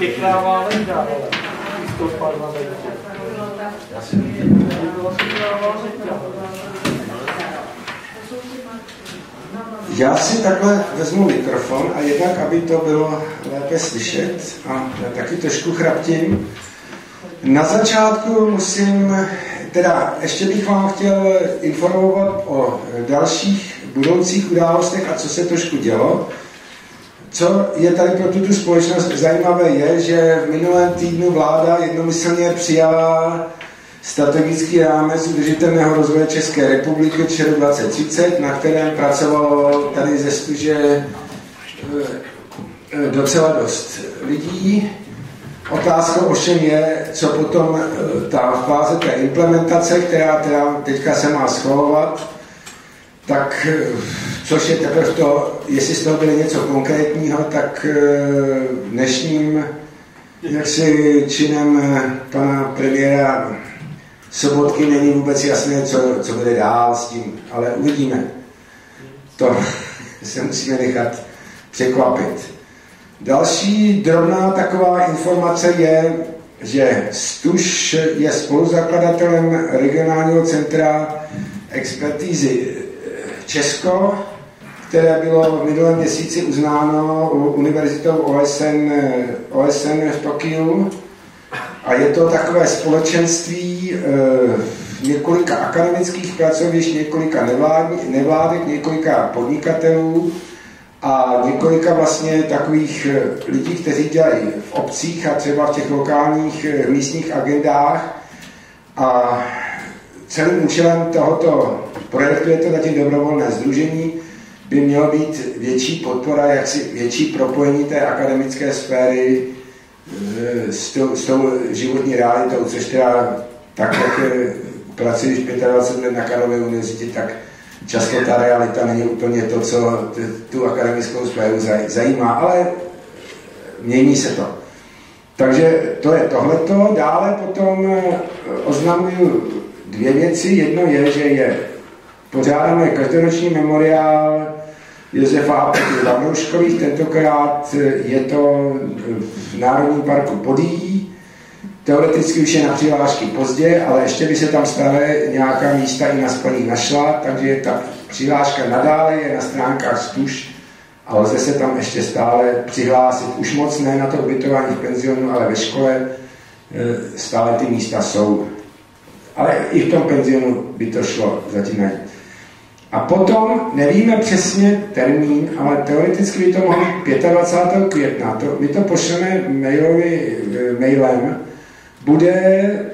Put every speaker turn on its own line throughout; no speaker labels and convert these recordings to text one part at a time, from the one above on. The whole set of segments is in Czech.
pěkná válečka, ale parlamentu. Já si myslím, že by byla pěkná válečka.
Já si takhle vezmu mikrofon a jednak, aby to bylo lépe slyšet a já taky trošku chraptím. Na začátku musím, teda ještě bych vám chtěl informovat o dalších budoucích událostech a co se trošku dělo. Co je tady pro tuto společnost zajímavé je, že v minulém týdnu vláda jednomyslně přijala strategický rámec udržitelného rozvoje České republiky ČR 2030, na kterém pracovalo tady ze stuže eh, eh, docela dost lidí. Otázka ovšem je, co potom eh, ta fáze té implementace, která teda teďka se má schvalovat, tak což je teprve to, jestli z toho bylo něco konkrétního, tak dnešním jaksi činem pana premiéra sobotky není vůbec jasné, co, co bude dál s tím, ale uvidíme. To se musíme nechat překvapit. Další drobná taková informace je, že Stuš je spoluzakladatelem regionálního centra expertízy Česko, které bylo v minulém měsíci uznáno univerzitou OSN, OSN v Tokiu a je to takové společenství e, několika akademických pracovišť, několika nevládek, několika podnikatelů a několika vlastně takových eh, lidí, kteří dělají v obcích a třeba v těch lokálních eh, místních agendách. A celým účelem tohoto projektu je to zatím dobrovolné združení, by mělo být větší podpora, jaksi větší propojení té akademické sféry s tou, s tou životní realitou, což teda tak, jak pracuješ 25 let na Karlově univerzitě, tak často ta realita není úplně to, co tu akademickou sféru zajímá, ale mění se to. Takže to je tohleto. Dále potom eh, oznamuju dvě věci. Jedno je, že je pořádáme každoroční memoriál Josefa a Petry Lavrouškových. Tentokrát je to v Národním parku Podí. Teoreticky už je na přihlášky pozdě, ale ještě by se tam stále nějaká místa i na splní našla, takže ta přihláška nadále je na stránkách Stuž a lze se tam ještě stále přihlásit. Už moc ne na to ubytování v penzionu, ale ve škole e, stále ty místa jsou. Ale i v tom penzionu by to šlo zatím najít. A potom nevíme přesně termín, ale teoreticky by to mohlo být 25. května. To, my to pošleme mailovi, eh, mailem. Bude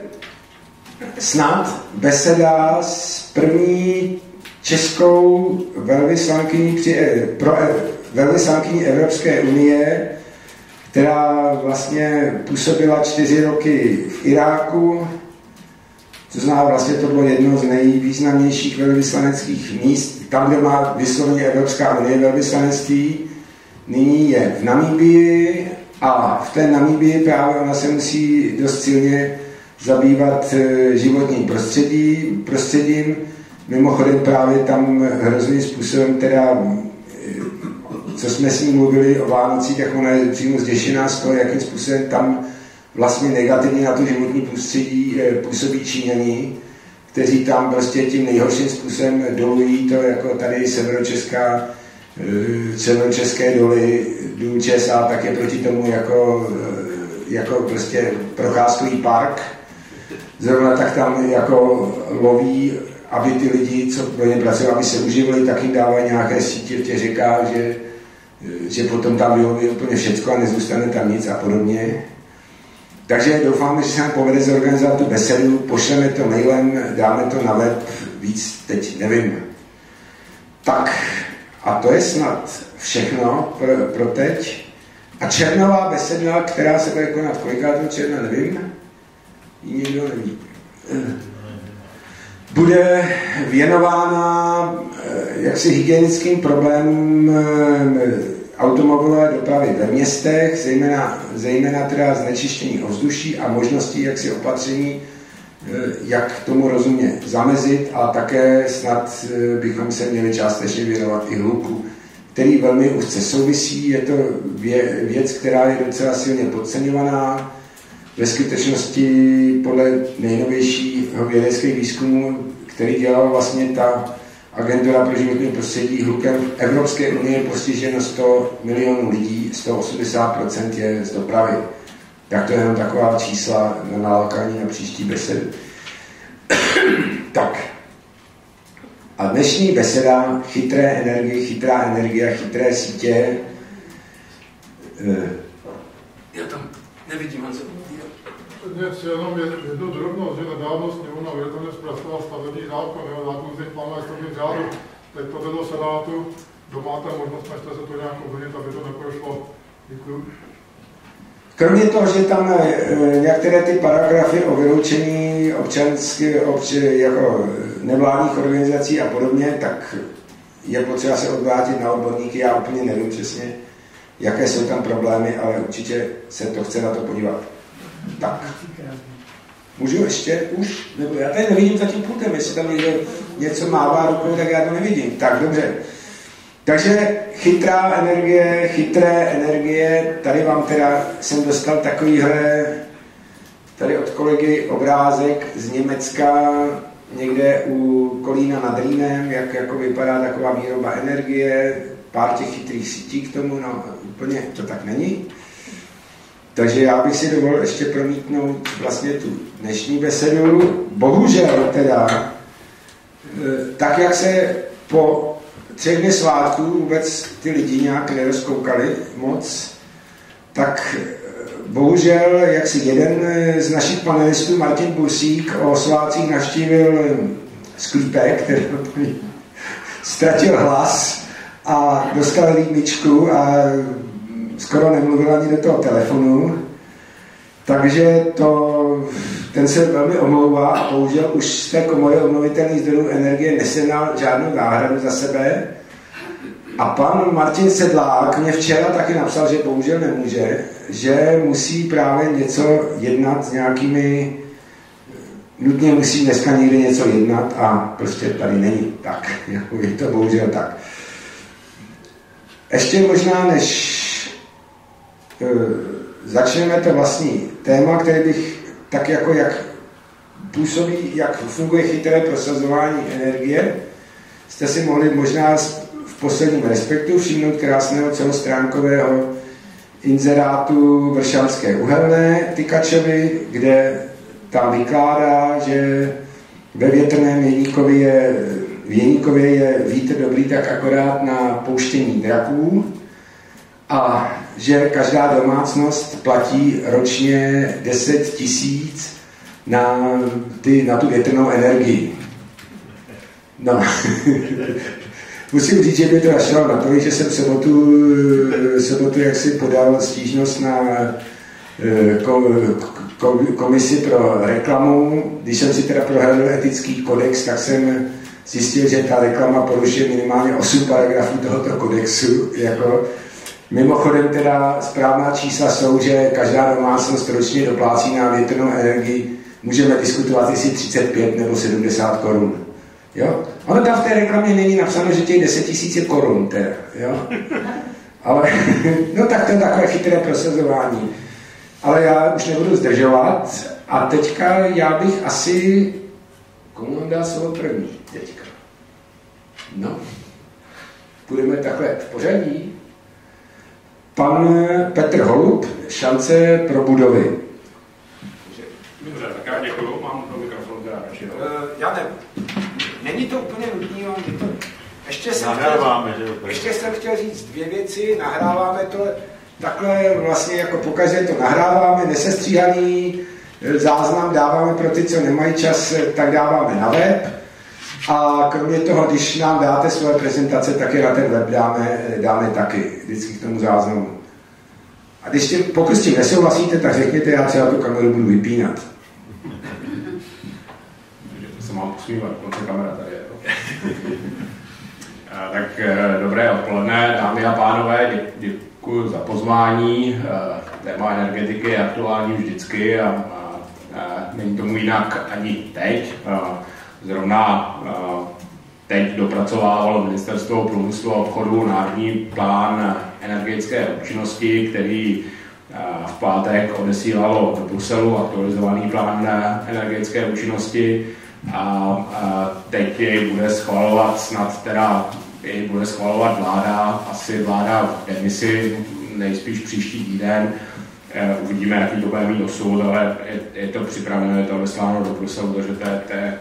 snad beseda s první českou velvyslankyní, při, eh, pro, eh, velvyslankyní Evropské unie, která vlastně působila čtyři roky v Iráku, to znamená, vlastně to bylo jedno z nejvýznamnějších velvyslaneckých míst. Tam, kde má vysloveně Evropská unie velvyslanectví, nyní je v Namíbii a v té Namíbii právě ona se musí dost silně zabývat e, životním prostředí, prostředím. Mimochodem právě tam hrozným způsobem teda, e, co jsme s ní mluvili o Vánocích, jak ona je přímo zděšená z toho, jakým způsobem tam vlastně negativně na to životní prostředí eh, působí Číňani, kteří tam prostě tím nejhorším způsobem dolují to jako tady severočeská, eh, severočeské doly, důl ČSA, tak je proti tomu jako, eh, jako prostě procházkový park. Zrovna tak tam jako loví, aby ty lidi, co pro ně pracují, aby se uživili, tak jim dávají nějaké sítě v těch řekách, že, že potom tam vyloví úplně všecko a nezůstane tam nic a podobně. Takže doufáme, že se nám povede zorganizovat tu besedu, pošleme to mailem, dáme to na web, víc teď nevím. Tak, a to je snad všechno pro, pro teď. A černová beseda, která se bude konat kolikátů černa, nevím, ji nikdo neví. Bude věnována eh, jaksi hygienickým problémům eh, automobilové dopravy ve městech, zejména, zejména teda znečištění ovzduší a možností jaksi opatření, eh, jak tomu rozumně zamezit a také snad eh, bychom se měli částečně věnovat i hluku, který velmi úzce souvisí. Je to věc, která je docela silně podceňovaná. Ve skutečnosti podle nejnovějšího vědeckých výzkumu, který dělal vlastně ta agentura pro životní prostředí hlukem v Evropské unii je postiženo 100 milionů lidí, 180% je z dopravy. Tak to je jenom taková čísla na nalakání na příští besedu. tak. A dnešní beseda chytré energie, chytrá energie, chytré sítě.
Eh, Já tam nevidím, Hanzo.
Dnes jenom jednu drobnost, že nedávno sněmovna vědomě zpracovala stavební zákon, jeho zákon z máme stavební řádu, teď to do Senátu, kdo máte možnost, snažte se to nějak ovlivnit, aby to neprošlo. Děkuji.
Kromě toho, že tam e, některé ty paragrafy o vyloučení občanské, obč, jako nevládních organizací a podobně, tak je potřeba se odvrátit na odborníky. Já úplně nevím přesně, jaké jsou tam problémy, ale určitě se to chce na to podívat. Tak. Můžu ještě už? Nebo já tady nevidím za tím pultem, jestli tam někdo něco mává rukou, tak já to nevidím. Tak, dobře. Takže chytrá energie, chytré energie, tady vám teda jsem dostal takovýhle, tady od kolegy obrázek z Německa, někde u Kolína nad Rýnem, jak jako vypadá taková výroba energie, pár těch chytrých sítí k tomu, no úplně to tak není. Takže já bych si dovolil ještě promítnout vlastně tu dnešní besedu. Bohužel teda, e, tak jak se po třech dny svátků vůbec ty lidi nějak nerozkoukali moc, tak e, bohužel, jak si jeden z našich panelistů, Martin Bursík, o svátcích navštívil sklípek, který ztratil hlas a dostal límičku a skoro nemluvil ani do toho telefonu, takže to, ten se velmi omlouvá a bohužel už z té komory obnovitelných zdrojů energie nesenal žádnou náhradu za sebe. A pan Martin Sedlák mě včera taky napsal, že bohužel nemůže, že musí právě něco jednat s nějakými nutně musí dneska někde něco jednat a prostě tady není. Tak, je to bohužel tak. Ještě možná, než začneme to vlastní téma, který bych tak jako jak působí, jak funguje chytré prosazování energie, jste si mohli možná v posledním respektu všimnout krásného celostránkového inzerátu Vršanské uhelné Tykačovi, kde tam vykládá, že ve větrném Věníkově je, Věníkově je vítr dobrý tak akorát na pouštění draků a že každá domácnost platí ročně 10 tisíc na, ty, na tu větrnou energii. No. Musím říct, že by to našlo na to, že jsem sobotu, sobotu jaksi podal stížnost na eh, komisi pro reklamu. Když jsem si teda prohlédl etický kodex, tak jsem zjistil, že ta reklama porušuje minimálně 8 paragrafů tohoto kodexu, jako Mimochodem teda správná čísla jsou, že každá domácnost ročně doplácí na větrnou energii, můžeme diskutovat, jestli 35 nebo 70 korun. Jo? Ono tam v té reklamě není napsáno, že těch 10 tisíc je korun teda, jo? Ale, no tak to je takové chytré prosazování. Ale já už nebudu zdržovat a teďka já bych asi, komu dá slovo první teďka? No, budeme takhle v pořadí. Pan Petr Holub, šance pro budovy.
Dobře, tak já děkuju, mám to mikrofon teda radši. Uh,
já ne, není to úplně nutný, to, ještě jsem,
Nahráváme,
chtěl, že ještě jsem chtěl říct dvě věci, nahráváme to takhle vlastně jako pokaždé to nahráváme, nesestříhaný záznam dáváme pro ty, co nemají čas, tak dáváme na web. A kromě toho, když nám dáte svoje prezentace, tak je na ten web dáme, dáme taky, vždycky k tomu záznamu. A když tě, pokud s tím nesouhlasíte, tak řekněte, já třeba tu kameru budu vypínat.
se mám posmívat, konce kamera tady je. tak eh, dobré odpoledne, dámy a pánové, děkuji za pozvání. Eh, téma energetiky je aktuální vždycky a, a, a není tomu jinak ani teď. A, Zrovna uh, teď dopracovávalo Ministerstvo průmyslu a obchodu národní plán energetické účinnosti, který v pátek odesílalo do Bruselu aktualizovaný plán energetické účinnosti a teď jej bude schvalovat snad teda jej bude schvalovat vláda, asi vláda v demisi, nejspíš příští týden. Uvidíme, jaký to bude mít osud, ale je, je to připraveno, je to vysláno do Bruselu, takže to je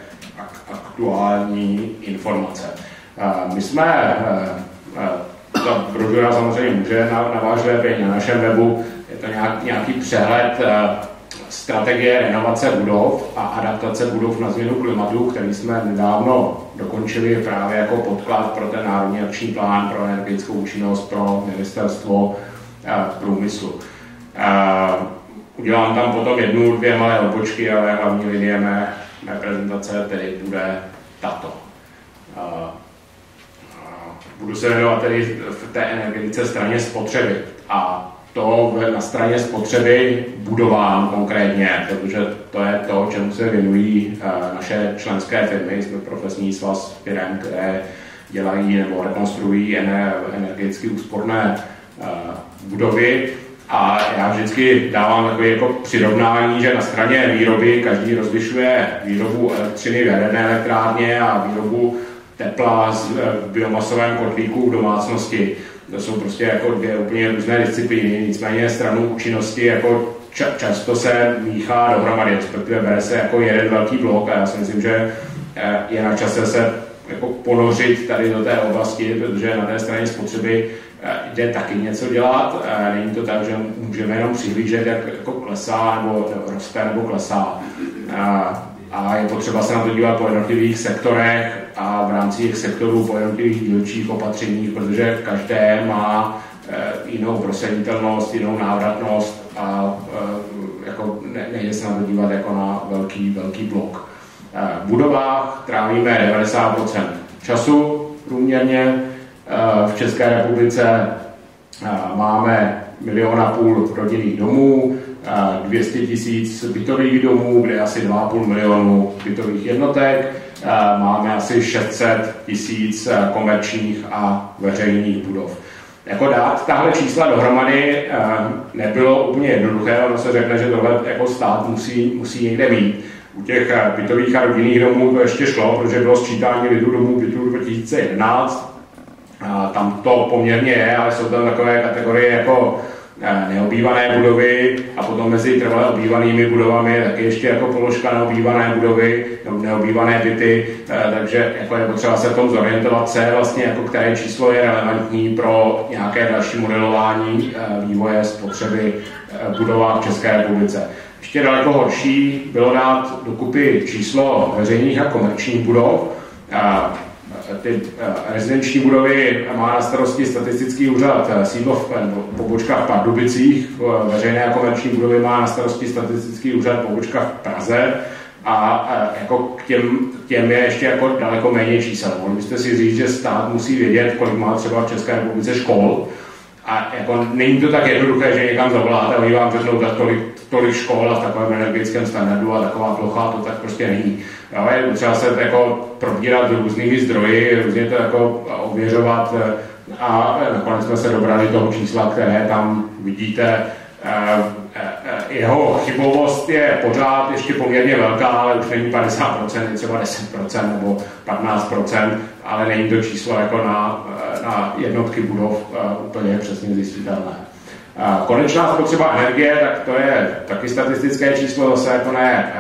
aktuální informace. My jsme, e, e, ta brožura samozřejmě může na, na na našem webu, je to nějak, nějaký přehled strategie renovace budov a adaptace budov na změnu klimatu, který jsme nedávno dokončili právě jako podklad pro ten národní akční plán pro energetickou účinnost pro ministerstvo průmyslu. Udělám tam potom jednu, dvě malé odbočky, ale hlavní linie mé prezentace tedy bude tato. Budu se věnovat tedy v té energetice straně spotřeby a to na straně spotřeby budovám konkrétně, protože to je to, čemu se věnují naše členské firmy. Jsme profesní svaz firm, které dělají nebo rekonstruují energeticky úsporné budovy. A já vždycky dávám takové jako přirovnání, že na straně výroby každý rozlišuje výrobu elektřiny v jaderné elektrárně a výrobu tepla z e, biomasovém kotlíku v domácnosti. To jsou prostě jako dvě úplně různé disciplíny, nicméně stranu účinnosti jako ča- často se míchá dohromady, respektive bere se jako jeden velký blok a já si myslím, že e, je na čase se jako ponořit tady do té oblasti, protože na té straně spotřeby Eh, jde taky něco dělat. Eh, není to tak, že můžeme jenom přihlížet, jak jako klesá nebo roste nebo klesá. Eh, a je potřeba se na to dívat po jednotlivých sektorech a v rámci těch sektorů po jednotlivých dílčích opatřeních, protože každé má jinou prosaditelnost, jinou návratnost a jako nejde se na to dívat jako na velký, velký blok. V budovách trávíme 90% času průměrně, v České republice máme milion a půl rodinných domů, 200 tisíc bytových domů, kde je asi 2,5 milionu bytových jednotek, máme asi 600 tisíc komerčních a veřejných budov. Jako dát tahle čísla dohromady nebylo úplně jednoduché, ono se řekne, že tohle jako stát musí, musí někde být. U těch bytových a rodinných domů to ještě šlo, protože bylo sčítání bytů domů bytů 2011, tam to poměrně je, ale jsou tam takové kategorie jako eh, neobývané budovy a potom mezi trvale obývanými budovami je taky ještě jako položka neobývané budovy nebo neobývané byty, eh, takže jako je potřeba se v tom zorientovat, je vlastně, jako které číslo je relevantní pro nějaké další modelování eh, vývoje spotřeby budova v České republice. Ještě daleko horší bylo dát dokupy číslo veřejných a komerčních budov ty eh, rezidenční budovy má na starosti statistický úřad eh, sídlo v pobočka v Pardubicích, eh, veřejné a komerční budovy má na starosti statistický úřad pobočka v Praze a jako k těm, těm je ještě jako daleko méně čísel. Mohli byste si říct, že stát musí vědět, kolik má třeba v České republice škol, a jako není to tak jednoduché, že někam zavoláte oni vám řeknou, tolik, tolik škol a v takovém energetickém standardu a taková plocha, to tak prostě není. Je potřeba se jako probírat různými zdroji, různě to jako ověřovat eh, a nakonec jsme se dobrali toho čísla, které tam vidíte. Eh, eh, jeho chybovost je pořád ještě poměrně velká, ale už není 50%, je třeba 10% nebo 15%, ale není to číslo jako na, na jednotky budov úplně přesně zjistitelné. Konečná spotřeba energie, tak to je taky statistické číslo, zase jako ne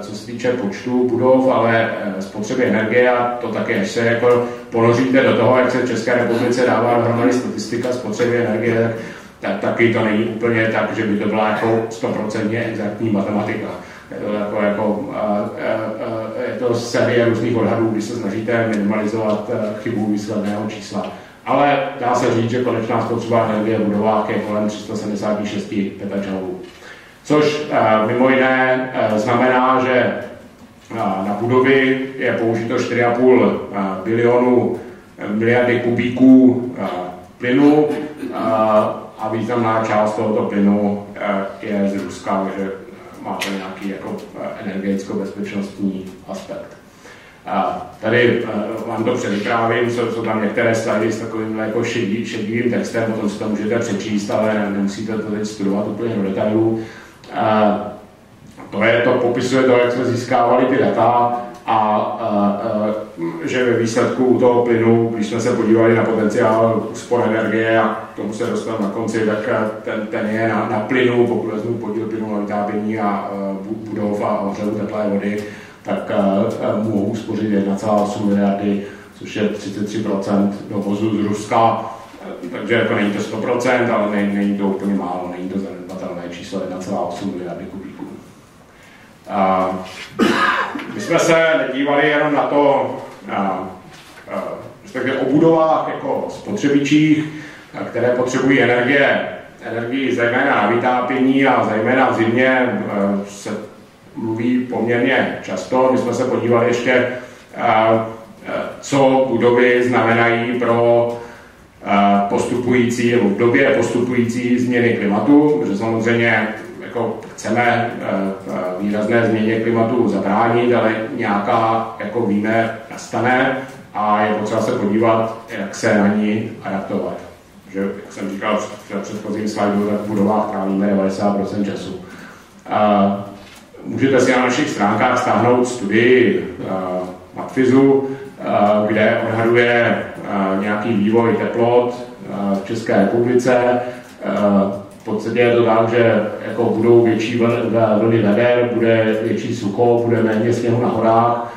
co se týče počtu budov, ale spotřeby energie a to taky, až se jako ponoříte do toho, jak se v České republice dává dohromady statistika spotřeby energie, tak, tak taky to není úplně tak, že by to byla jako stoprocentně exaktní matematika. Je to, jako, jako, je to série různých odhadů, kdy se snažíte minimalizovat chybu výsledného čísla ale dá se říct, že konečná spotřeba energie v budovách je kolem 376 petajoulů. Což eh, mimo jiné eh, znamená, že eh, na budovy je použito 4,5 bilionu miliardy kubíků plynu a významná část tohoto plynu je z Ruska, takže má to nějaký jako energeticko-bezpečnostní aspekt. A tady vám to předvyprávím, jsou, jsou tam některé slajdy s takovým jako šedivým textem, potom si to můžete přečíst, ale nemusíte to teď studovat úplně do detailů. To, je, to popisuje to, jak jsme získávali ty data a, a, a že ve výsledku toho plynu, když jsme se podívali na potenciál úspor energie a k tomu se dostanu na konci, tak ten, ten je na, na plynu, pokud vezmu podíl plynu na vytápění a budov a ohřevu teplé vody, tak mohou uspořit 1,8 miliardy, což je 33% dovozu z Ruska. Takže jako není to 100%, ale není, není to úplně málo, není to zanedbatelné číslo 1,8 miliardy kubíků. A my jsme se nedívali jenom na to, respektive o budovách jako spotřebičích, které potřebují energie, energii zejména na vytápění a zejména v zimě se mluví poměrně často. My jsme se podívali ještě, co budovy znamenají pro postupující, v době postupující změny klimatu, protože samozřejmě jako chceme výrazné změně klimatu zabránit, ale nějaká, jako víme, nastane a je potřeba se podívat, jak se na ní adaptovat. Že, jak jsem říkal v předchozím slajdu, tak v budovách trávíme 90% času. Můžete si na našich stránkách stáhnout studii Matfizu, kde odhaduje nějaký vývoj teplot v České republice. V podstatě tak, že jako budou větší vlny veder, bude větší sucho, bude méně sněhu na horách.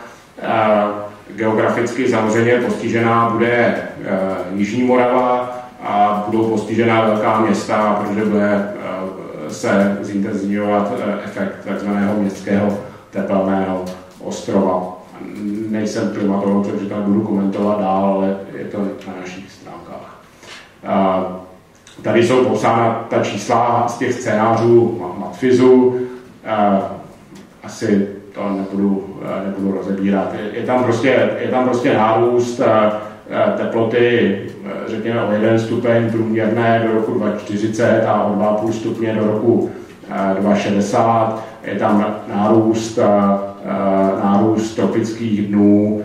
Geograficky samozřejmě postižená bude Jižní Morava a budou postižená velká města, protože bude se zintenzivňovat efekt takzvaného městského tepelného ostrova. Nejsem klimatolog, takže to budu komentovat dál, ale je to na našich stránkách. Tady jsou popsána ta čísla z těch scénářů Matfizu. Asi to nebudu, nebudu rozebírat. Je, je, tam prostě, je tam prostě nárůst teploty, řekněme o jeden stupeň průměrné do roku 2040 a o 2,5 stupně do roku 2060. Je tam nárůst, nárůst tropických dnů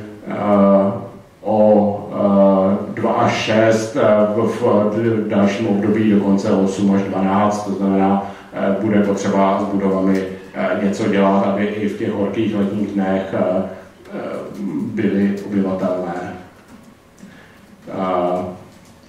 o 2 až 6, v dalším období dokonce 8 až 12, to znamená, bude potřeba s budovami něco dělat, aby i v těch horkých letních dnech byly obyvatelné.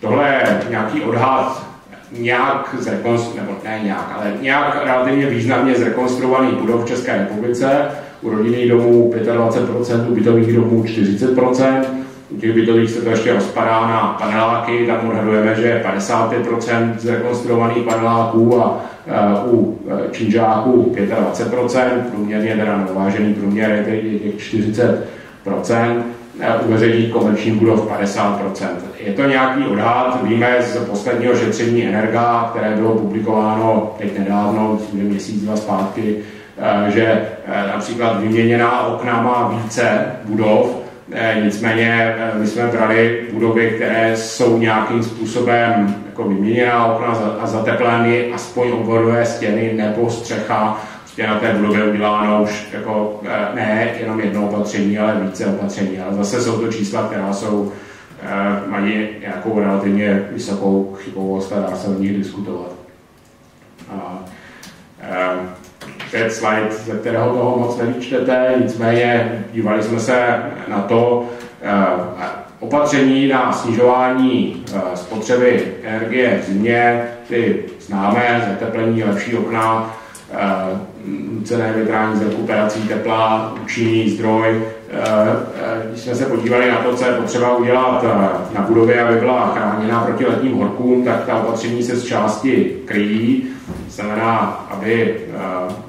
Tohle je nějaký odhad nějak zrekonstruovaný, nebo ne nějak, ale nějak relativně významně zrekonstruovaný budov v České republice. U rodinných domů 25%, u bytových domů 40%. U těch bytových se to ještě rozpadá na paneláky, tam odhadujeme, že 55% zrekonstruovaných paneláků a uh, u e, činžáků 25%, průměrně teda nevážený průměr je těch 40%. Eh, u veřejných komerčních budov 50%. Je to nějaký odhad, víme z posledního šetření Energa, které bylo publikováno teď nedávno, měsíc, dva zpátky, eh, že eh, například vyměněná okna má více budov, nicméně my jsme brali budovy, které jsou nějakým způsobem jako vyměněná okna a zateplény, aspoň obvodové stěny nebo střecha, je na té budově uděláno už jako eh, ne jenom jedno opatření, ale více opatření. Ale zase jsou to čísla, která jsou, eh, mají nějakou relativně vysokou chybovost a dá se o nich diskutovat. A, eh, pět slide, ze kterého toho moc nevyčtete, nicméně dívali jsme se na to opatření na snižování spotřeby energie v zimě, ty známé, zateplení, lepší okna, nucené vybrání z rekuperací tepla, účinný zdroj. Eh, eh, když jsme se podívali na to, co je potřeba udělat eh, na budově, aby byla chráněna proti letním horkům, tak ta opatření se z části kryjí. Znamená, aby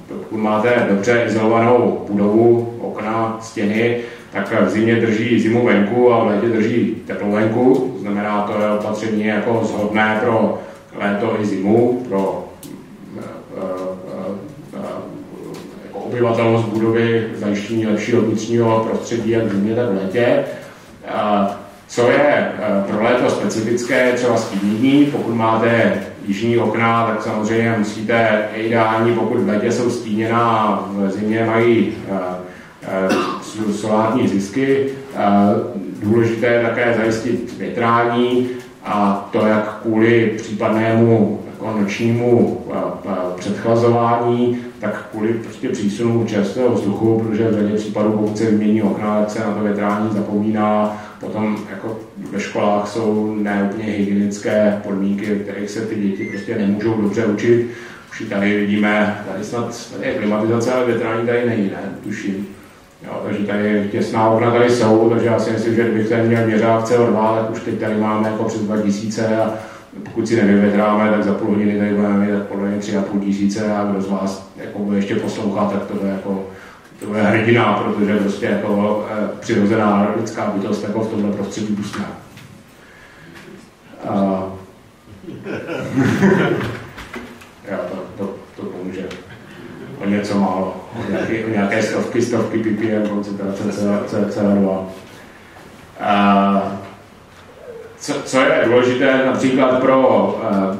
pokud máte dobře izolovanou budovu, okna, stěny, tak v zimě drží zimu venku a v létě drží teplou venku. Znamená, to je opatření jako zhodné pro léto i zimu, pro obyvatelnost budovy, zajištění lepšího vnitřního prostředí jak v zimě, tak v létě. Co je e, pro léto specifické, třeba stínění, pokud máte jižní okna, tak samozřejmě musíte, ideální, pokud v létě jsou stíněná, v zimě mají e, e, solární zisky. Důležité je také zajistit větrání a to jak kvůli případnému nočnímu předchlazování, tak kvůli prostě přísunu čerstvého vzduchu, protože v řadě případů, pokud se vymění okna, tak se na to větrání zapomíná. Potom jako ve školách jsou neúplně hygienické podmínky, ve kterých se ty děti prostě nemůžou dobře učit. Už tady vidíme, tady snad tady je klimatizace, ale větrání tady není, ne? Tuším. Jo, takže tady těsná okna tady jsou, takže já si myslím, že kdybych tady měl měřák CO2, tak už teď tady máme jako přes 2000 a pokud si nevyvětráme, tak za půl hodiny tady budeme mít podle mě tři a půl tisíce a kdo z vás jako bude ještě poslouchat, tak to bude jako to je hrdina, protože prostě jako e, přirozená lidská bytost jako v tomhle prostředí pustá. Uh, jo, to, to, to pomůže o něco málo, o, nějaké, o nějaké stovky, stovky ppm koncentrace CO2. Uh, co, co je důležité například pro uh,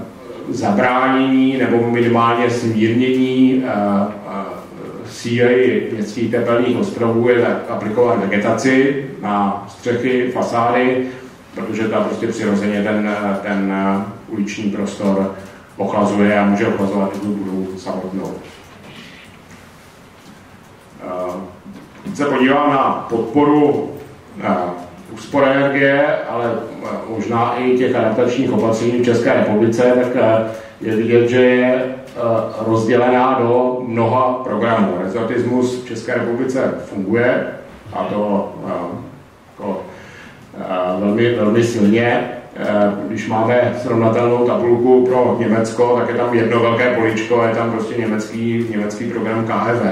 zabránění nebo minimálně smírnění uh, uh, síly městských tepelných ostrovů je aplikovat vegetaci na střechy, fasády, protože ta prostě přirozeně ten, ten uliční prostor ochlazuje a může ochlazovat i tu budovu samotnou. Když se podívám na podporu úspor energie, ale eh, možná i těch adaptačních opatření v České republice, tak eh, je vidět, že je eh, rozdělená do mnoha programů. Rezortismus v České republice funguje a to jako, velmi, velmi silně. Když máme srovnatelnou tabulku pro Německo, tak je tam jedno velké poličko, je tam prostě německý, německý program KHV,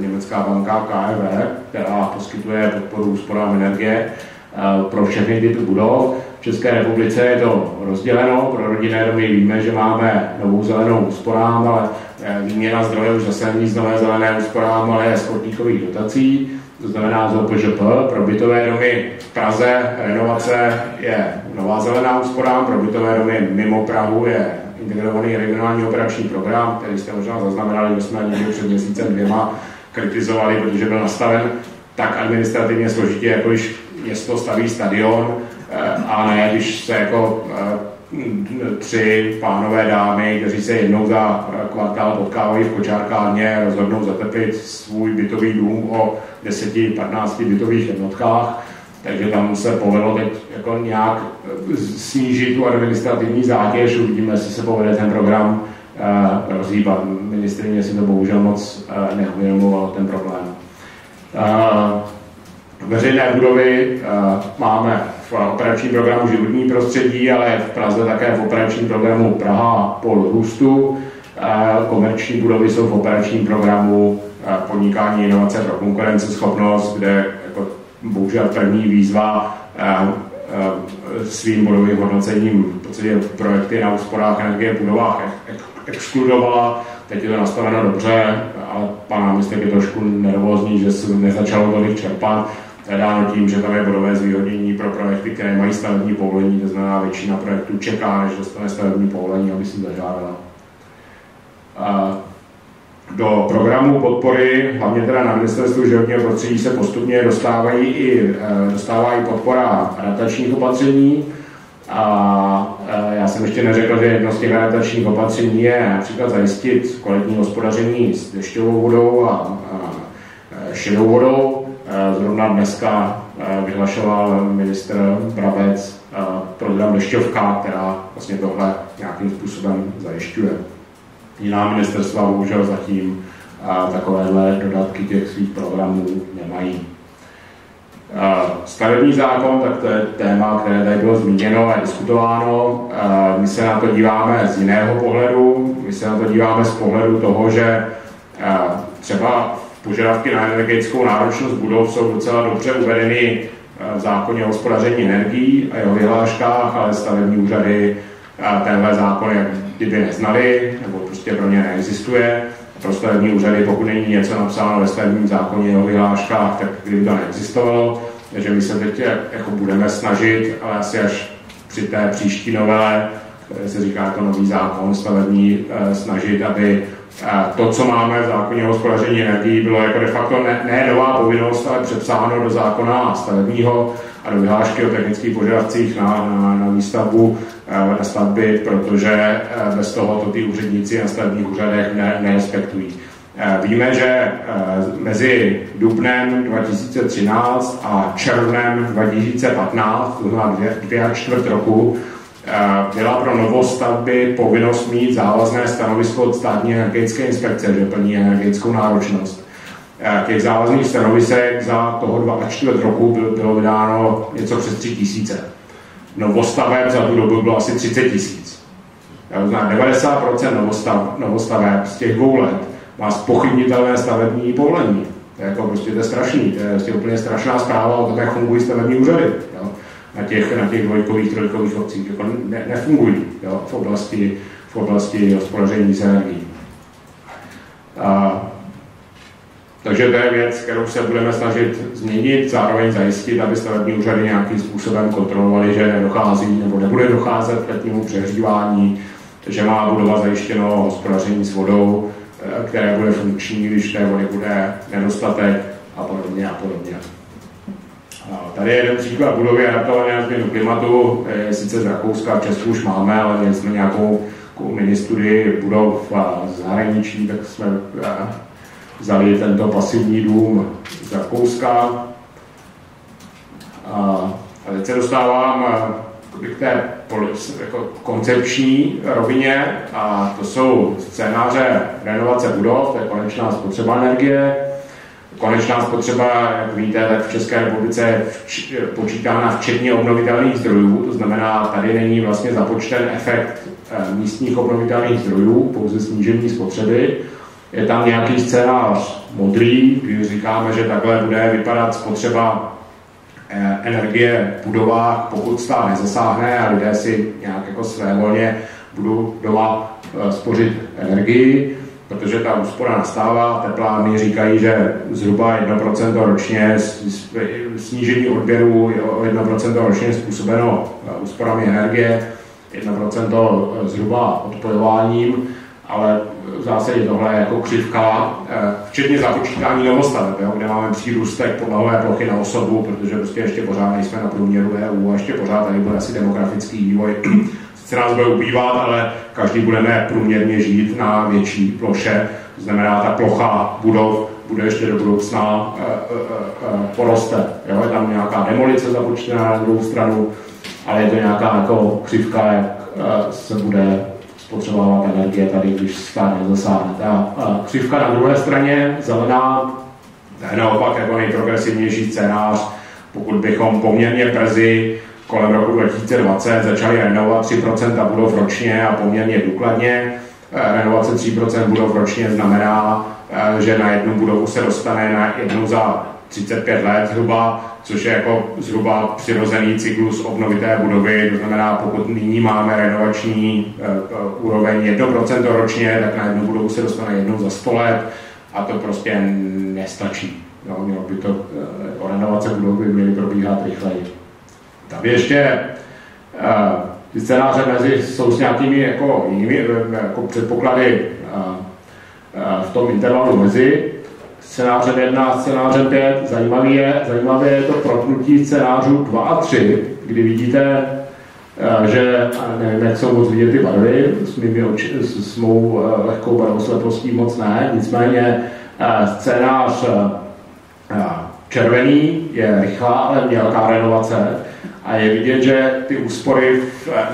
německá banka KEV, která poskytuje podporu úsporám energie eh, pro všechny typy budov. V České republice je to rozděleno, pro rodinné domy víme, že máme novou zelenou úsporám, ale eh, výměna zdroje už zase není z nové zelené úsporám, ale je z dotací, to znamená z OPŽP. Pro bytové domy v Praze renovace je nová zelená úsporám, pro bytové domy mimo Prahu je integrovaný regionální operační program, který jste možná zaznamenali, že jsme někdy před měsícem dvěma kritizovali, protože byl nastaven tak administrativně složitě, jako když město staví stadion, eh, a ne když se jako eh, tři pánové dámy, kteří se jednou za eh, kvartál potkávají v kočárkárně, rozhodnou zateplit svůj bytový dům o 10-15 bytových jednotkách, takže tam se povedlo teď jako nějak eh, snížit tu administrativní zátěž, uvidíme, jestli se povede ten program uh, rozhýbat. Ministrině si to bohužel moc uh, neuvědomovalo ten problém. Uh, veřejné budovy uh, máme v operačním programu životní prostředí, ale v Praze také v operačním programu Praha pol růstu. Uh, komerční budovy jsou v operačním programu podnikání inovace pro konkurenceschopnost, kde bohužel první výzva eh, eh, svým bodovým hodnocením v podstatě projekty na úsporách energie v budovách exkludovala. Teď je to nastaveno dobře, ale pan náměstek je trošku nervózní, že se nezačalo tolik čerpat. Je dáno tím, že tam je bodové zvýhodnění pro projekty, které mají stavební povolení, to znamená většina projektů čeká, než dostane stavební povolení, aby si zažádala. Do programu podpory, hlavně teda na ministerstvu životního prostředí, se postupně dostávají i, eh, dostává i podpora adaptačních opatření. A eh, já jsem ještě neřekl, že jedno z těch adaptačních opatření je například zajistit kvalitní hospodaření s dešťovou vodou a, eh, šedou vodou. Zrovna dneska vyhlašoval minister Brabec program Dešťovka, která vlastně tohle nějakým způsobem zajišťuje jiná ministerstva bohužel zatím takovéhle dodatky těch svých programů nemají. Stavební zákon, tak to je téma, které tady bylo zmíněno a diskutováno. My se na to díváme z jiného pohledu. My se na to díváme z pohledu toho, že třeba požadavky na energetickou náročnost budov jsou docela dobře uvedeny v zákoně o hospodaření energií a jeho vyhláškách, ale stavební úřady tenhle zákon jak kdyby neznali, nebo prostě pro ně neexistuje. Pro stavební úřady, pokud není něco napsáno ve stavebním zákoně o vyhláškách, tak kdyby to neexistovalo. Takže my se teď jako budeme snažit, ale asi až při té příští novele se říká jako nový zákon stavební, snažit, aby to, co máme v zákoně o hospodaření energií, bylo jako de facto ne, ne nová povinnost, ale přepsáno do zákona stavebního a do vyhlášky o technických požadavcích na, na, na výstavbu na stavby, protože bez toho to ty úředníci na stavebních úřadech ne, nerespektují. Víme, že mezi dubnem 2013 a červnem 2015, to znamená dvě, dvě a čtvrt roku, byla pro novostavby povinnost mít závazné stanovisko od státní energetické inspekce, že plní energetickou náročnost. Těch závazných stanovisek za toho dva a čtvrt roku bylo vydáno něco přes tři tisíce. Novostaveb za tu dobu bylo asi 30 tisíc. 90% novostav, novostaveb z těch dvou let má spochybnitelné stavební povolení. To je jako prostě to je strašný, to je prostě úplně strašná zpráva o tom, jak fungují stavební úřady. Jo? Na těch, na těch dvojkových, trojkových obcích. Jako ne, nefungují jo? v oblasti, v oblasti hospodaření s energií. Takže to je věc, kterou se budeme snažit změnit, zároveň zajistit, aby stavební úřady nějakým způsobem kontrolovali, že nedochází nebo nebude docházet k letnímu přehřívání, že má budova zajištěno hospodaření s vodou, Eh, které bude funkční, když té vody bude nedostatek a podobně a podobně. Tady je jeden příklad budovy adaptované na změnu klimatu, je sice z Rakouska, v Česku už máme, ale měli jsme nějakou mini studii budov v zahraničí, tak jsme eh, vzali tento pasivní dům z Rakouska. A teď se dostávám eh, k té jako koncepční rovině a to jsou scénáře renovace budov, to je konečná spotřeba energie. Konečná spotřeba, jak víte, tak v České republice je počítána včetně obnovitelných zdrojů, to znamená, tady není vlastně započten efekt eh, místních obnovitelných zdrojů, pouze snížení spotřeby. Je tam nějaký scénář modrý, kdy říkáme, že takhle bude vypadat spotřeba Eh, energie v budovách, pokud stát nezasáhne a lidé si nějak jako svévolně budou doma eh, spořit energii, protože ta úspora nastává. Teplárny říkají, že zhruba 1% ročně snížení odběru o 1% ročně je způsobeno eh, úsporami energie, 1% zhruba odpojováním, ale v zásadě tohle je jako křivka, eh, včetně započítání novostaveb, jo, kde máme přírůstek podlahové plochy na osobu, protože prostě ještě pořád nejsme na průměru EU a ještě pořád tady bude asi demografický vývoj. Sice nás bude ubývat, ale každý budeme průměrně žít na větší ploše, to znamená, ta plocha budov bude ještě do budoucna e, e, e, poroste. Jo? Je tam nějaká demolice započtená na druhou stranu, ale je to nějaká jako křivka, jak se bude spotřebovávat energie tady, když stát nezasáhne. Ta křivka na druhé straně, zelená, to je naopak jako nejprogresivnější scénář, pokud bychom poměrně brzy kolem roku 2020 začali renovovat 3% budov ročně a poměrně důkladně. Eh, renovace 3% budov ročně znamená, eh, že na jednu budovu se dostane na jednu za 35 let zhruba, což je jako zhruba přirozený cyklus obnovité budovy. To znamená, pokud nyní máme renovační uh, úroveň 1% ročně, tak na jednu budovu se dostane jednou za 100 let a to prostě nestačí. No, mělo by to, uh, renovace budovy měly probíhat rychleji. Tam ještě uh, ty scénáře mezi jsou s nějakými jako jinými jako předpoklady v tom intervalu mezi scénářem 1 scénářem 5. Zajímavé je, zajímavé je to protnutí scénářů 2 a 3, kdy vidíte, eh, že, nevím, jak jsou moc vidět ty barvy, s, mými oči, s, s mou eh, lehkou barvoslepostí moc ne, nicméně eh, scénář červený je rychlá, ale mělká renovace a je vidět, že ty úspory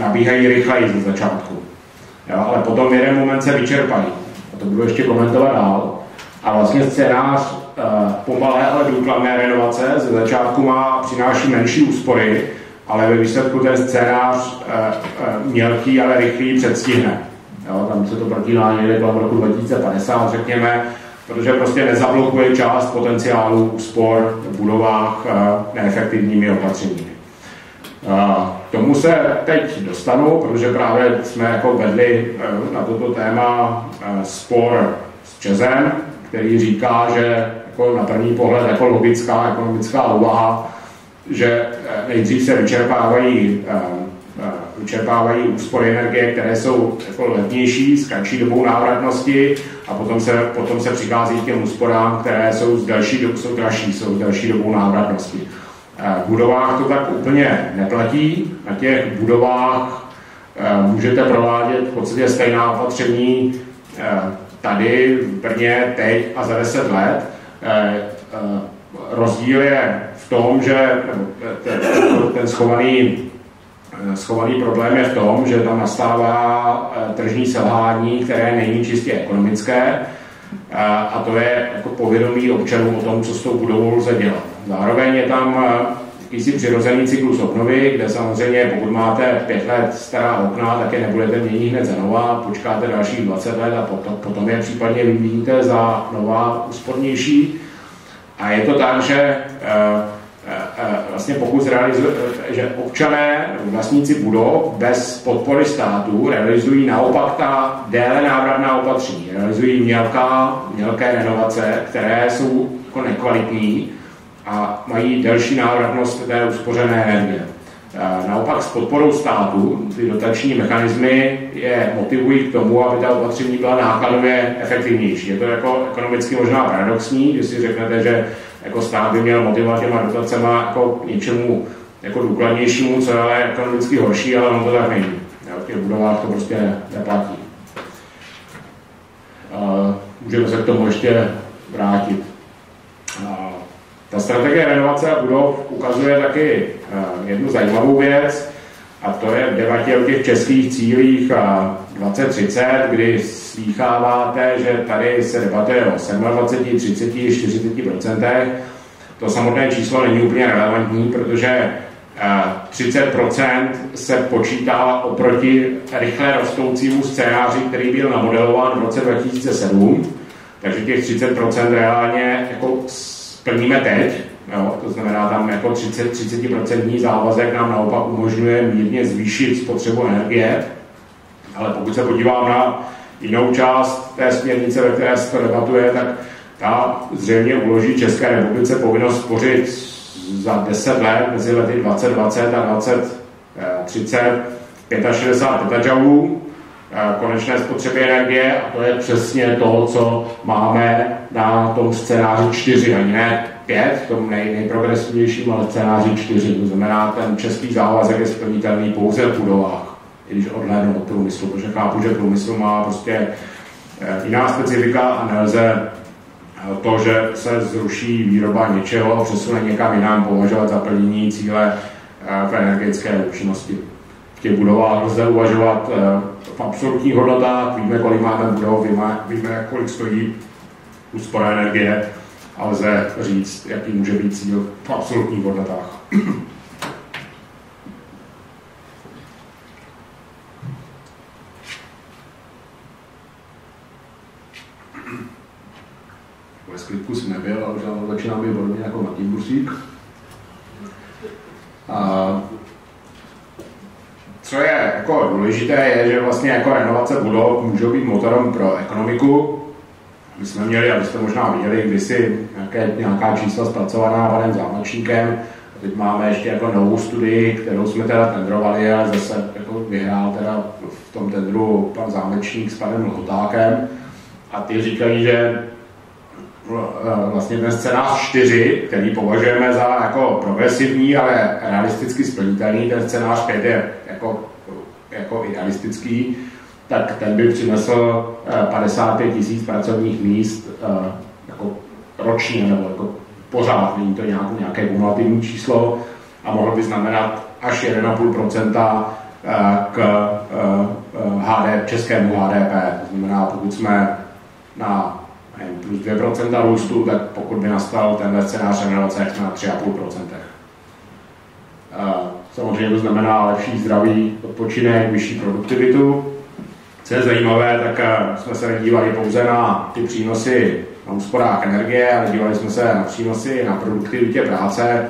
nabíhají rychleji ze začátku. Jo, ale potom v jeden moment se vyčerpají. A to budu ještě komentovat dál. A vlastně scénář uh, pomalé, ale důkladné renovace ze začátku má, přináší menší úspory, ale ve výsledku ten scénář uh, uh, mělký, ale rychlý předstihne. Jo, tam se to protíná někde v roku 2050, řekněme, protože prostě nezablokuje část potenciálu úspor v budovách neefektivními opatřeními. Uh, tomu se teď dostanu, protože právě jsme jako vedli na toto téma spor s Čezem, který říká, že jako na první pohled jako logická ekonomická úvaha, že eh, nejdřív se vyčerpávají eh, eh, vyčerpávají úspory energie, které jsou jako levnější, s kratší dobou návratnosti a potom se, potom se přichází k těm úsporám, které jsou z další jsou dražší, jsou s další dobou návratnosti. V budovách to tak úplně neplatí. Na těch budovách můžete provádět v podstatě stejná opatření tady v Brně teď a za 10 let. Rozdíl je v tom, že ten, ten schovaný Eh, schovaný problém je v tom, že tam nastává eh, tržní selhání, které není čistě ekonomické, a to je jako povědomí občanů o tom, co s tou budovou lze dělat. Zároveň je tam eh, jakýsi přirozený cyklus obnovy, kde samozřejmě, pokud máte pět let stará okna, tak je nebudete měnit hned za nová, počkáte dalších 20 let a potom, potom je případně vyvíjíte za nová úspornější. A je to tak, že vlastně pokud zrealizuje, že občané, vlastníci budov bez podpory státu realizují naopak ta déle návratná opatření. Realizují mělká, mělké renovace, které jsou jako nekvalitní a mají delší návratnost té uspořené energie. Naopak s podporou státu ty dotační mechanismy je motivují k tomu, aby ta opatření byla nákladově efektivnější. Je to jako ekonomicky možná paradoxní, když si řeknete, že jako stát by měl motivovat těma dotacema jako něčemu jako důkladnějšímu, co je ale ekonomicky horší, ale ono to tak není. V těch budovách to prostě neplatí. Můžeme se k tomu ještě vrátit. Ta strategie renovace a budov ukazuje taky jednu zajímavou věc, a to je v debatě o těch českých cílích 2030, kdy slýcháváte, že tady se debatuje o 27, 30, 40 procentech. To samotné číslo není úplně relevantní, protože 30% se počítá oproti rychle rostoucímu scénáři, který byl namodelován v roce 2007. Takže těch 30% reálně jako splníme teď. Jo? To znamená, tam jako 30, 30% závazek nám naopak umožňuje mírně zvýšit spotřebu energie. Ale pokud se podívám na jinou část té směrnice, ve které se to debatuje, tak ta zřejmě uloží České republice povinnost spořit za 10 let, mezi lety 2020 a 2030, 65 petajoulů konečné spotřeby energie a to je přesně to, co máme na tom scénáři 4, ani ne 5, v tom nej, nejprogresivnějším, ale scénáři 4. To znamená, ten český závazek je splnitelný pouze v budovách, i když odhlédnu od průmyslu, protože chápu, že průmysl má prostě eh, jiná specifika a nelze eh, to, že se zruší výroba něčeho, přesune někam jinam, považovat za plnění cíle v eh, energetické účinnosti. V těch budovách lze uvažovat v absolutních hodnotách, víme, kolik máme budov, víme, víme kolik stojí úspora energie a lze říct, jaký může být cíl v absolutních hodnotách. Ve sklidku jsem nebyl, ale už začíná být podobně jako Martin Bursík. A co je jako důležité, je, že vlastně jako renovace budov můžou být motorem pro ekonomiku. My jsme měli, abyste možná viděli, kdysi nějaké, nějaká čísla zpracovaná panem Zámečníkem. Teď máme ještě jako novou studii, kterou jsme teda tendrovali a zase jako vyhrál teda v tom tendru pan Zámečník s panem Lhotákem. A ty říkají, že Eh, vlastně ten scénář 4, který považujeme za jako progresivní, ale realisticky splnitelný, ten scénář 5 je jako, jako idealistický, tak ten by přinesl 55 eh, tisíc pracovních míst eh, jako ročně, nebo jako pořád, není to nějaké, nějaké kumulativní číslo a mohl by znamenat až 1,5% k HDP, českému HDP. To znamená, pokud jsme na plus 2% růstu, tak pokud by nastal tenhle scénář jak jsme na 3,5%. Samozřejmě to znamená lepší zdraví, odpočinek, vyšší produktivitu. Co je zajímavé, tak jsme se nedívali pouze na ty přínosy na úsporách energie, ale dívali jsme se na přínosy na produktivitě práce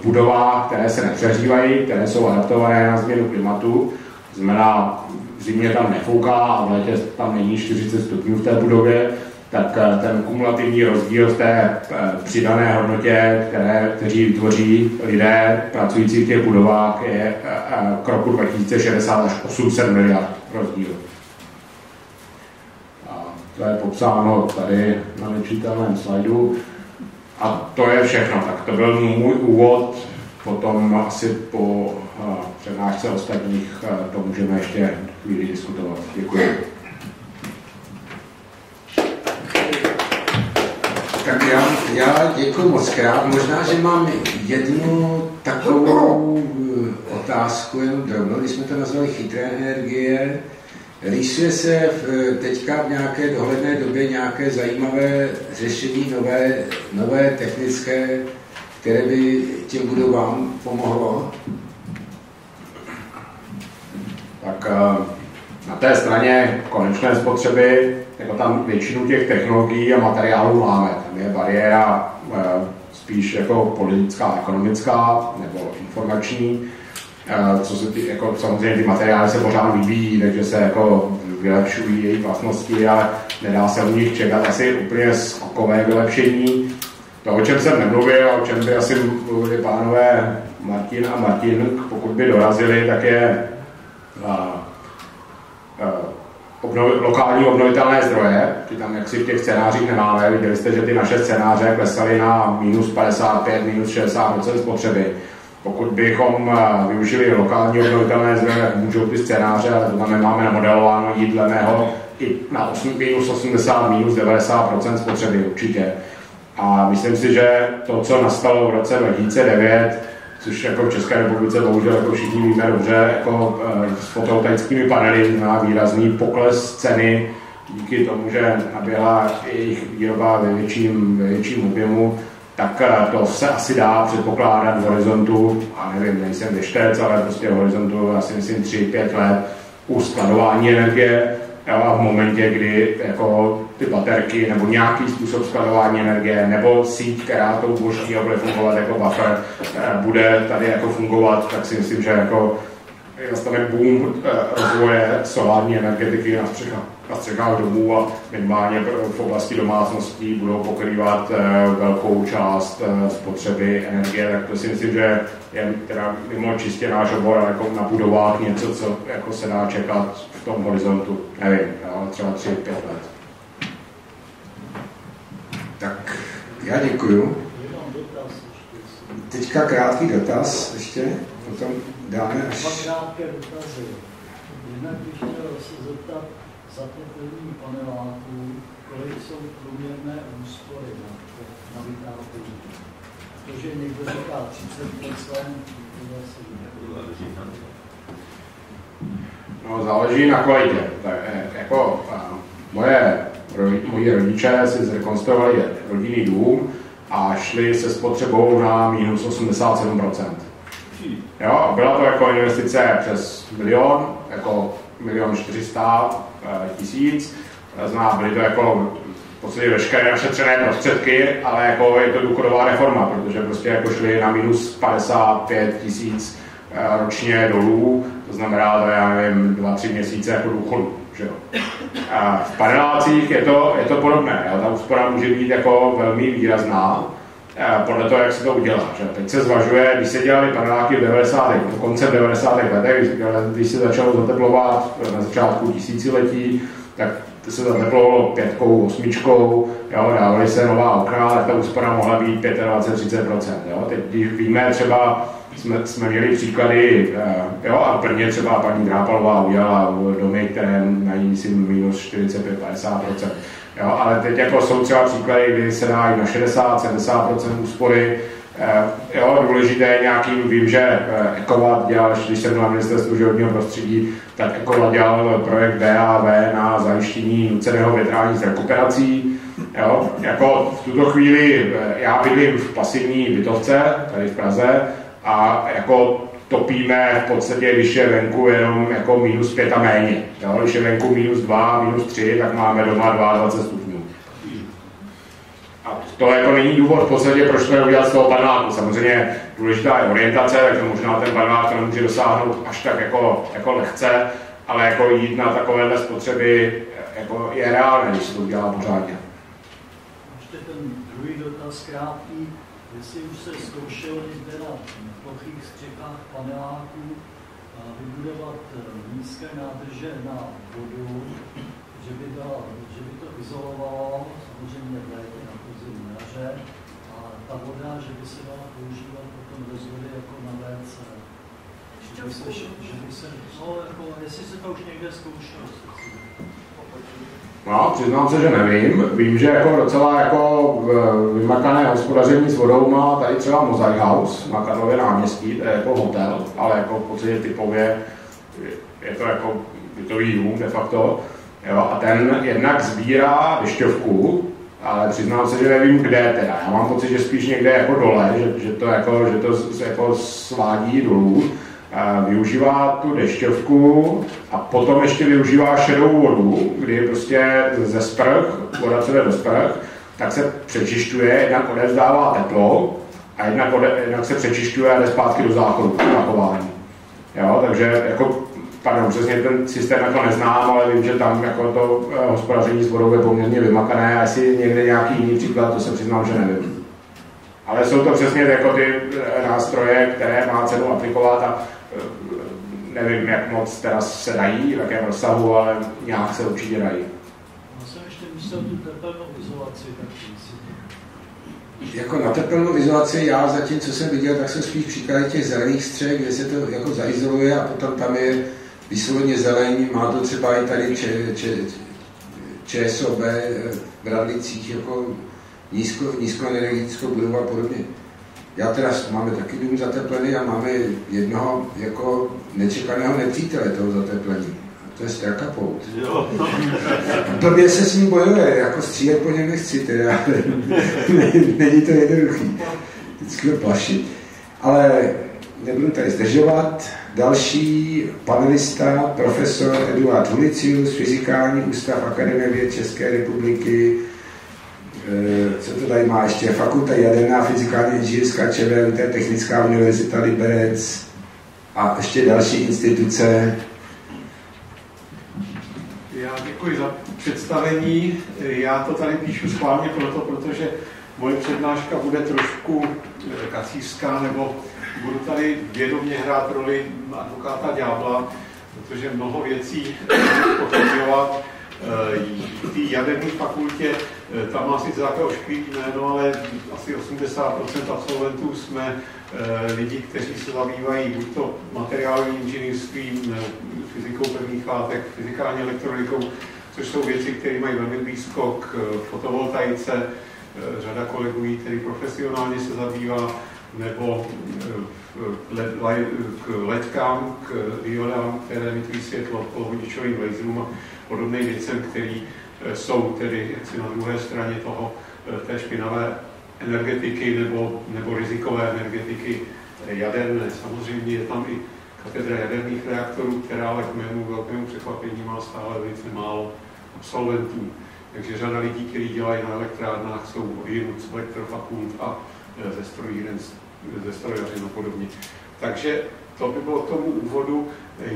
v budovách, které se nepřežívají, které jsou adaptované na změnu klimatu. Znamená, zimě tam nefouká a v létě tam není 40 stupňů v té budově, tak eh, ten kumulativní rozdíl v té eh, přidané hodnotě, které, kteří vytvoří lidé pracující v těch budovách, je k roku 2060 až 800 miliard rozdíl. A to je popsáno tady na nečitelném slajdu. A to je všechno. Tak to byl můj úvod. Potom asi po přednášce ostatních to můžeme ještě chvíli diskutovat. Děkuji.
Tak já, já děkuji moc krát. Možná, že mám jednu takovou eh, otázku, jenom drobnou, když jsme to nazvali chytré energie. Rýsuje se v, teďka v nějaké dohledné době nějaké zajímavé řešení, nové, nové technické, které by těm budovám pomohlo?
Tak eh, na té straně konečné spotřeby, jako tam většinu těch technologií a materiálů máme. Tam je bariéra eh, spíš jako politická, ekonomická nebo informační. Eh, co se ty, jako samozřejmě ty materiály se pořád vyvíjí, takže se jako vylepšují jejich vlastnosti, ale nedá se u nich čekat asi úplně skokové vylepšení. To, o čem jsem nemluvil, o čem by asi mluvili pánové Martin a Martin, pokud by dorazili, tak je Eh, obnovi, lokální obnovitelné zdroje, ty tam jaksi v těch scénářích nemáme. Viděli jste, že ty naše scénáře klesaly na minus 55, minus 60 spotřeby. Pokud bychom eh, využili lokální obnovitelné zdroje, tak můžou ty scénáře, ale to tam nemáme namodelováno, jít dle mého i na 8, minus 80, minus 90% spotřeby určitě. A myslím si, že to, co nastalo v roce 2009, což jako v České republice bohužel jako všichni víme dobře, jako eh, s fotovoltaickými panely má výrazný pokles ceny díky tomu, že naběhla jejich výroba ve větším, ve větším objemu, tak eh, to se asi dá předpokládat v horizontu, a nevím, nejsem věštec, ale prostě v horizontu asi myslím 3-5 let u skladování energie, a v momentě, kdy jako ty baterky nebo nějaký způsob skladování energie nebo síť, která to umožní a bude fungovat jako buffer, eh, bude tady jako fungovat, tak si myslím, že jako nastane boom eh, rozvoje solární energetiky na střechách, na střechách domů a minimálně v oblasti domácností budou pokrývat eh, velkou část spotřeby energie, tak to si myslím, že je teda mimo čistě náš obor, ale jako na budovách něco, co jako se dá čekat v tom horizontu, nevím, třeba 3-5 let.
Tak já děkuju. Teďka krátký dotaz ještě, potom dáme až...
Dva krátké dotazy. Jednak bych chtěl se zeptat zateplení paneláků, kolik jsou průměrné úspory na, na vytápění. Protože někdo říká 30%, to zase
No, záleží na kvalitě. Tak, jako, a, moje moji rodiče si zrekonstruovali rodinný dům a šli se spotřebou na minus 87%. Jo, byla to jako investice přes milion, jako milion 400 eh, tisíc. Zná, byly to jako v podstatě veškeré našetřené prostředky, ale jako je to důchodová reforma, protože prostě jako šli na minus 55 tisíc eh, ročně dolů, to znamená, to já nevím, dva, tři měsíce jako důchodu. Že jo? A v panelácích je to, je to podobné. Jo? Ta úspora může být jako velmi výrazná podle toho, jak se to udělá. Že? Teď se zvažuje, když se dělali paneláky v 90. koncem 90. letech, když se začalo zateplovat na začátku tisíciletí, tak to se zateplovalo pětkou, osmičkou, jo, dávaly se nová okna, ale ta úspora mohla být 25-30%. Teď, když víme třeba, jsme, jsme měli příklady, eh, jo, a Brně třeba paní Drápalová udělala domy, které mají, myslím, minus 45-50%. Jo, ale teď jako jsou třeba příklady, kdy se dá i na 60-70% úspory, eh, Jo, důležité je nějakým, vím, že Ekovat eh, dělal, když jsem na ministerstvu životního prostředí, tak Ekovat dělal projekt BAV na zajištění nuceného větrání z rekuperací. Jo, jako v tuto chvíli já bydlím v pasivní bytovce, tady v Praze, a jako topíme v podstatě, když je venku jenom jako minus 5 a méně. Jo? Když je venku minus 2, minus 3, tak máme doma 22 stupňů. A to jako není důvod v podstatě, proč to neudělat z toho paneláku. Samozřejmě důležitá je orientace, takže možná ten panelák to nemůže dosáhnout až tak jako, jako lehce, ale jako jít na takovéhle spotřeby jako je reálné, když se to udělá pořádně.
ještě ten druhý dotaz krátký, jestli už se zkoušelo někde na plochých střechách paneláků vybudovat eh, nízké nádrže na vodu, že by, dala, že by to izolovalo, samozřejmě v létě na podzim jaře, a ta voda, že by se dala používat potom rozvody jako na WC. Že by se, že by se, no, jako, jestli se to už někde zkoušelo.
No, přiznám se, že nevím. Vím, že jako docela jako vymakané hospodaření s vodou má tady třeba Mosaic House na Karlově náměstí, to je jako hotel, ale jako v podstatě typově je to jako bytový dům de facto. Jo, a ten jednak sbírá dešťovku, ale přiznám se, že nevím kde teda. Já mám pocit, že spíš někde jako dole, že, že to, jako, že to se jako svádí dolů využívá tu dešťovku a potom ještě využívá šedou vodu, kdy prostě ze sprch, voda se jde do sprch, tak se přečišťuje, jednak odevzdává teplo a jednak, ode, jednak se přečišťuje a jde zpátky do záchodu, zachování. Jo, takže jako, pardon, přesně ten systém jako neznám, ale vím, že tam jako to eh, hospodaření s vodou je poměrně vymakané a jestli někde nějaký jiný příklad, to se přiznám, že nevím. Ale jsou to přesně jako ty eh, nástroje, které má cenu aplikovat a nevím, jak moc teda se dají, v jakém rozsahu, ale nějak se určitě dají.
Já jsem ještě myslel tu tepelnou izolaci, tak
jako na tepelnou izolaci já zatím, co jsem viděl, tak jsem spíš příklad těch zelených střech, kde se to jako zaizoluje a potom tam je vysloveně zelení, má to třeba i tady če, če, ČSOB v Radlicích jako nízko, nízkoenergetickou budovu a podobně. Já teda máme taky dům zateplený a máme jednoho jako nečekaného nepřítele toho zateplení. A to je strakapout. Blbě se s ním bojuje, jako střílet po něm nechci teda. Není to jednoduchý. Vždycky ho plašit. Ale nebudu tady zdržovat. Další panelista, profesor Eduard Hulicius, Fyzikální ústav Akademie věd České republiky, co to tady má ještě, Fakulta jaderná fyzikální inženýrská ČVUT, Technická univerzita Liberec a ještě další instituce.
Já děkuji za představení. Já to tady píšu schválně proto, protože moje přednáška bude trošku eh, kacířská, nebo budu tady vědomě hrát roli advokáta ďábla, protože mnoho věcí potvrzovat v té jaderné fakultě, eh, tam má sice takové ošklivý jméno, ale asi 80% absolventů jsme eh, lidi, kteří se zabývají buď to materiálním inženýrstvím, fyzikou pevných látek, fyzikální elektronikou, což jsou věci, které mají velmi blízko k eh, fotovoltaice. Řada kolegů, který profesionálně se zabývá, nebo k ledkám, k diodám, které emitují světlo, polovodičovým laserům a podobným věcem, které eh, jsou tedy jaksi na druhé straně toho eh, té špinavé energetiky nebo, nebo rizikové energetiky jaderné. Samozřejmě je tam i katedra jaderných reaktorů, která ale k mému velkému překvapení má stále velice málo absolventů. Takže řada lidí, kteří dělají na elektrárnách, jsou odjinut z elektrofakult a eh, ze strojíren, ze strojařin a podobně. Takže to by bylo k tomu úvodu.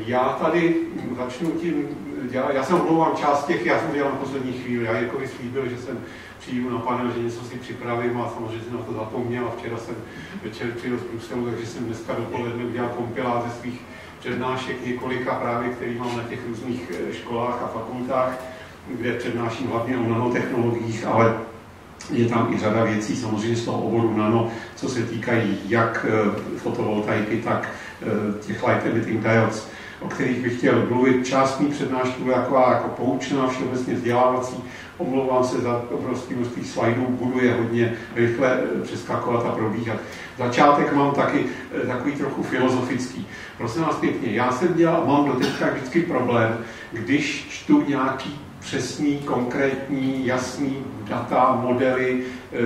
Já tady začnu tím dělat, já jsem omlouvám část těch, já jsem dělal na poslední chvíli, já Jirkovi slíbil, že jsem přijdu na panel, že něco si připravím a samozřejmě jsem na to zapomněl a včera jsem večer přijel z Bruselu, takže jsem dneska dopoledne udělal kompilát ze svých přednášek několika právě, který mám na těch různých školách a fakultách, kde přednáším hlavně o nanotechnologiích, ale je tam i řada věcí samozřejmě z toho oboru nano, co se týkají jak eh, fotovoltaiky, tak eh, těch light emitting diodes, o kterých bych chtěl mluvit. Část mý přednášky bude taková jako poučná, všeobecně vzdělávací. Omlouvám se za obrovský množství slajdů, budu je hodně rychle eh, přeskakovat a probíhat. Začátek mám taky takový trochu filozofický. Prosím vás pěkně, já jsem dělal, mám do teďka vždycky problém, když čtu nějaký přesný, konkrétní, jasný data, modely, eh,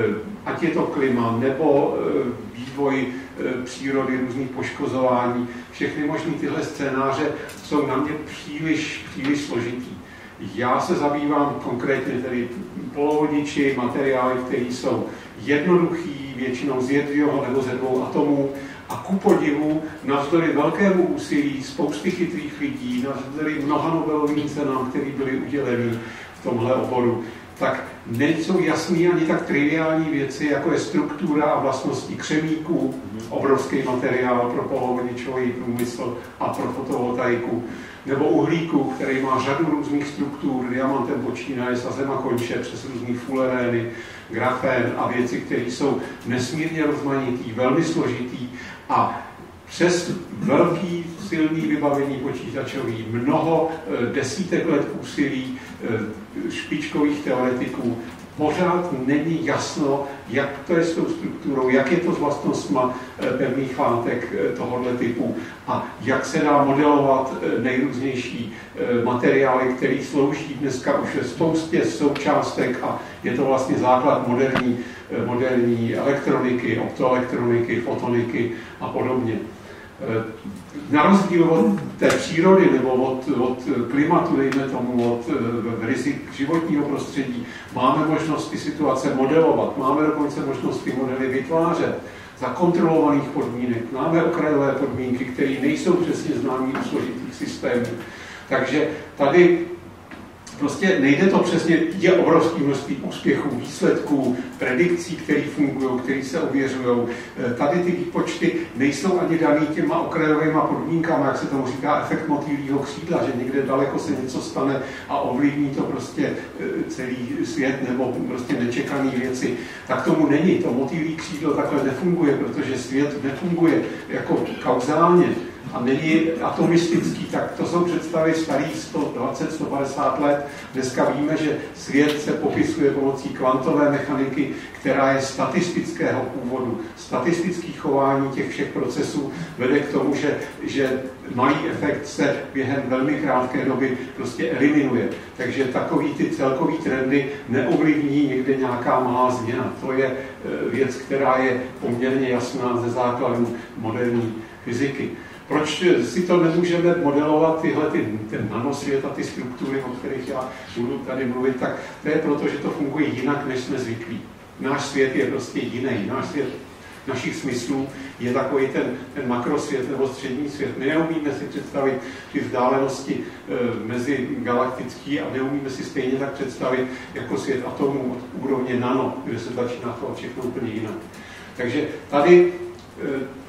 ať je to klima nebo eh, vývoj eh, přírody, různých poškozování, všechny možné tyhle scénáře jsou na mě příliš, příliš složitý. Já se zabývám konkrétně tedy polovodiči, materiály, které jsou jednoduchý, většinou z jednoho nebo ze dvou atomů, a ku podivu, navzdory velkému úsilí spousty chytrých lidí, navzdory mnoha Nobelovým cenám, které byly uděleny v tomhle oboru, tak nejsou jasné ani tak triviální věci, jako je struktura a vlastnosti křemíků, obrovský materiál pro polovodičový průmysl a pro fotovoltaiku, nebo uhlíku, který má řadu různých struktur, diamantem počínaje, sazem a konče, přes různý fulerény, grafén a věci, které jsou nesmírně rozmanitý, velmi složitý a přes velký silný vybavení počítačový, mnoho eh, desítek let úsilí eh, špičkových teoretiků, pořád není jasno, jak to je s tou strukturou, jak je to s vlastnostmi eh, pevných látek tohoto typu a jak se dá modelovat nejrůznější materiály, které slouží dneska už ve spoustě součástek a je to vlastně základ moderní, moderní elektroniky, optoelektroniky, fotoniky a podobně. Na rozdíl od té přírody nebo od, od klimatu, dejme tomu, od eh, rizik životního prostředí, máme možnost ty situace modelovat, máme dokonce možnost ty modely vytvářet za kontrolovaných podmínek, máme okrajové podmínky, které nejsou přesně známé u složitých systémů. Takže tady Prostě nejde to přesně, je obrovské množství úspěchů, výsledků, predikcí, které fungují, které se ověřují. Eh, tady ty výpočty nejsou ani daný těma okrajovými podmínkami, jak se tomu říká, efekt motýlího křídla, že někde daleko se něco stane a ovlivní to prostě eh, celý svět nebo prostě nečekané věci. Tak tomu není. To motýlí křídlo takhle nefunguje, protože svět nefunguje jako kauzálně a není atomistický, tak to jsou představy starý 120-150 let. Dneska víme, že svět se popisuje pomocí kvantové mechaniky, která je statistického původu. Statistický chování těch všech procesů vede k tomu, že, že malý efekt se během velmi krátké doby prostě eliminuje. Takže takový ty celkový trendy neovlivní někde nějaká malá změna. To je e, věc, která je poměrně jasná ze základů moderní fyziky. Proč si to nemůžeme modelovat tyhle ty, ten nanosvět a ty struktury, o kterých já budu tady mluvit, tak to je proto, že to funguje jinak, než jsme zvyklí. Náš svět je prostě jiný. Náš svět našich smyslů je takový ten, ten makrosvět nebo střední svět. My neumíme si představit ty vzdálenosti e, mezi galaktický a neumíme si stejně tak představit jako svět atomů od úrovně nano, kde se začíná to všechno úplně jinak. Takže tady e,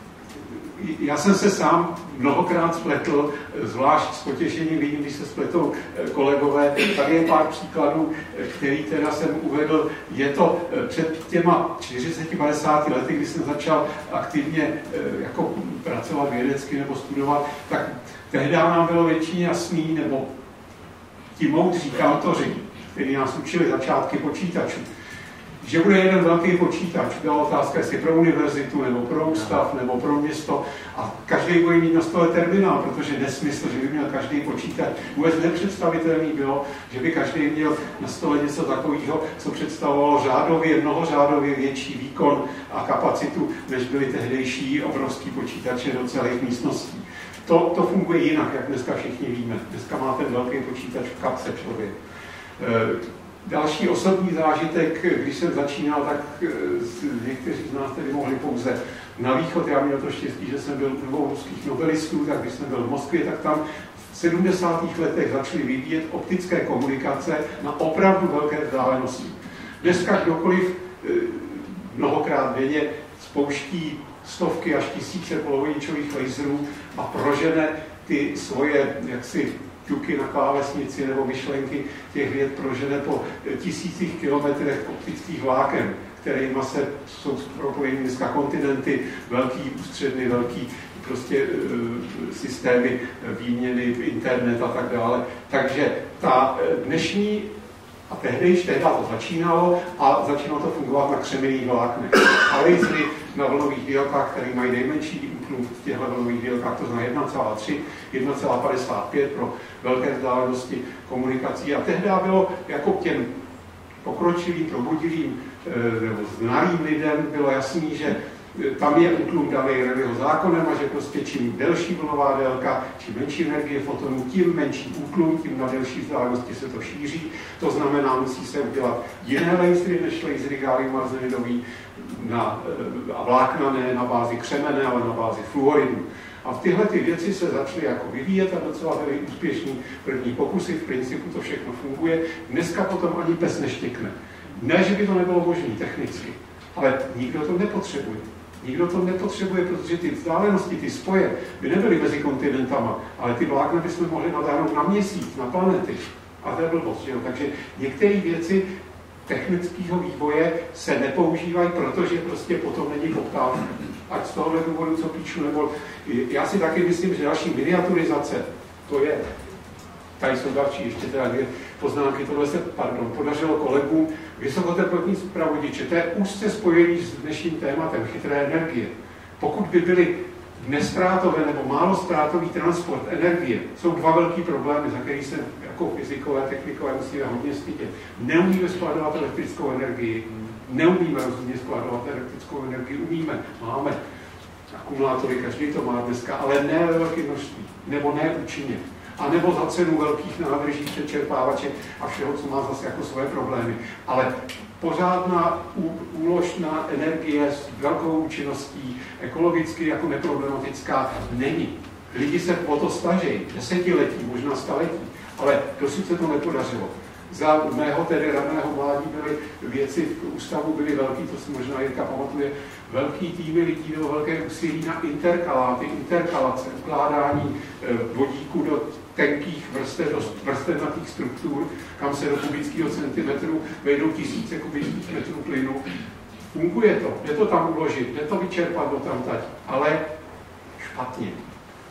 já jsem se sám mnohokrát spletl, zvlášť s potěšením vidím, když se spletou eh, kolegové. Tady je pár příkladů, eh, který teda jsem uvedl. Je to eh, před těma 40-50 lety, kdy jsem začal aktivně jako pracovat vědecky nebo studovat, tak tehdy nám bylo většině jasný, nebo ti moudří kantoři, kteří nás učili začátky počítačů, že bude jeden velký počítač. Byla otázka, jestli pro univerzitu, nebo pro ústav, nebo pro město. A každý bude mít na stole terminál, protože nesmysl, že by měl každý počítač. Vůbec nepředstavitelný bylo, že by každý měl na stole něco takového, co představovalo řádově, mnohořádově větší výkon a kapacitu, než byly tehdejší obrovský počítače do celých místností. To, to funguje jinak, jak dneska všichni víme. Dneska má ten velký počítač v kapse člověk. Další osobní zážitek, když jsem začínal, tak eh, někteří z nás tedy mohli pouze na východ. Já měl to štěstí, že jsem byl dvou ruských nobelistů, tak když jsem byl v Moskvě, tak tam v 70. letech začaly vyvíjet optické komunikace na opravdu velké vzdálenosti. Dneska kdokoliv eh, mnohokrát denně spouští stovky až tisíce polovodičových laserů a prožene ty svoje jaksi ťuky na klávesnici nebo myšlenky těch věd prožene po tisících kilometrech optických vláken, kterými se jsou propojeny dneska kontinenty, velký ústředny, velký prostě e, systémy výměny, internet a tak dále. Takže ta e, dnešní a tehdy již to začínalo a začínalo to fungovat na křemenných vláknech. A lasery na vlnových dílkách, které mají nejmenší útlum v těchto vlnových dílkách, to znamená 1,3, 1,55 pro velké vzdálenosti komunikací. A tehdy bylo jako těm pokročilým, probudilým eh, nebo znalým lidem bylo jasný, že tam je útlum daný Revyho zákonem a že prostě čím delší vlnová délka, čím menší energie fotonů, tím menší útlum, tím na delší vzdálenosti se to šíří. To znamená, musí se udělat jiné lasery než lasery gallium arsenidový na, eh, a vláknané na bázi křemene, ale na bázi fluoridu. A v tyhle ty věci se začaly jako vyvíjet a docela byly úspěšní první pokusy, v principu to všechno funguje. Dneska potom ani pes neštěkne. Ne, že by to nebylo možné technicky, ale nikdo to nepotřebuje. Nikdo to nepotřebuje, protože ty vzdálenosti, ty spoje by nebyly mezi kontinentama, ale ty vlákna bychom mohli nadáhnout na měsíc, na planety. A to je blbost, jo? Takže některé věci technického vývoje se nepoužívají, protože prostě potom není poptávka. Ať z tohohle důvodu, co píšu, nebo já si taky myslím, že další miniaturizace, to je, tady jsou další ještě teda dvě poznámky, tohle se, pardon, podařilo kolegům vysokoteplotní zpravodiče, to je úzce spojený s dnešním tématem chytré energie. Pokud by byly nestrátové nebo málo ztrátový transport energie, jsou dva velký problémy, za který se jako fyzikové, technikové musíme hodně stydět. Neumíme skladovat elektrickou energii, neumíme rozhodně skladovat elektrickou energii, umíme, máme akumulátory, každý to má dneska, ale ne ve velké množství, nebo ne účinně. A nebo za cenu velkých nádrží, přečerpávače a všeho, co má zase jako svoje problémy. Ale pořádná úložná energie s velkou účinností, ekologicky jako neproblematická, není. Lidi se po to staží, desetiletí, možná staletí, ale dosud se to nepodařilo. Za mého tedy raného mládí byly věci v ústavu byly velký, to si možná Jirka pamatuje, velký týmy lidí nebo velké úsilí na interkaláty, interkalace, ukládání eh, vodíku do tenkých vrstevnatých struktur, kam se do kubického centimetru vejdou tisíce kubických metrů plynu. Funguje to, je to tam uložit, je to vyčerpat do tam tať, ale špatně.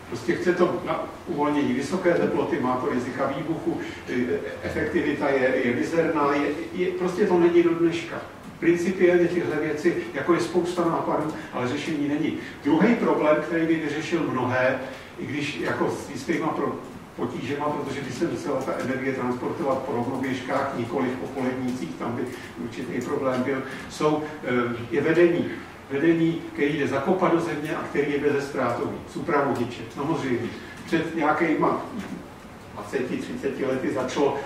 Prostě chce to na uvolnění vysoké teploty, má to rizika výbuchu, e, efektivita je, je mizerná, je, je, prostě to není do dneška. Principiálně tyhle věci, jako je spousta nápadů, ale řešení není. Druhý problém, který by vyřešil mnohé, i když jako s jistýma pro, potížema, protože by se musela ta energie transportovat po rovnoběžkách, nikoli po polednících, tam by určitý problém byl, jsou, e, je vedení vedení, který jde zakopat do země a který je bezestrátový, supravodiče, samozřejmě. Před nějakýma 20-30 lety začalo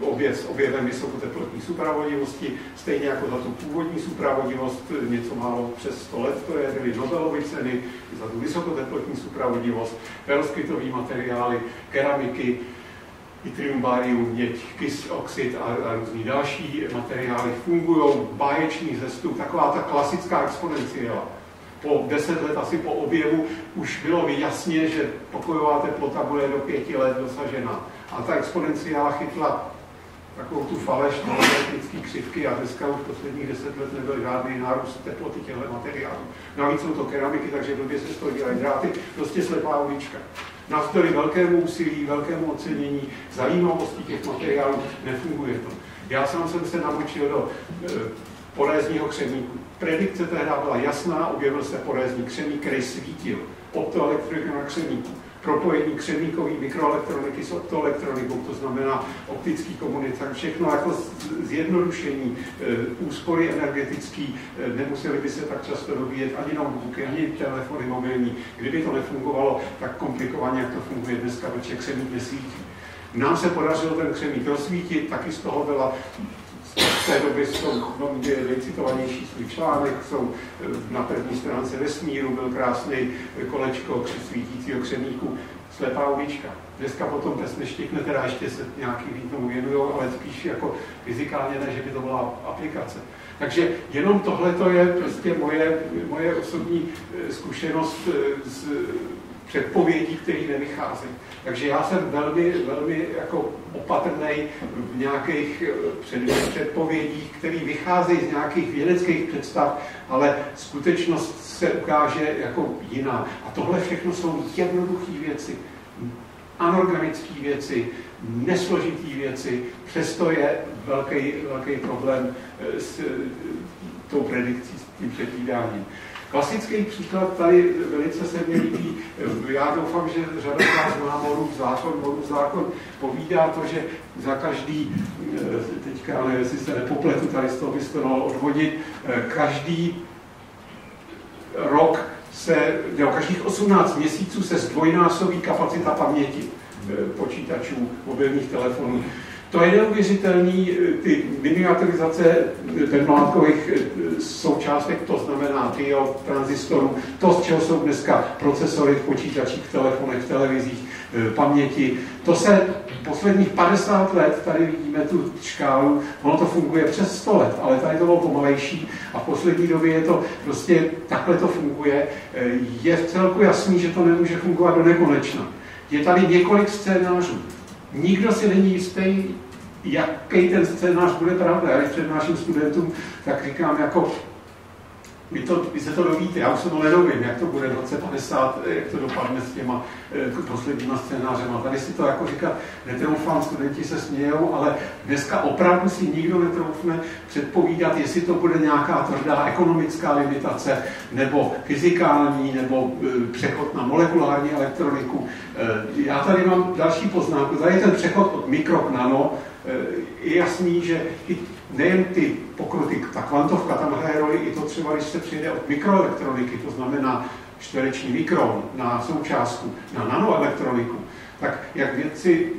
objev s objevem vysokoteplotní supravodivosti, stejně jako za tu původní supravodivost, něco málo přes 100 let to je, byly Nobelovy ceny za tu vysokoteplotní supravodivost, perovskitové materiály, keramiky, yttrium, barium, měď, kys, oxid a, a různý další materiály fungují, báječný zestup, taková ta klasická exponenciála. Po deset let asi po objevu už bylo jasně, že pokojová teplota bude do pěti let dosažena. A ta exponenciála chytla takovou tu faleš energetické křivky a dneska už posledních deset let nebyl žádný nárůst teploty těchto materiálů. Navíc jsou to keramiky, takže blbě se z toho dělají dráty, prostě slepá ulička. Navzdory velkému úsilí, velkému ocenění, zajímavosti těch materiálů nefunguje to. Já sám jsem se namočil do e, porézního křemíku. Predikce tehdy byla jasná, objevil se porézní křemík, který svítil. Optoelektrika na křemíku propojení křemíkové mikroelektroniky s optoelektronikou, to znamená optický komunikace, všechno jako zjednodušení, e, úspory energetický, e, nemuseli by se tak často dobíjet ani notebooky, ani telefony mobilní. Kdyby to nefungovalo tak komplikovaně, jak to funguje dneska, protože křemík nesvítí. Nám se podařilo ten křemík rozsvítit, taky z toho byla v té době jsou mnohdy nejcitovanější svůj článek, jsou eh, na první stránce vesmíru, byl krásný kolečko při svítícího křemíku, slepá ulička. Dneska potom bez neštěkne, teda ještě se nějaký lidi tomu věnují, ale spíš jako fyzikálně ne, že by to byla aplikace. Takže jenom tohle je prostě moje, moje osobní eh, zkušenost eh, z předpovědí, které nevycházejí. Takže já jsem velmi, velmi jako opatrný v nějakých eh, předpovědích, které vycházejí z nějakých vědeckých představ, ale skutečnost se ukáže jako jiná. A tohle všechno jsou jednoduché věci, anorganické věci, nesložitý věci, přesto je velký, velký problém eh, s eh, tou predikcí, s tím předvídáním. Klasický příklad tady velice se mi líbí. Já doufám, že řada z vás má Morův zákon. Morův zákon povídá to, že za každý, eh, teďka, ale jestli se nepopletu, tady z toho by dalo odvodit, eh, každý rok se, jo, každých 18 měsíců se zdvojnásobí kapacita paměti eh, počítačů, mobilních telefonů. To je neuvěřitelný, ty miniaturizace termolátkových součástek, to znamená trio tranzistorů, to, z čeho jsou dneska procesory v počítačích, v telefonech, v televizích, paměti. To se posledních 50 let, tady vidíme tu škálu, ono to funguje přes 100 let, ale tady to bylo pomalejší a v poslední době je to prostě takhle to funguje. Je v celku jasný, že to nemůže fungovat do nekonečna. Je tady několik scénářů. Nikdo si není jistý, jaký ten scénář bude pravda. Já když přednáším studentům, tak říkám jako vy, to, vy se to dovíte, já už se to nedovím, jak to bude v roce 50, jak to dopadne s těma e, posledníma scénářema. Tady si to jako říká, netroufám, studenti se smějou, ale dneska opravdu si nikdo netroufne předpovídat, jestli to bude nějaká tvrdá ekonomická limitace, nebo fyzikální, nebo e, přechod na molekulární elektroniku. E, já tady mám další poznámku. Tady ten přechod od mikro k nano, je jasný, že i nejen ty pokroky, ta kvantovka tam hraje roli, i to třeba, když se přijde od mikroelektroniky, to znamená čtvereční mikron na součástku, na nanoelektroniku, tak jak vědci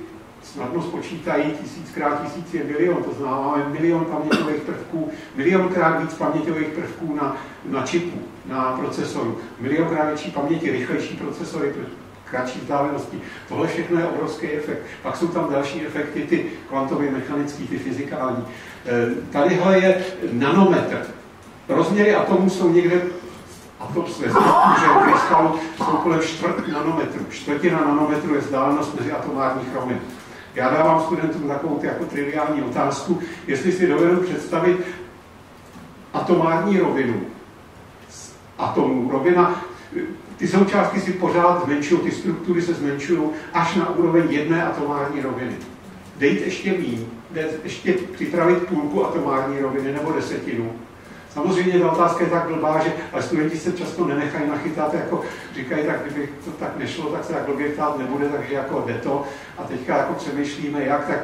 snadno spočítají, tisíckrát tisíc je milion, to znamená, milion paměťových prvků, milionkrát víc paměťových prvků na, na čipu, na procesoru, milionkrát větší paměti, rychlejší procesory, kratší vzdálenosti. Tohle všechno je obrovský efekt. Pak jsou tam další efekty, ty kvantově mechanické, ty fyzikální. E, tadyhle je nanometr. Rozměry atomů jsou někde atom ve že krystalu jsou kolem čtvrt nanometru. Čtvrtina nanometru je vzdálenost mezi atomárních rovin. Já dávám studentům takovou jako triviální otázku, jestli si dovedu představit atomární rovinu. Atomů. Rovina ty součástky si pořád zmenšují, ty struktury se zmenšují až na úroveň jedné atomární roviny. Dejte ještě míň, ještě připravit půlku atomární roviny nebo desetinu. Samozřejmě ta otázka je tak blbá, že ale studenti se často nenechají nachytat, jako říkají, tak kdyby to tak nešlo, tak se tak blbě ptát nebude, takže jako jde to. A teďka jako přemýšlíme, jak, tak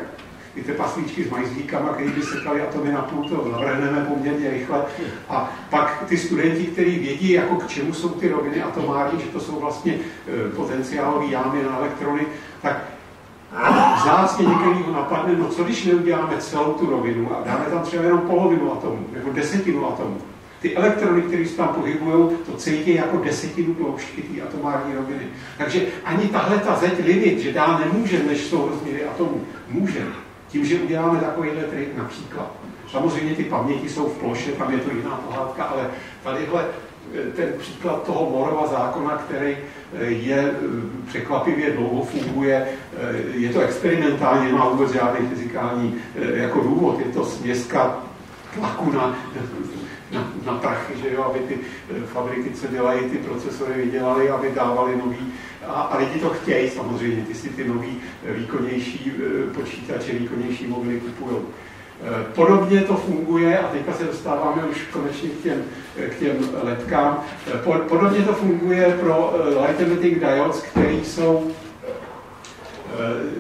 ty trpaslíčky s majzlíkama, který by sekali atomy na půl, to navrhneme poměrně rychle. A pak ty studenti, kteří vědí, jako k čemu jsou ty roviny atomární, že to jsou vlastně e, potenciálové jámy na elektrony, tak vzácně některýho napadne, no co když neuděláme celou tu rovinu a dáme tam třeba jenom polovinu atomu, nebo desetinu atomu. Ty elektrony, které se tam pohybují, to cítí jako desetinu ploušťky té atomární roviny. Takže ani tahle ta zeď limit, že dá nemůže, než jsou rozměry atomů, může. Tím, že uděláme takovýhle trik například. Samozřejmě ty paměti jsou v ploše, tam je to jiná pohádka, ale tadyhle eh, ten příklad toho Morova zákona, který eh, je eh, překvapivě dlouho funguje, je to experimentálně, nemá vůbec žádný fyzikální jako důvod, je to směska tlaku na, na, na prachy, že jo, aby ty fabriky, co dělají ty procesory, vydělali, aby dávali nový a, a lidi to chtějí samozřejmě, ty si ty nový eh, výkonnější eh, počítače, výkonnější mobily kupují. Eh, podobně to funguje, a teďka se dostáváme už konečně k těm, k těm letkám, podobně to funguje pro light emitting diodes, které jsou,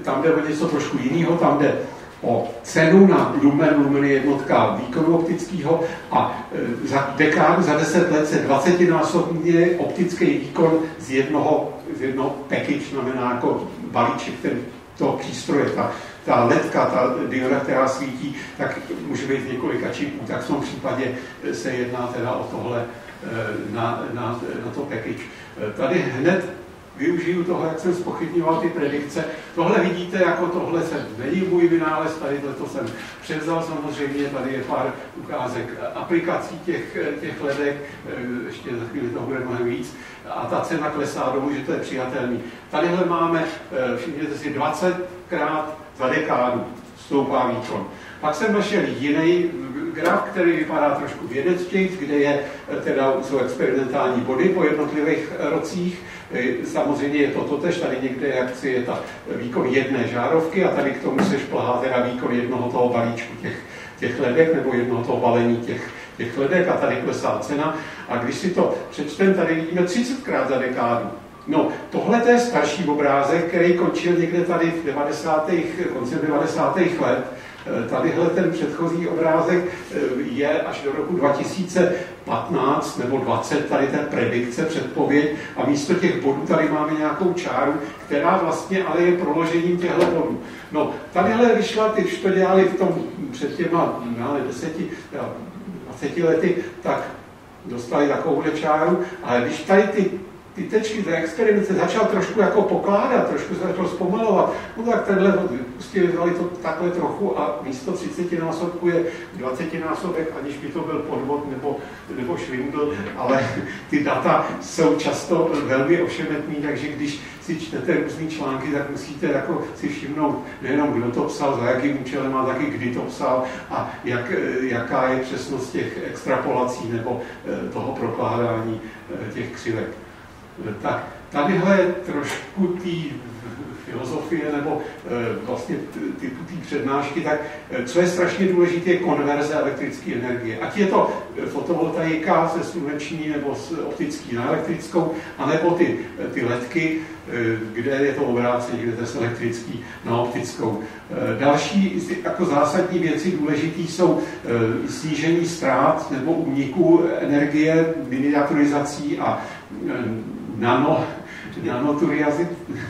tam jde o něco trošku jiného, tam jde o cenu na lumen, lumen je jednotka výkonu optického a za dekádu, za deset let se 20 násobně optický výkon z jednoho z jednoho package, znamená jako balíček ten, toho přístroje, ta, ta ledka, ta dioda, která svítí, tak může být několika čipů, tak v tom případě se jedná teda o tohle eh, na, na, na to package. Eh, tady hned využiju toho, jak jsem spochybňoval ty predikce. Tohle vidíte, jako tohle se není můj vynález, tady to jsem převzal samozřejmě, tady je pár ukázek aplikací těch, těch ledek, eh, ještě za chvíli toho bude mnohem víc, a ta cena klesá domů, že to je přijatelný. Tadyhle máme, eh, všimněte si, 20 krát za dekádu stoupá výkon. Pak jsem našel jiný graf, který vypadá trošku vědečtěji, kde je, eh, teda jsou experimentální body po jednotlivých rocích E, samozřejmě je to totež, tady někde jak je ta výkon jedné žárovky a tady k tomu se šplhá teda výkon jednoho toho balíčku těch, těch ledek nebo jednoho toho balení těch, těch ledek a tady klesá cena. A když si to přečteme, tady vidíme 30krát za dekádu. No, tohle je starší obrázek, který končil někde tady v 90. koncem 90. let Tadyhle ten předchozí obrázek je až do roku 2015 nebo 20, tady ta predikce, předpověď a místo těch bodů tady máme nějakou čáru, která vlastně ale je proložením těchto bodů. No, tadyhle vyšla, ty už to dělali v tom před těma no, deseti, 20 lety, tak dostali takovouhle čáru, ale když tady ty ty tečky, experiment se začal trošku jako pokládat, trošku se začal zpomalovat, no tak tenhle pustili, vzali to takhle trochu a místo 30 násobku je 20 násobek, aniž by to byl podvod nebo, nebo švindl, ale ty data jsou často velmi ošemetný, takže když si čtete různé články, tak musíte jako si všimnout nejenom, kdo to psal, za jakým účelem, ale taky kdy to psal a jak, jaká je přesnost těch extrapolací nebo eh, toho prokládání eh, těch křivek. Tak tadyhle trošku té filozofie nebo e, vlastně typu té přednášky, tak e, co je strašně důležité, je konverze elektrické energie. Ať je to fotovoltaika se sluneční nebo s optický na elektrickou, anebo ty, ty ledky, e, kde je to obráceně, kde to je elektrický na optickou. Další jako zásadní věci důležité jsou snížení ztrát nebo úniku energie, miniaturizací a nano,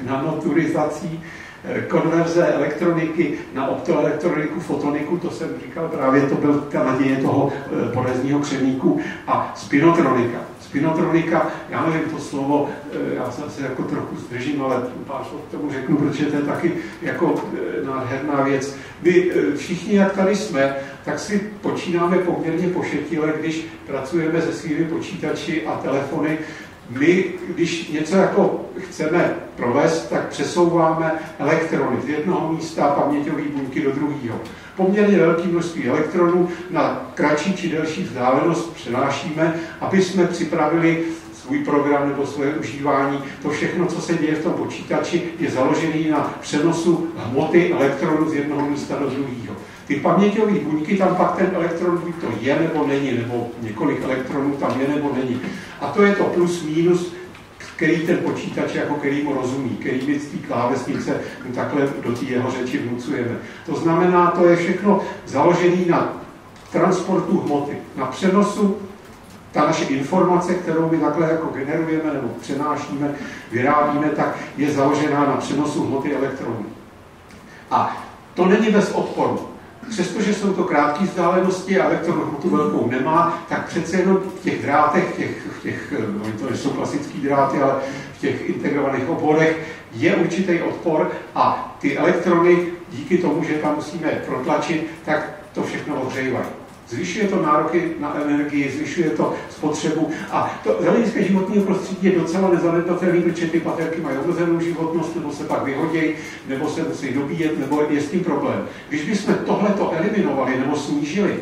nanoturizací, eh, konverze elektroniky na optoelektroniku, fotoniku, to jsem říkal právě, to byl ta naděje toho eh, porezního křemíku, a spinotronika. Spinotronika, já nevím to slovo, eh, já se asi jako trochu zdržím, ale pár slov k tomu řeknu, protože to je taky jako nádherná věc. My všichni, jak tady jsme, tak si počínáme poměrně pošetile, když pracujeme se svými počítači a telefony, my, když něco jako chceme provést, tak přesouváme elektrony z jednoho místa paměťové buňky do druhého. Poměrně velké množství elektronů na kratší či delší vzdálenost přenášíme, aby jsme připravili svůj program nebo svoje užívání. To všechno, co se děje v tom počítači, je založené na přenosu hmoty elektronů z jednoho místa do druhého. Ty paměťové buňky, tam pak ten elektron buď to je nebo není, nebo několik elektronů tam je nebo není. A to je to plus minus, který ten počítač, jako který mu rozumí, který my z té klávesnice takhle do té jeho řeči vnucujeme. To znamená, to je všechno založené na transportu hmoty, na přenosu ta naše informace, kterou my takhle jako generujeme nebo přenášíme, vyrábíme, tak je založená na přenosu hmoty elektronů. A to není bez odporu přestože jsou to krátké vzdálenosti a elektrohmotu velkou nemá, tak přece jenom v těch drátech, v těch, v těch no, to jsou klasické dráty, ale v těch integrovaných oborech je určitý odpor a ty elektrony díky tomu, že tam musíme protlačit, tak to všechno ohřejvají. Zvyšuje to nároky na energii, zvyšuje to spotřebu a to z hlediska životního prostředí je docela nezanedbatelný, protože ty baterky mají omezenou životnost, nebo se pak vyhodějí, nebo se musí dobíjet, nebo je s tím problém. Když bychom tohleto eliminovali nebo snížili,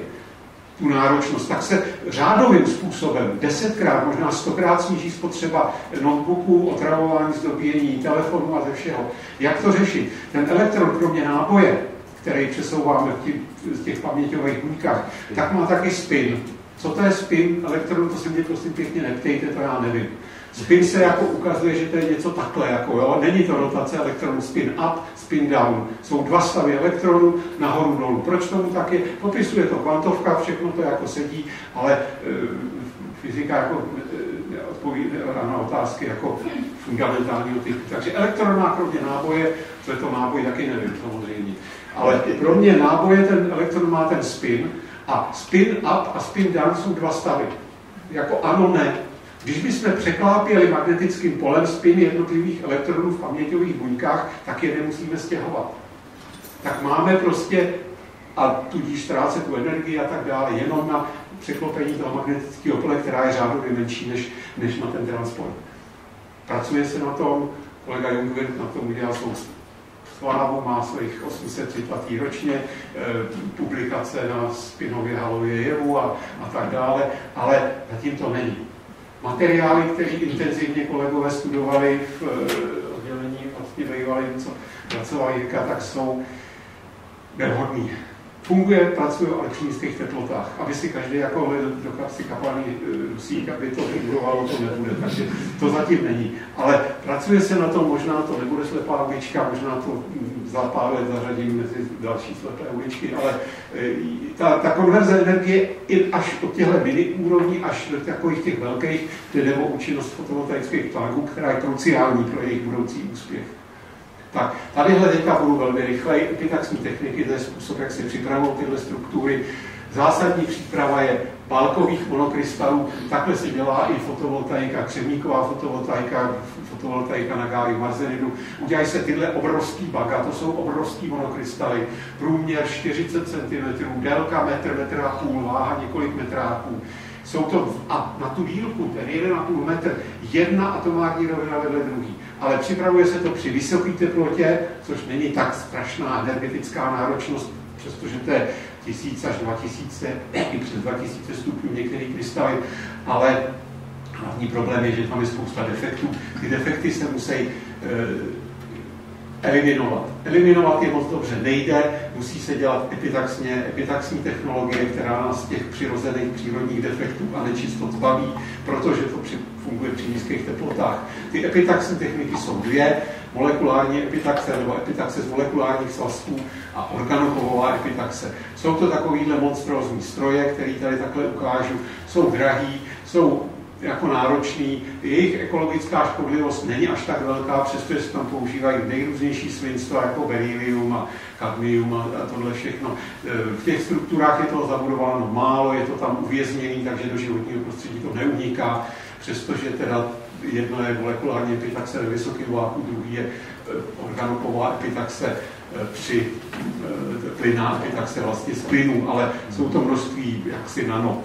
tu náročnost, tak se řádovým způsobem desetkrát, možná stokrát sníží spotřeba notebooků, otravování, zdobíjení, telefonu a ze všeho. Jak to řešit? Ten elektron kromě náboje který přesouváme v těch paměťových buňkách, tak má taky spin. Co to je spin elektronu, to se mě prosím pěkně neptejte, to já nevím. Spin se jako ukazuje, že to je něco takhle, jako jo. Není to rotace elektronů spin up, spin down. Jsou dva stavy elektronů nahoru dolů. Proč tomu tak je? Popisuje to kvantovka, všechno to jako sedí, ale e, fyzika jako e, odpovídá na otázky jako fundamentálního typu. Takže elektron má kromě náboje, co je to náboj, taky nevím samozřejmě. Ale pro mě náboje ten elektron má ten spin a spin up a spin down jsou dva stavy. Jako ano, ne. Když bychom překlápěli magnetickým polem spin jednotlivých elektronů v paměťových buňkách, tak je nemusíme stěhovat. Tak máme prostě a tudíž ztrácet tu energii a tak dále, jenom na překlopení toho magnetického pole, která je řádově menší než, než na ten transport. Pracuje se na tom, kolega Jungwirth na tom udělal spoustu slávu, má svých 800 citlatí ročně, e, publikace na spinově halově jevu a, a tak dále, ale zatím to není. Materiály, které intenzivně kolegové studovali v e, oddělení vlastně bývalým, co pracoval Jirka, tak jsou nevhodný. Funguje, pracuje, při nízkých teplotách. Aby si každý jako do kapsy kapalný eh, dusík, aby to fungovalo, to nebude, takže to zatím není. Ale pracuje se na tom, možná to nebude slepá ulička, možná to hm, za pár let zařadím mezi další slepé uličky, ale eh, ta, ta konverze energie i až od těchto mini úrovní až do takových těch velkých, kde jde o účinnost fotovoltaických plagů, která je kruciální pro jejich budoucí úspěch. Tak, tadyhle teďka budu velmi rychle. Epitaxní techniky, to je způsob, jak si připravují tyhle struktury. Zásadní příprava je balkových monokrystalů. Takhle se dělá i fotovoltaika, křivníková fotovoltaika, fotovoltaika na gálium arzenidu. Udělají se tyhle obrovský baga, to jsou obrovský monokrystaly. Průměr 40 cm, délka metr, metr a půl, váha několik metráků. Jsou to, a na tu dílku, ten 1,5 metr, jedna atomární rovina vedle druhý. Ale připravuje se to při vysoké teplotě, což není tak strašná energetická náročnost, přestože to je 1000 až 2000, i přes 2000 stupňů některý krystaly, ale hlavní problém je, že tam je spousta defektů. Ty defekty se musí e, eliminovat. Eliminovat je moc dobře nejde, musí se dělat epitaxně, epitaxní technologie, která nás těch přirozených přírodních defektů a nečistot zbaví, protože to při, funguje při nízkých teplotách. Ty epitaxní techniky jsou dvě, molekulární epitaxe nebo epitaxe z molekulárních svazků a organokovová epitaxe. Jsou to takovýhle monstrózní stroje, které tady takhle ukážu, jsou drahý, jsou jako náročný. Jejich ekologická škodlivost není až tak velká, přestože se tam používají nejrůznější svinstva jako berylium a kadmium a tohle všechno. E, v těch strukturách je toho zabudováno málo, je to tam uvězněný, takže do životního prostředí to neuniká, přestože teda jedno je molekulární epitaxe ve vysokém váku, druhý je e, organoková epitaxe e, při plyná epitaxe vlastně z plynu, ale jsou to množství jaksi nano.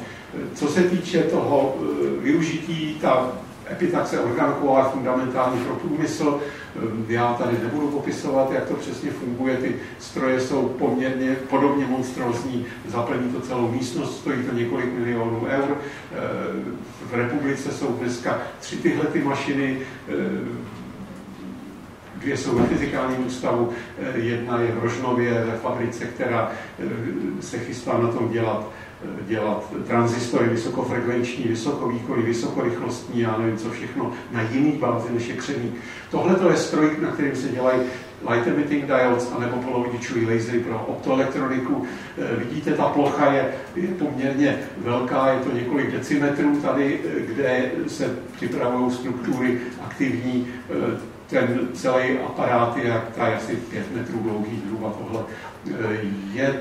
Co se týče toho eh, využití, ta epitaxe orgánková je fundamentální pro průmysl. Eh, já tady nebudu popisovat, jak to přesně funguje. Ty stroje jsou poměrně podobně monstrózní, zaplní to celou místnost, stojí to několik milionů eur. Eh, v republice jsou dneska tři tyhle ty mašiny, dvě jsou na fyzikálním ústavu, jedna je v Rožnově ve fabrice, která se chystá na tom dělat dělat tranzistory vysokofrekvenční, vysokovýkonný, vysokorychlostní, já nevím co všechno, na jiný bázi než je křemí. Tohle to je stroj, na kterým se dělají light emitting diodes anebo polovodičový lasery pro optoelektroniku. E, vidíte, ta plocha je, je poměrně velká, je to několik decimetrů tady, e, kde se připravují struktury aktivní. Ten celý aparát je, je asi 5 metrů dlouhý, zhruba tohle. Je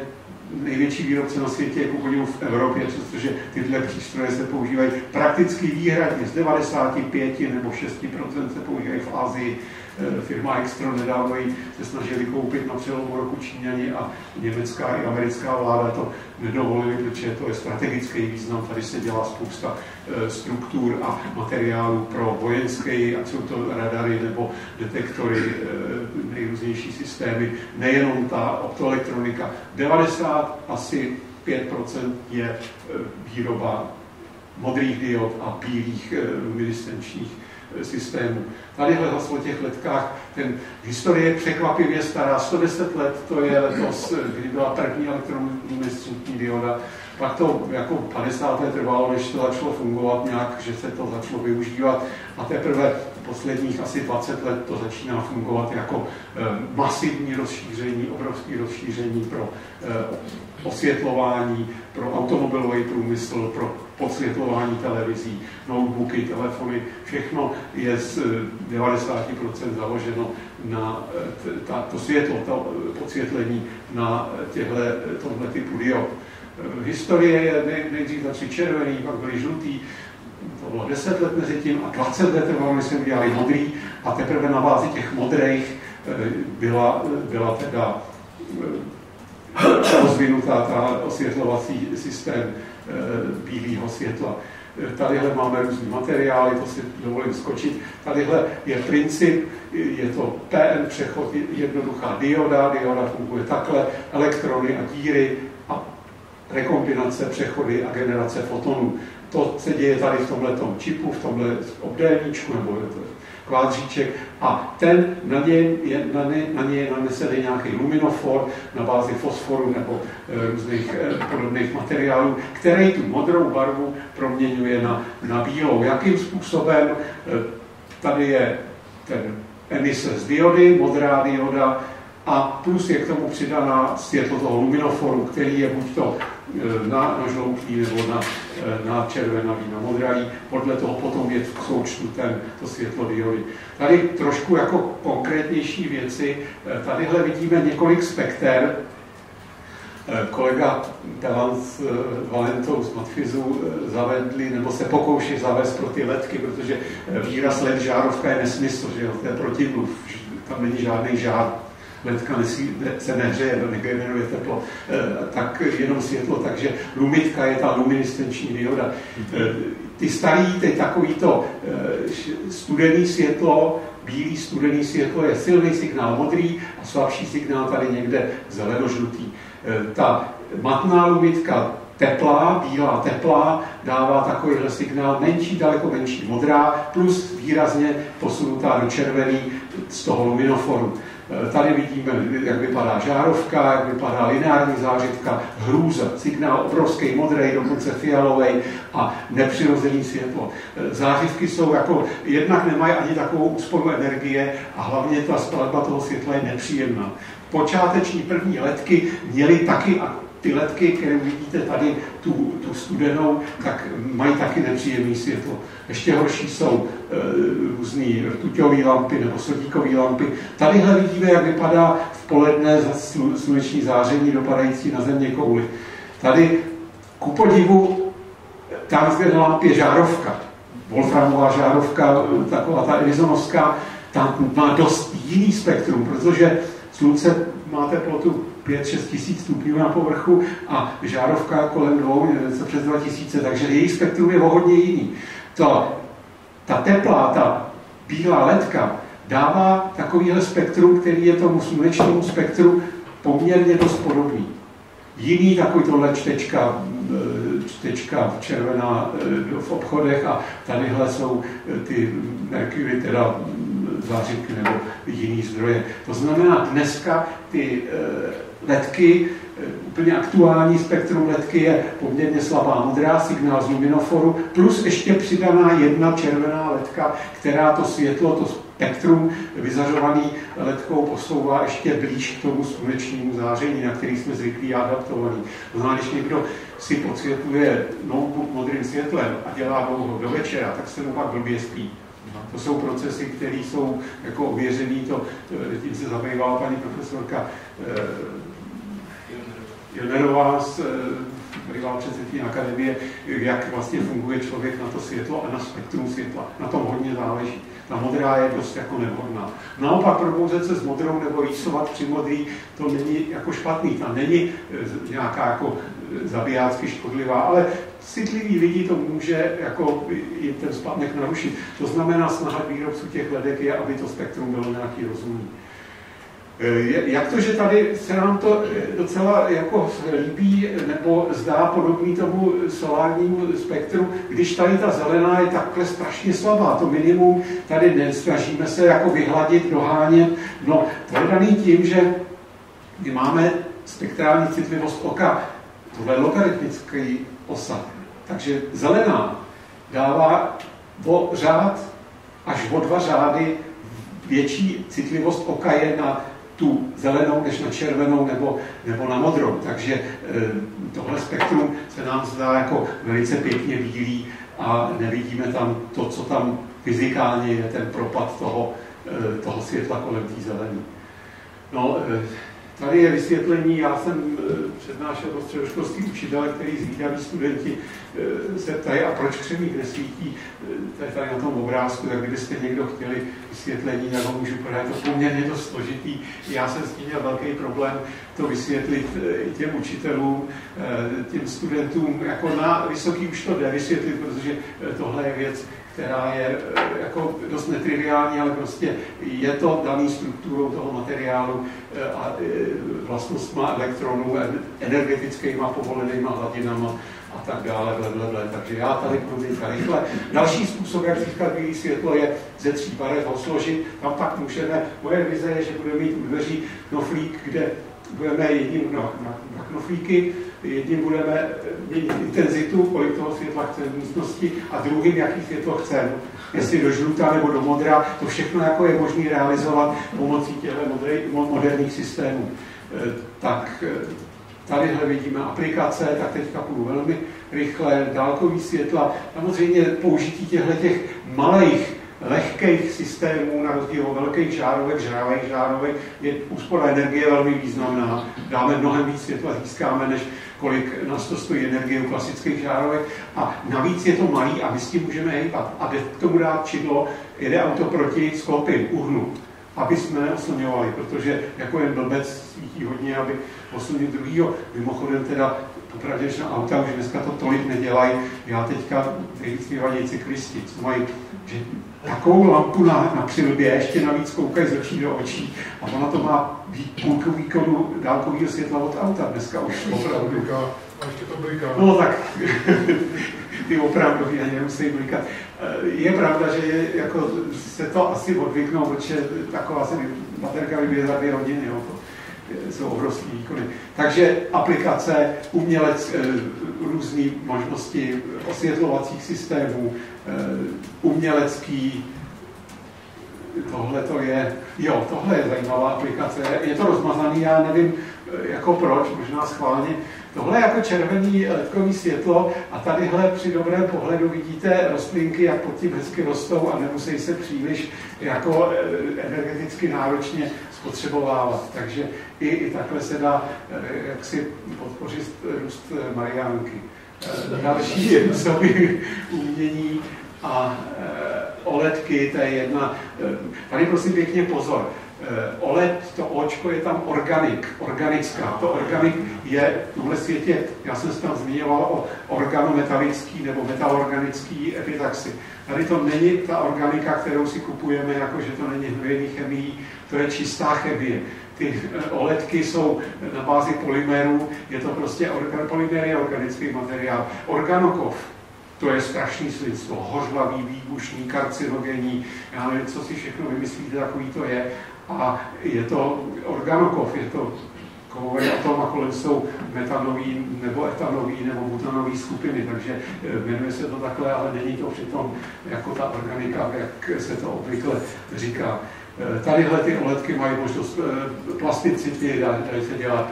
největší výrobce na světě jako podivu v Evropě, přestože tyhle přístroje se používají prakticky výhradně z 95 nebo 6% se používají v Eh, firma Extron nedávno ji se snažili koupit na přelomu roku Číňani a německá i americká vláda to nedovolili, protože to je strategický význam. Tady se dělá spousta eh, struktur a materiálů pro vojenské, ať jsou to radary nebo detektory, eh, nejrůznější systémy, nejenom ta optoelektronika. 90 asi 5% je výroba modrých diod a bílých luminescenčních systému. Tadyhle zase o těch letkách, ten historie je překvapivě stará, 110 let, to je letos, kdy byla první elektroluminescentní dioda, pak to jako 50 let trvalo, než to začalo fungovat nějak, že se to začalo využívat a teprve posledních asi 20 let to začíná fungovat jako eh, masivní rozšíření, obrovské rozšíření pro eh, osvětlování, pro automobilový průmysl, pro podsvětlování televizí, notebooky, telefony, všechno je z 90% eh, založeno na ta, to světlo, to podsvětlení na těhle, tomhle typu diod. Historie je nejdřív začali červený, pak byli žlutý, to bylo 10 let mezi tím a 20 let trvalo, než jsme udělali modrý a teprve na bázi těch modrých eh, byla, byla teda eh, rozvinutá ta osvětlovací systém eh, bílého světla. Tadyhle máme různé materiály, to si dovolím skočit. Tadyhle je princip, je to PN přechod, jednoduchá dioda, dioda funguje takhle, elektrony a díry a rekombinace, přechody a generace fotonů to se děje tady v tomhle čipu, v tomhle obdélníčku, nebo kvádříček a ten, na něj je, na ně, na něj je nanesený nějaký luminofor na bázi fosforu nebo e, různých e, podobných materiálů, který tu modrou barvu proměňuje na, na bílou. Jakým způsobem? E, tady je ten emise z diody, modrá dioda, a plus je k tomu přidaná světlo toho luminoforu, který je buď to na, na žloutý nebo na, e, na červenavý, na modravý. Podle toho potom je součtu ten, to světlo diody. Tady trošku jako konkrétnější věci. E, tadyhle vidíme několik spekter. Kolega Telan s Valentou z Matfizu zavedli, nebo se pokouší zavést pro ty letky, protože výraz led žárovka je nesmysl, že jo, to je protimluv, tam není žádný žár ledka nesí, se nehřeje, negeneruje teplo, eh, tak jenom světlo, takže lumitka je ta luminiscenční dioda. Eh, ty starý, ty takovýto eh, studený světlo, bílý studený světlo je silný signál modrý a slabší signál tady někde zelenožlutý. Ta matná lumitka teplá, bílá teplá, dává takovýhle signál menší, daleko menší modrá, plus výrazně posunutá do červený z toho luminoforu. Eh, tady vidíme, jak vypadá žárovka, jak vypadá lineární zářivka, hrůza, signál obrovský, modrý, dokonce fialový a nepřirozený světlo. Eh, zářivky jsou jako, jednak nemají ani takovou úsporu energie a hlavně ta skladba toho světla je nepříjemná. Počáteční první letky měly taky ty letky, které vidíte tady, tu, tu studenou, tak mají taky nepříjemné světlo. Ještě horší jsou e, různé rtuťové lampy nebo sodíkové lampy. Tadyhle vidíme, jak vypadá v poledne sluneční záření dopadající na země kouly. Tady ku podivu tam zde na lampě žárovka, wolframová žárovka, taková ta edisonovská, tam má dost jiný spektrum, protože slunce má teplotu 5-6 tisíc stupňů na povrchu a žárovka kolem dvou, něco přes 2 tisíce, takže její spektrum je o hodně jiný. To, ta teplá, ta bílá ledka dává takovýhle spektrum, který je tomu slunečnému spektru poměrně dost podobný. Jiný takový tohle čtečka, e, čtečka červená e, v obchodech a tadyhle jsou e, ty Mercury, teda zářivky nebo jiný zdroje. To znamená, dneska ty letky, eh, úplně aktuální spektrum letky je poměrně slabá modrá, signál z luminoforu, plus ještě přidaná jedna červená letka, která to světlo, to spektrum vyzařovaný letkou posouvá ještě blíž k tomu slunečnímu záření, na který jsme zvyklí a adaptovaní. To znamená, když někdo si podsvětluje notebook modrým světlem a dělá dlouho do večera, tak se mu pak blbě spí. To jsou procesy, které jsou jako ověřený, to, eh, tím se zabývala paní profesorka eh, Jonerová z bývalá předsedkyně akademie, jak vlastně funguje člověk na to světlo a na spektrum světla. Na tom hodně záleží. Ta modrá je dost jako nevhodná. Naopak probouzet se s modrou nebo rýsovat při modrý, to není jako špatný. Tam není e, nějaká jako e, zabijácky škodlivá, ale citlivý lidi to může jako jim ten spátnek narušit. To znamená, snaha výrobců těch ledek je, aby to spektrum bylo nějaký rozumný. Eh, jak to, že tady se nám to eh, docela jako líbí nebo zdá podobný tomu solárnímu spektru, když tady ta zelená je takhle strašně slabá, to minimum tady nesnažíme se jako vyhladit, dohánět, no to je daný tím, že my máme spektrální citlivost oka, tohle logaritmický osad, takže zelená dává o řád až o dva řády větší citlivost oka je na tu zelenou než na červenou nebo, nebo na modrou. Takže e, tohle spektrum se nám zdá jako velice pěkně bílý a nevidíme tam to, co tam fyzikálně je ten propad toho, e, toho světla kolem té zelené. No, e, Tady je vysvětlení, já jsem eh, přednášel do středoškolských učitele, který zvídaví studenti eh, se ptají, a proč křemík nesvítí, to je tady na tom obrázku, tak kdybyste někdo chtěli vysvětlení, tak ho můžu podat, to poměrně dost složitý. Já jsem s tím měl velký problém to vysvětlit těm učitelům, těm studentům, jako na vysoký už to jde vysvětlit, protože tohle je věc, která je jako dost netriviální, ale prostě je to daný strukturou toho materiálu a vlastnostma elektronů, energetickýma povolenýma hladinama a tak dále, blablabla. Takže já tady teďka rychle. Další způsob, jak získat bílé světlo, je ze tří barev ho složit. Tam pak můžeme, moje vize je, že budeme mít u dveří knoflík, kde budeme jedním na, na, na knoflíky, jedním budeme měnit intenzitu, kolik toho světla chceme v místnosti a druhým, jaký světlo chceme. Jestli do žlutá nebo do modra, to všechno jako je možné realizovat pomocí těchto moderních systémů. E, tak e, Tadyhle vidíme aplikace, tak teďka půjdu velmi rychle, dálkový světla. Samozřejmě použití těchto těch malých, lehkých systémů na rozdíl od velkých žárovek, žrávých žárovek, je úspora energie velmi významná. Dáme mnohem víc světla, získáme, než kolik nás to stojí energie u klasických žárovek. A navíc je to malý a my s tím můžeme hýbat. A jde k tomu dát čidlo, jede auto proti skopy, uhnu aby jsme neoslňovali, protože jako jen blbec svítí hodně, aby oslnil druhýho. Mimochodem teda popravdě, že auta už dneska to tolik nedělají. Já teďka nejvíc cyklisti, co mají že takovou lampu na, na přilbě, ještě navíc koukají z očí do očí a ona to má půlku výkonu dálkového světla od auta dneska už opravdu.
A ještě to bliká.
No tak, ty opravdu ani nemusí blikat. Je pravda, že je, jako, se to asi odvyknou, protože taková se baterka vybije za dvě hodiny. Jo. To jsou obrovské výkony. Takže aplikace, umělec, eh, různé možnosti osvětlovacích systémů, eh, umělecký, tohle to je, jo, tohle je zajímavá aplikace, je to rozmazaný, já nevím, eh, jako proč, možná schválně, Tohle je jako červený letkový světlo a tadyhle při dobrém pohledu vidíte rostlinky, jak pod tím hezky rostou a nemusí se příliš jako energeticky náročně spotřebovávat. Takže i, i takhle se dá eh, jak si podpořit růst eh, Mariánky. Eh, další jsou umění a OLEDky, to je jedna. Tady prosím pěkně pozor. OLED, to očko je tam organik, organická. To organik je v tomhle světě, já jsem se tam zmiňoval o organometalický nebo metalorganický epitaxi. Tady to není ta organika, kterou si kupujeme, jako že to není hnojený chemii, to je čistá chemie. Ty eh, OLEDky jsou na bázi polymerů, je to prostě polymer je organický materiál. Organokov, to je strašný slidstvo, hořlavý, výbušný, karcinogenní, já nevím, co si všechno vymyslíte, takový to je. A je to organokov, je to kovové atom a kolem jsou metanový nebo etanový nebo butanové skupiny, takže eh, jmenuje se to takhle, ale není to přitom jako ta organika, jak se to obvykle říká. Eh, tadyhle ty OLEDky mají možnost eh, plasticity, dají se dělat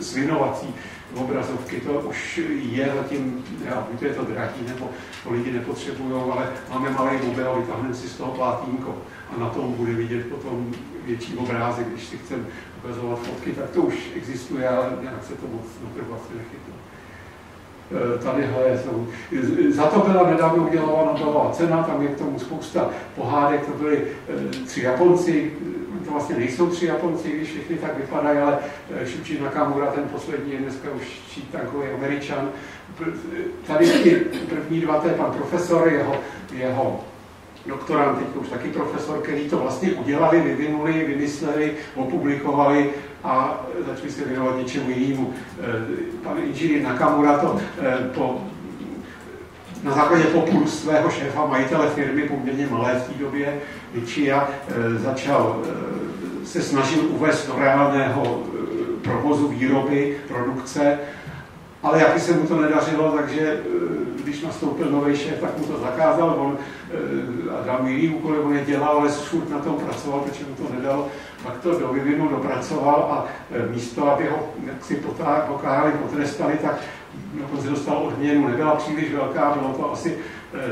svinovací obrazovky, to už je zatím, já, buď je to drahý, nebo to lidi nepotřebují, ale máme malý mobil, vytáhneme si z toho plátínko a na tom bude vidět potom větší obrázek, když si chceme ukazovat fotky, tak to už existuje, ale nějak se to moc na trhu asi nechytlo. E, tadyhle jsou. Za to byla nedávno udělána Nobelová cena, tam je k tomu spousta pohádek, to byli e, tři Japonci, to vlastně nejsou tři Japonci, když všichni tak vypadají, ale e, Shuchi Nakamura, ten poslední je dneska už takový američan. Tady ty první dva, to je pan profesor, jeho, jeho doktorant, teď už taky profesor, který to vlastně udělali, vyvinuli, vymysleli, opublikovali a začali se věnovat něčemu jinému. Eh, pan inženýr Nakamura to po, na základě populu svého šéfa, majitele firmy, poměrně malé v té době, Vichia, eh, začal eh, se snažil uvést do reálného provozu výroby, produkce, ale jaký se mu to nedařilo, takže když nastoupil nový šéf, tak mu to zakázal, on Eh, a dal mi jiný úkoly, on je dělal, ale furt na tom pracoval, protože mu to nedal, pak to do vyvinu dopracoval a místo, aby ho jaksi pokáhali, potrestali, tak dokonce dostal odměnu, nebyla příliš velká, bylo to asi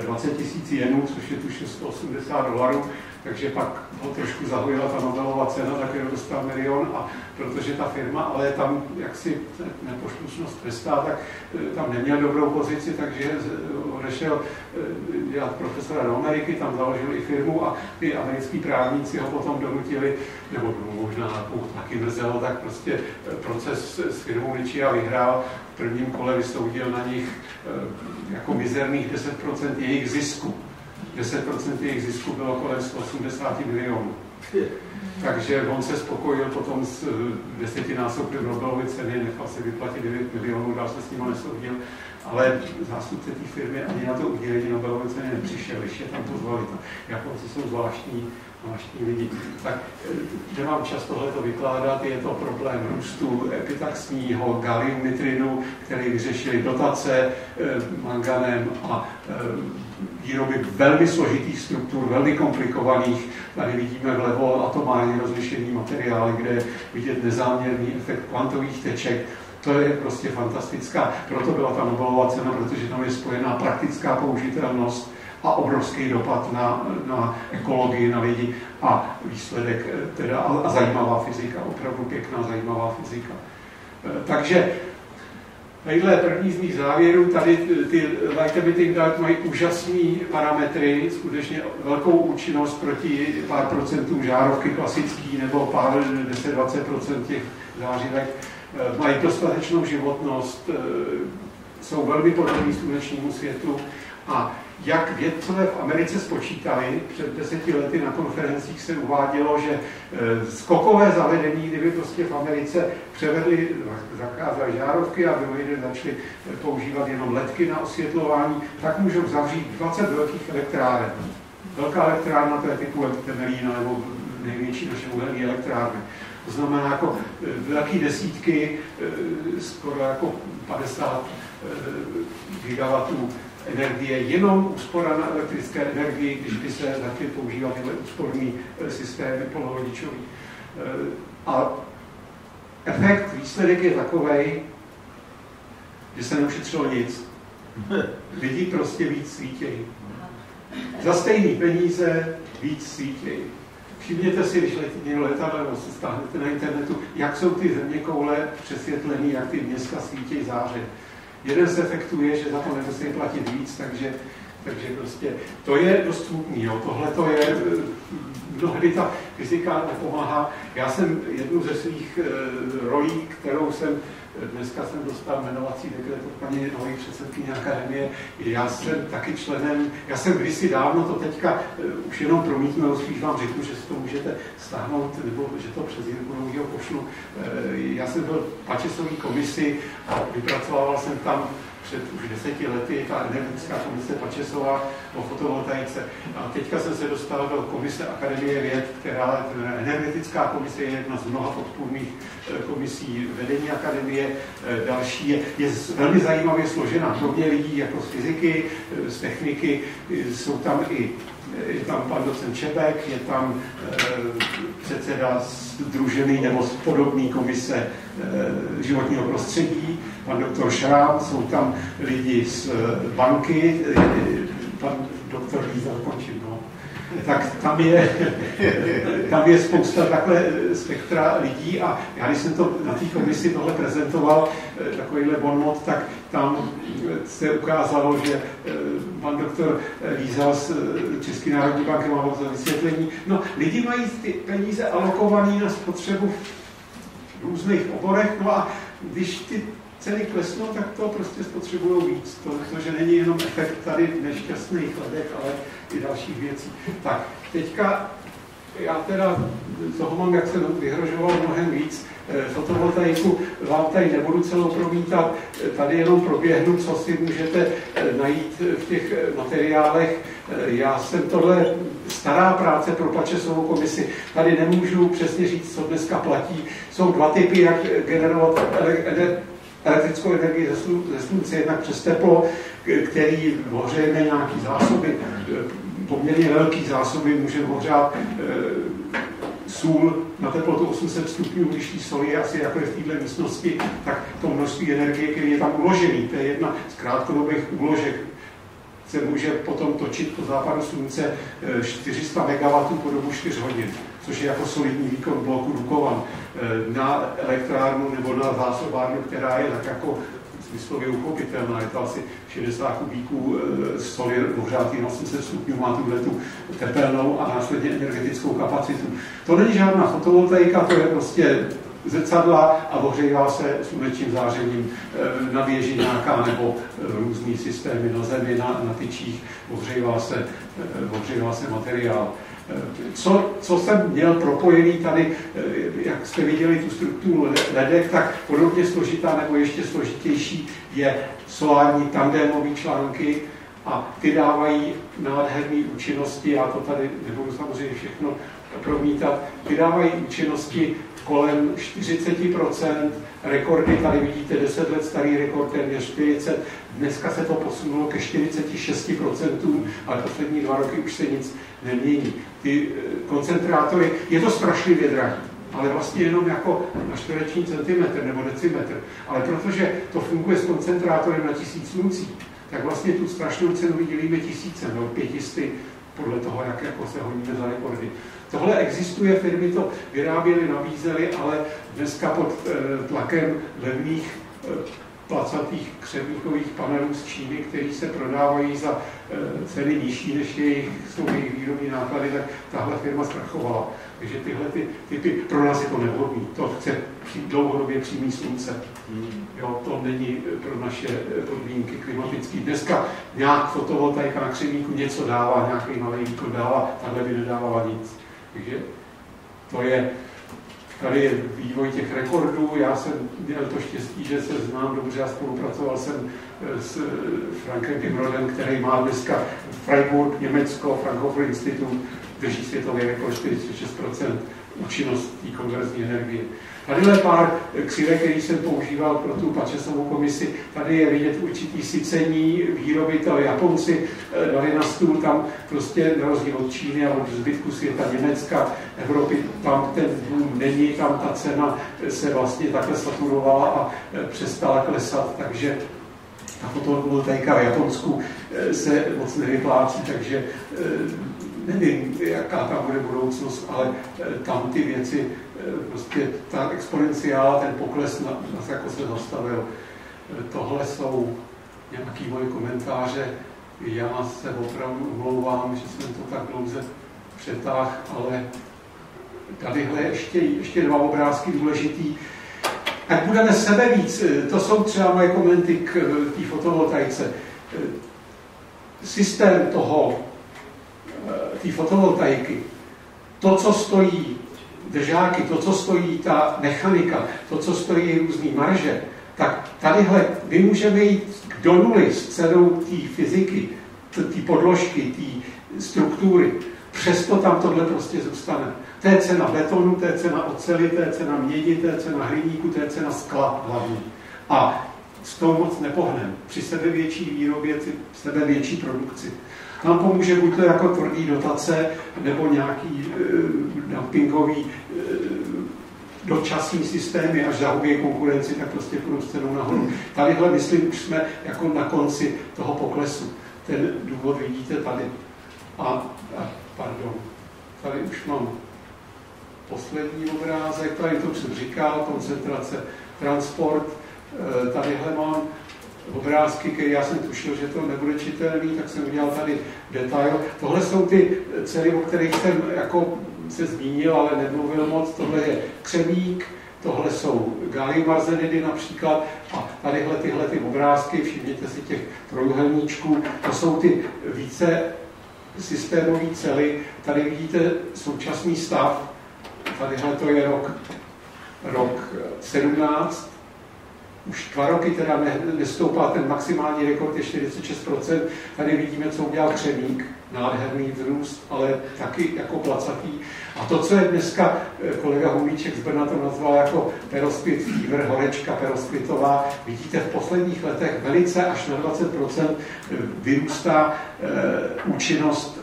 20 eh, tisíc jenů, což je tu 180 dolarů, takže pak ho trošku zahojila ta Nobelová cena, tak je dostal milion a protože ta firma, ale tam jaksi nepošlušnost trestá, tak eh, tam neměl dobrou pozici, takže odešel eh, dělat profesora do Ameriky, tam založil i firmu a ty americký právníci ho potom donutili, nebo možná taky mrzelo, tak prostě proces s firmou a vyhrál. V prvním kole vysoudil na nich jako mizerných 10% jejich zisku 10% jejich zisku bylo kolem 180 milionů. Takže on se spokojil potom s desetinásobkem Nobelovy ceny, nechal se vyplatit 9 milionů, dál se s ním nesoudil, ale zástupce té firmy ani na to udělení Nobelovy ceny nepřišel, ještě tam pozvali. Japonci jsou zvláštní, zvláštní lidi. Tak eh, nemám čas tohle to vykládat, je to problém růstu epitaxního galium nitrinu, který vyřešili dotace eh, manganem a eh, výroby velmi složitých struktur, velmi komplikovaných. Tady vidíme vlevo atomárně rozlišený materiály, kde je vidět nezáměrný efekt kvantových teček. To je prostě fantastická. Proto byla ta Nobelová cena, protože tam je spojená praktická použitelnost a obrovský dopad na, na ekologii, na lidi a výsledek teda a, zajímavá fyzika, opravdu pěkná zajímavá fyzika. E, takže Tadyhle první z mých závěrů, tady ty light emitting diode mají úžasné parametry, skutečně velkou účinnost proti pár procentům žárovky klasický nebo pár 10-20% těch zářivek. E, mají dostatečnou životnost, jsou velmi podobní slunečnímu světlu a jak vědcové v Americe spočítali, před deseti lety na konferencích se uvádělo, že e, skokové zavedení, kdyby prostě v Americe převedli, zakázali žárovky a mimo začali e, používat jenom ledky na osvětlování, tak můžou zavřít 20 velkých elektráren. Velká elektrárna, to je typu Temelína nebo největší naše uhelní elektrárny. To znamená jako e, velké desítky, skoro jako 50 gigawatů energie, jenom úspora na elektrické energii, když by se začaly používat tyhle úsporný eh, systémy polovodičový. Eh, a efekt, výsledek je takový, že se neušetřilo nic. Lidi prostě víc svítějí. Za stejný peníze víc svítějí. Všimněte si, když letíte letadlo nebo se stáhnete na internetu, jak jsou ty země koule přesvětlený, jak ty města svítí záře. Jeden z efektů je, že za to nemusí platit víc, takže, takže prostě to je dost smutný. Tohle to je, mnohdy ta fyzika nepomáhá. Já jsem jednu ze svých eh, rolí, kterou jsem Dneska jsem dostal jmenovací dekret od paní nové předsedkyně akademie. Já jsem taky členem, já jsem kdysi dávno to teďka uh, už jenom promítnu, spíš vám řeknu, že si to můžete stáhnout, nebo že to přes Jirku pošlu. Uh, já jsem byl v Pačesový komisi a vypracoval jsem tam před už deseti lety ta energetická komise Pačesová o fotovoltaice. A teďka jsem se dostal do komise Akademie věd, která energetická komise je jedna z mnoha podpůrných eh, komisí vedení akademie. Eh, další je, je velmi zajímavě složena, kromě lidí jako z fyziky, eh, z techniky, jsou tam i je tam pan docent Čebek, je tam e, předseda združený nebo podobný komise e, životního prostředí, pan doktor Šrám, jsou tam lidi z banky, e, pan doktor Líza, končím, tak tam je, tam je spousta takhle spektra lidí a já když jsem to na té komisi tohle prezentoval, eh, takovýhle bonmot, tak tam se ukázalo, že eh, pan doktor Líza z eh, České národní banky má za vysvětlení. No, lidi mají ty peníze alokované na spotřebu v různých oborech, no a když ty ceny klesnou, tak to prostě spotřebují víc. Že není jenom efekt tady nešťastných ledek, ale i dalších věcí. Tak, teďka já teda toho mám, jak se vyhrožoval mnohem víc. Eh, fotovoltaiku vám tady nebudu celou promítat, eh, tady jenom proběhnu, co si můžete eh, najít v těch materiálech. Já jsem tohle stará práce pro Pačesovou komisi, tady nemůžu přesně říct, co dneska platí. Jsou dva typy, jak generovat elektrickou energii ze slunce, jednak přes teplo, který ohřejeme nějaký zásoby, poměrně velký zásoby, může ohřát e, sůl. Na teplotu 800 stupňů, když tí soli je asi jako je v této místnosti, tak to množství energie, který je tam uložený, to je jedna z krátkodobých úložek, se může potom točit po západu slunce 400 e, MW po dobu 4 hodin což je jako solidní výkon bloku Dukovan eh, na elektrárnu nebo na zásobárnu, která je tak jako smyslově uchopitelná. Je to asi 60 kubíků eh, soli ohřátý na 800 stupňů, má tuhle tu tepelnou a následně energetickou kapacitu. To není žádná fotovoltaika, to je prostě zrcadla a ohřívá se slunečním zářením eh, na věži nějaká nebo různý systémy na zemi, na, na tyčích, ohřívá se, ohřívá se materiál. Co, co jsem měl propojený tady, jak jste viděli tu strukturu ledek, tak podobně složitá nebo ještě složitější je solární tandémové články, a ty dávají nádherné účinnosti, já to tady nebudu samozřejmě všechno promítat, ty dávají účinnosti kolem 40%, rekordy, tady vidíte 10 let starý rekord, téměř 40, dneska se to posunulo ke 46%, ale poslední dva roky už se nic nemění. Ty eh, koncentrátory, je to strašlivě drahé, ale vlastně jenom jako na čtvereční centimetr nebo decimetr. Ale protože to funguje s koncentrátorem na tisíc lucí, tak vlastně tu strašnou cenu vydělíme tisíce, no pětisty, podle toho, jak jako se honíme za rekordy. Tohle existuje, firmy to vyráběly, nabízely, ale dneska pod eh, tlakem levných eh, placatých křemíkových panelů z Číny, které se prodávají za eh, ceny nižší, než jejich, jsou jejich výrobní náklady, tak tahle firma zkrachovala. Takže tyhle ty typy, pro nás je to nevhodný. To chce dlouhodobě přímý slunce. Jo, to není pro naše podmínky klimatické. Dneska nějak fotovoltaika na křemíku něco dává, nějaký malý výkon dává, tahle by nedávala nic. Takže to je, tady je vývoj těch rekordů. Já jsem měl to štěstí, že se znám dobře a spolupracoval jsem eh, s Frankem Timrodem, který má dneska Freiburg, Německo, Fraunhofer Institut, drží světový rekord 46% účinnost té konverzní energie. Tady je pár křivek, který jsem používal pro tu Pačesovou komisi. Tady je vidět určitý sycení výroby, to Japonci eh, dali na stůl, tam prostě na rozdíl od Číny a od zbytku světa Německa, Evropy, tam ten boom není, tam ta cena se vlastně takhle saturovala a eh, přestala klesat, takže ta fotovoltaika v Japonsku eh, se moc nevyplácí, takže nevím, jaká tam bude budoucnost, ale tam ty věci prostě ta exponenciála, ten pokles na, na jako se zastavil. Tohle jsou nějaké moje komentáře. Já se opravdu omlouvám, že jsem to tak dlouze přetáhl, ale tadyhle ještě, ještě dva obrázky důležitý. Ať budeme sebe víc, to jsou třeba moje komenty k té fotovoltaice. Systém toho, té fotovoltaiky, to, co stojí držáky, to, co stojí ta mechanika, to, co stojí různý marže, tak tadyhle my můžeme jít do nuly s cenou té fyziky, té podložky, té struktury. Přesto tam tohle prostě zůstane. To je cena betonu, to je cena oceli, to je cena mědi, to je cena hliníku, to je cena skla hlavně. A s tou moc nepohneme. Při sebe větší výrobě, při sebe větší produkci. Nám pomůže buď to jako tvrdý dotace, nebo nějaký e, dumpingový e, dočasný systémy, až zahubí konkurenci, tak prostě půjdou s cenou nahoru. Tadyhle, myslím, už jsme jako na konci toho poklesu. Ten důvod vidíte tady. A, a pardon, tady už mám poslední obrázek, tady to už jsem říkal, koncentrace, transport, e, tadyhle mám obrázky, které já jsem tušil, že to nebude čitelný, tak jsem udělal tady detail. Tohle jsou ty cely, o kterých jsem jako se zmínil, ale nemluvil moc. Tohle je křemík, tohle jsou gallium arsenidy například a tadyhle tyhle ty obrázky, všimněte si těch trojuhelníčků, to jsou ty více systémové cely. Tady vidíte současný stav, tadyhle to je rok, rok 17, už dva roky teda ne, nestoupá, ten maximální rekord je 46%. Tady vidíme, co udělal Křemík, nádherný vzrůst, ale taky jako placatý. A to, co je dneska, eh, kolega Humíček z Brna to nazval jako perospit fever, horečka perospitová, vidíte v posledních letech velice až na 20% eh, vyrůstá e, účinnost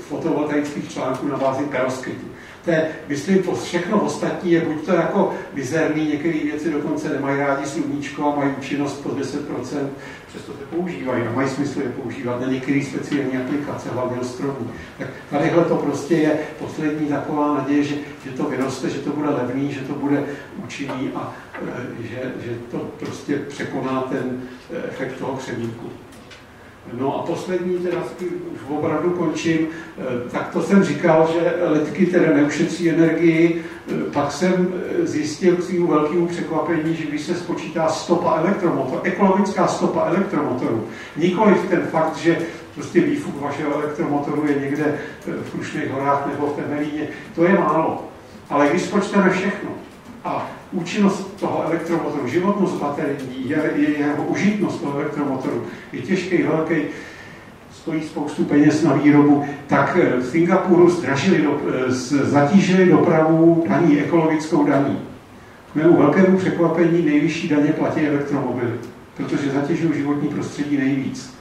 fotovoltaických článků na bázi peroskitu. To je, myslím, všechno ostatní je buď to jako mizerný, některé věci dokonce nemají rádi sluníčko a mají účinnost po 10%, přesto se používají a mají smysl je používat na některé speciální aplikace, hlavně do stromů. Tak tadyhle to prostě je poslední taková naděje, že, že to vyroste, že to bude levný, že to bude účinný a e, že, že to prostě překoná ten e, efekt toho křemíku. No a poslední, teda už opravdu končím, eh, tak to jsem říkal, že letky teda neušetří energii, pak jsem zjistil k svým velkému překvapení, že když se spočítá stopa elektromotoru, ekologická stopa elektromotoru, nikoli ten fakt, že prostě výfuk vašeho elektromotoru je někde v Krušných horách nebo v Temelíně, to je málo. Ale když spočteme všechno a účinnost toho elektromotoru, životnost baterií, je, je jeho užitnost toho elektromotoru, je těžký, velký, stojí spoustu peněz na výrobu, tak v Singapuru zdražili, do, zatížili dopravu daní, ekologickou daní. K mému velkému překvapení nejvyšší daně platí elektromobily, protože zatěžují životní prostředí nejvíc.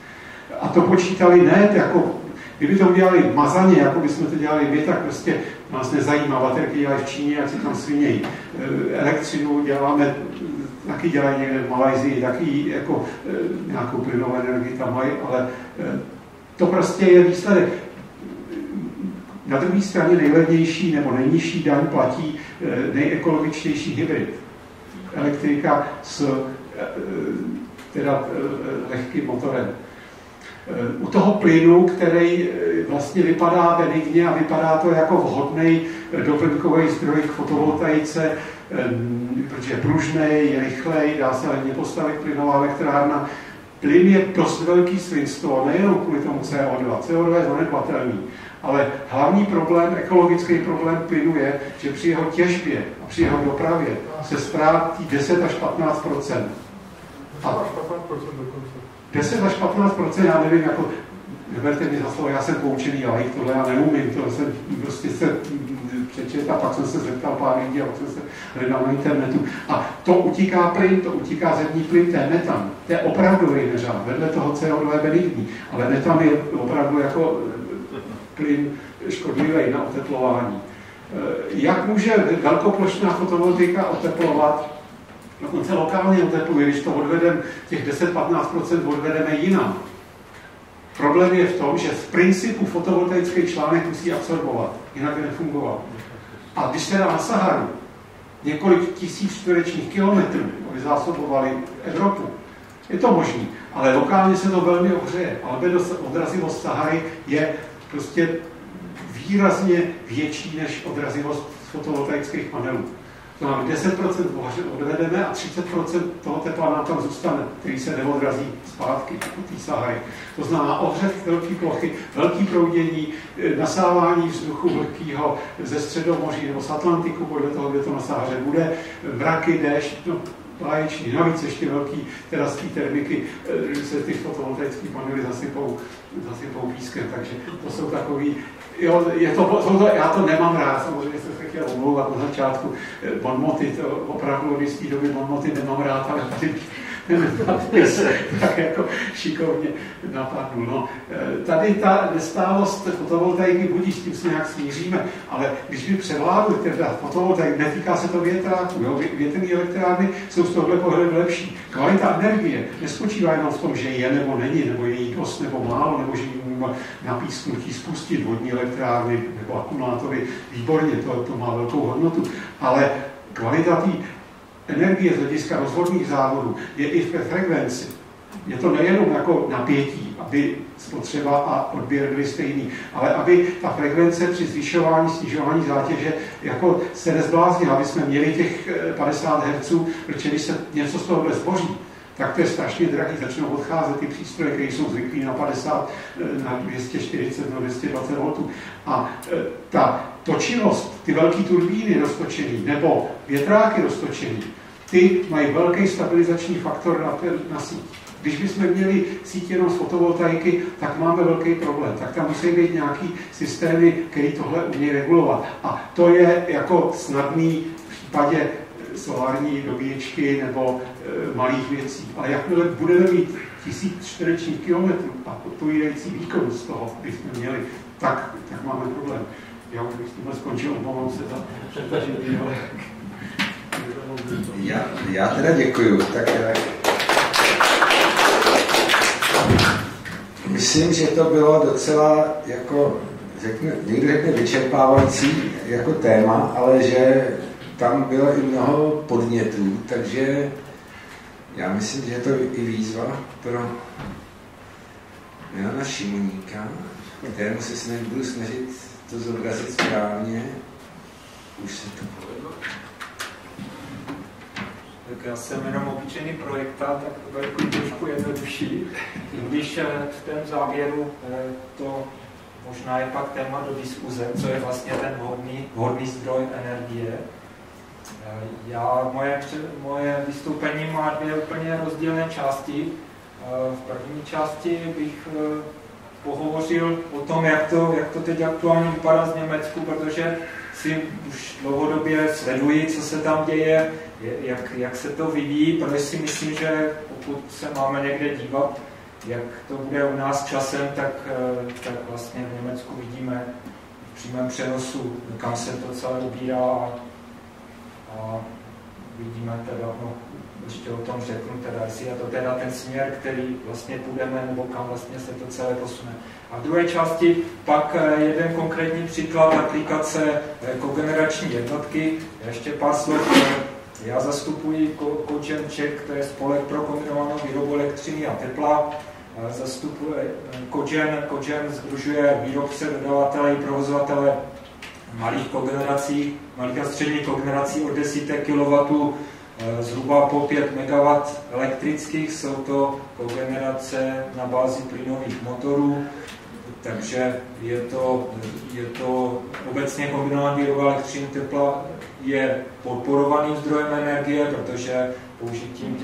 A to počítali ne jako Kdyby to udělali mazaně, jako bychom to dělali my, tak prostě nás nezajímá. Baterky dělají v Číně, ať si tam svinějí. E, elektřinu děláme, taky dělají někde v Malajzii, taky jako e, nějakou plynovou energii tam mají, ale e, to prostě je výsledek. Na druhé straně nejlevnější nebo nejnižší daň platí nejekologičtější hybrid. Elektrika s teda lehkým motorem u toho plynu, který eh, vlastně vypadá benigně a vypadá to jako vhodný eh, doplňkový zdroj k fotovoltaice, eh, protože je pružný, je rychlej, dá se levně postavit plynová elektrárna. Plyn je dost velký svinstvo, nejenom kvůli tomu CO2. CO2 je zanedbatelný, ale hlavní problém, ekologický problém plynu je, že při jeho těžbě a při jeho dopravě se ztrátí 10 až 15
a 15 dokonce.
10 až 15 já nevím, jako neberte mi za slovo, já jsem poučený laik, tohle já neumím, to jsem prostě se přečet a pak jsem se zeptal pár lidí a pak jsem se hledal na internetu. A to utíká plyn, to utíká zemní plyn, to je metan. To je opravdu neřád. Vedle toho CO2 je benigní, ale metan je opravdu jako plyn škodlivý na oteplování. Jak může velkoplošná fotovoltaika oteplovat dokonce lokálně otepluje, když to odvedeme, těch 10-15% odvedeme jinam. Problém je v tom, že v principu fotovoltaický článek musí absorbovat, jinak by nefungoval. A když se dá na Saharu několik tisíc čtverečních kilometrů, aby zásobovali Evropu, je to možné, ale lokálně se to velmi ohřeje. Ale odrazivost Sahary je prostě výrazně větší než odrazivost fotovoltaických panelů. To nám 10% odvedeme a 30% toho tepla nám tam zůstane, který se neodrazí zpátky do té Sahary. To znamená ohřev velké plochy, velký proudění, e, nasávání vzduchu vlhkého ze středomoří nebo z Atlantiku, podle toho, kde to na Sahaře bude, mraky, déšť, no, báječný, navíc ještě velký té termiky e, se ty fotovoltaické panely zasypou, zasypou pískem, takže to jsou takový jo, je to, to, já to nemám rád, samozřejmě jsem se chtěl omlouvat na začátku. Bonmoty, to opravdu od jistý doby bonmoty nemám rád, ale tady tak jako šikovně napadnu. No, tady ta nestálost fotovoltaiky budí, s tím se nějak smíříme, ale když by převládl teda fotovoltaik, netýká se to větráků, jo, větrné elektrárny jsou z tohohle pohledu lepší. Kvalita energie nespočívá jenom v tom, že je nebo není, nebo je jí dost nebo málo, nebo že na písknutí spustit vodní elektrárny nebo akumulátory, výborně, to, to má velkou hodnotu, ale kvalita té energie z hlediska rozvodních závodů je i v frekvenci. Je to nejenom jako napětí, aby spotřeba a odběr byly stejný, ale aby ta frekvence při zvyšování, snižování zátěže jako se nezbláznila, aby jsme měli těch 50 eh, Hz, protože když se něco z toho zboří, tak to je strašně drahý, začnou odcházet ty přístroje, které jsou zvyklí na 50, eh, na 240, na 220 V. A eh, ta točivost, ty velké turbíny roztočený, nebo větráky roztočený, ty mají velký stabilizační faktor na, na síť. Když bychom měli síť jenom z fotovoltaiky, tak máme velký problém. Tak tam musí být nějaký systémy, který tohle umí regulovat. A to je jako snadný v případě solární dobíječky nebo malých věcí. Ale jakmile budeme mít tisíc čtverečních kilometrů a odpovídající výkon z toho bychom měli, tak, tak máme problém. Já už bych s tímhle skončil, omlouvám se za přetažení, ale...
Já, já teda děkuju. Tak já... Myslím, že to bylo docela jako, řekne, někdo řekne vyčerpávající jako téma, ale že tam bylo i mnoho podnětů, takže já myslím, že je to i výzva pro Jana Šimoníka, kterému se snažit, budu snažit to zobrazit správně. už se to povedlo.
Tak já jsem jenom obyčejný projekta, tak to bude trošku jednodušší. Když eh, v tom závěru eh, to možná je pak téma do diskuze, co je vlastně ten vhodný, vhodný zdroj energie. Eh, já, moje, moje vystoupení má dvě úplně rozdílné části. V první části bych pohovořil o tom, jak to, jak to teď aktuálně vypadá z Německu, protože si už dlouhodobě sleduji, co se tam děje, jak, jak se to vyvíjí, protože si myslím, že pokud se máme někde dívat, jak to bude u nás časem, tak, eh, tak vlastně v Německu vidíme v přímém přenosu, kam se to celé ubírá a, a vidíme teda, no, ještě o tom řeknu, teda, jestli je to teda ten směr, který vlastně půjdeme, nebo kam vlastně se to celé posune. A v druhé části pak eh, jeden konkrétní příklad aplikace eh, kogenerační jednotky. Ještě pár slov. Já zastupuji Kočen Czech, to je spolek pro kombinovanou výrobu elektřiny a tepla. Zastupuje Kogen, Kogen združuje výrobce, dodavatele i provozovatele malých kogenerací, malých a středních kogenerací od 10 kW Eh, zhruba po 5 MW elektrických, jsou to kogenerace na bázi plynových motorů, takže je to, je to obecně kombinovaná výroba elektřiny tepla je podporovaným zdrojem energie, protože použitím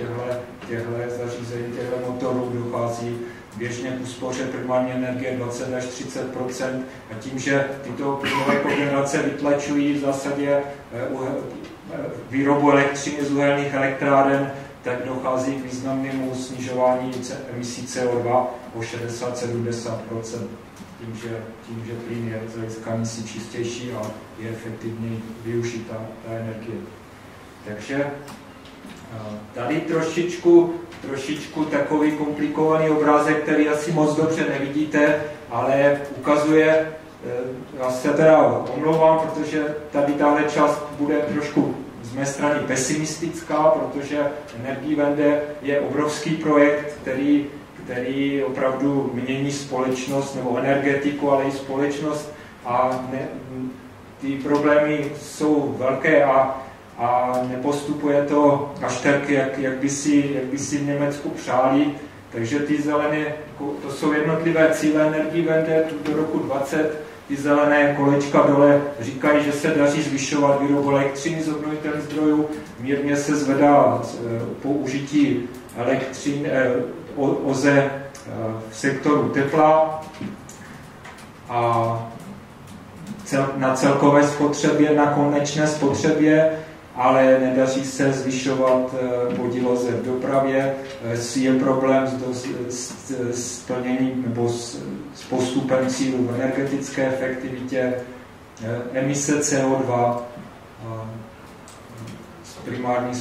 těchto zařízení, těchto motorů dochází běžně k úspoře primární energie 20 až 30% a tím, že tyto plynové kogenerace vytlačují v zásadě eh, výrobu elektřiny z uhelných elektráren, tak dochází k významnému snižování emisí CO2 o 60-70 tím, že, tím, že plyn je z hlediska emisí čistější a je efektivně využita ta energie. Takže tady trošičku, trošičku takový komplikovaný obrázek, který asi moc dobře nevidíte, ale ukazuje Eh, já se teda omlouvám, protože tady tahle část bude trošku z mé strany pesimistická, protože Energiewende je obrovský projekt, který, který opravdu mění společnost nebo energetiku, ale i společnost. A ne, ty problémy jsou velké a, a nepostupuje to až tak, jak, jak, by si, jak by si v Německu přáli. Takže ty zelené, to jsou jednotlivé cíle Energiewende do roku 20 ty zelené kolečka dole říkají, že se daří zvyšovat výrobu elektřiny z obnovitelných zdrojů, mírně se zvedá eh, použití elektřin, eh, OZE eh, v sektoru tepla. A na celkové spotřebě, na konečné spotřebě ale nedaří se zvyšovat eh, podíl OZE v dopravě. Eh, je problém s, s, s plněním nebo s, s postupem cílů v energetické efektivitě, eh, emise CO2, primární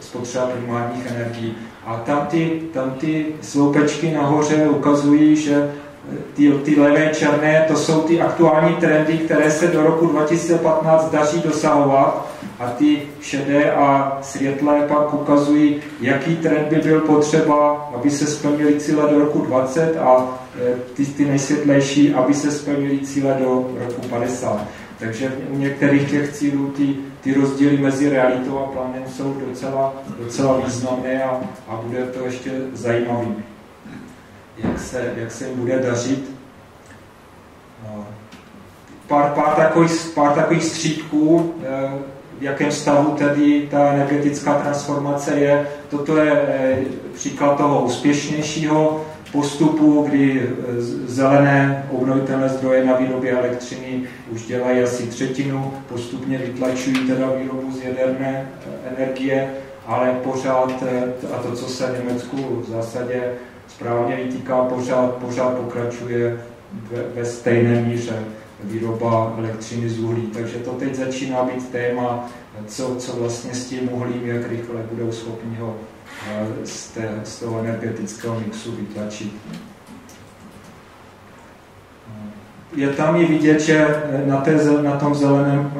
spotřeba primárních energií. A tam ty, tam ty sloupečky nahoře ukazují, že ty, ty levé černé, to jsou ty aktuální trendy, které se do roku 2015 daří dosahovat a ty šedé a světlé pak ukazují, jaký trend by byl potřeba, aby se splnili cíle do roku 20 a e, ty, ty nejsvětlejší, aby se splnili cíle do roku 50. Takže u některých těch cílů ty, ty rozdíly mezi realitou a plánem jsou docela, docela významné a, a bude to ještě zajímavé, jak se, jak se jim bude dařit. No. Pár, pár, takových, pár takových střípků, e, v jakém stavu tedy ta energetická transformace je. Toto je eh, příklad toho úspěšnějšího postupu, kdy eh, zelené obnovitelné zdroje na výrobě elektřiny už dělají asi třetinu, postupně vytlačují teda výrobu z jaderné eh, energie, ale pořád, a to, co se Německu v zásadě správně vytýká, pořád, pořád pokračuje ve, ve stejné míře výroba elektřiny z uhlí. Takže to teď začíná být téma, co, co vlastně s tím uhlím, jak rychle budou schopni ho eh, z, té, z toho energetického mixu vytlačit. Je tam i vidět, že na, té, na tom zeleném,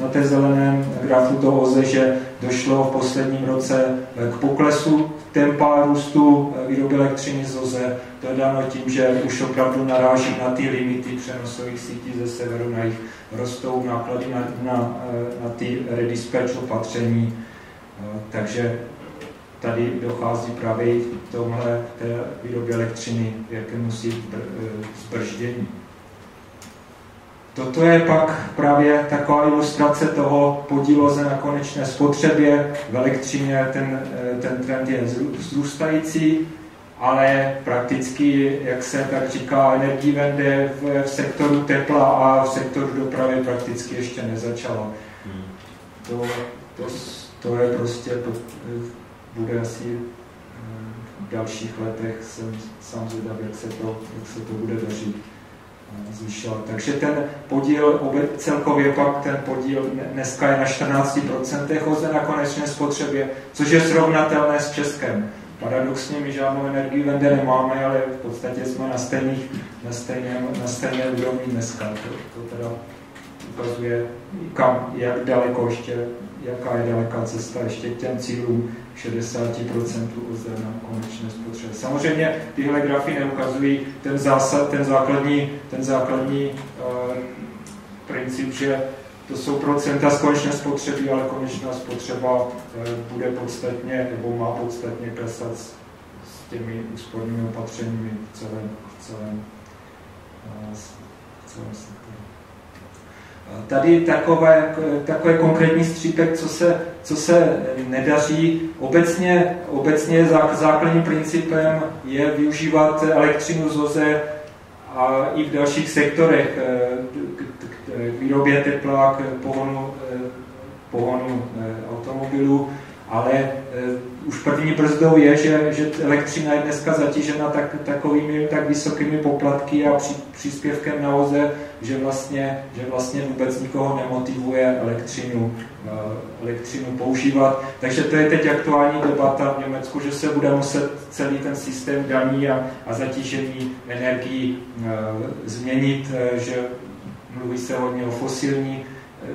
na té zeleném grafu to OZE, že došlo v posledním roce k poklesu tempa růstu výroby elektřiny z OZE. To je dáno tím, že už opravdu naráží na ty limity přenosových sítí ze severu na jich. Rostou náklady na, na, na ty redispatch opatření, takže tady dochází právě v tomhle té výrobě elektřiny k jakému si zbrždění. Toto je pak právě taková ilustrace toho podílu na konečné spotřebě. V elektřině ten, ten trend je zrůstající, ale prakticky, jak se tak říká, energii vende v, v sektoru tepla a v sektoru dopravy prakticky ještě nezačala. Hmm. To, to, to je prostě, to bude asi v dalších letech, jsem sám zvědav, jak se to, jak se to bude dařit zvyšovat. Takže ten podíl, celkově pak ten podíl dneska je na 14% OZE na konečné spotřebě, což je srovnatelné s Českem. Paradoxně my žádnou energii vende nemáme, ale v podstatě jsme na, stejných, na, stejném, na stejné úrovni dneska. To, to teda ukazuje, kam, jak daleko ještě, jaká je daleká cesta ještě k těm cílům 60% OZE na konečné spotřebě. Samozřejmě tyhle grafy neukazují ten, zásad, ten základní, ten základní uh, princip, že to jsou procenta z konečné spotřeby, ale konečná spotřeba uh, bude podstatně, nebo má podstatně klesat s, s těmi úspornými opatřeními v celém, v celém, uh, v celém Tady takové, takové konkrétní střípek, co se, co se nedaří. Obecně, obecně základním principem je využívat elektřinu z OZE a i v dalších sektorech eh, k výrobě tepla, k pohonu, eh, pohonu eh, automobilů, ale už první brzdou je, že, že elektřina je dneska zatížena tak, takovými tak vysokými poplatky a při, příspěvkem na OZE, že vlastně, že vlastně vůbec nikoho nemotivuje elektřinu, eh, elektřinu používat. Takže to je teď aktuální debata v Německu, že se bude muset celý ten systém daní a, a zatížení energií e, změnit, e, že mluví se hodně o fosilní, e,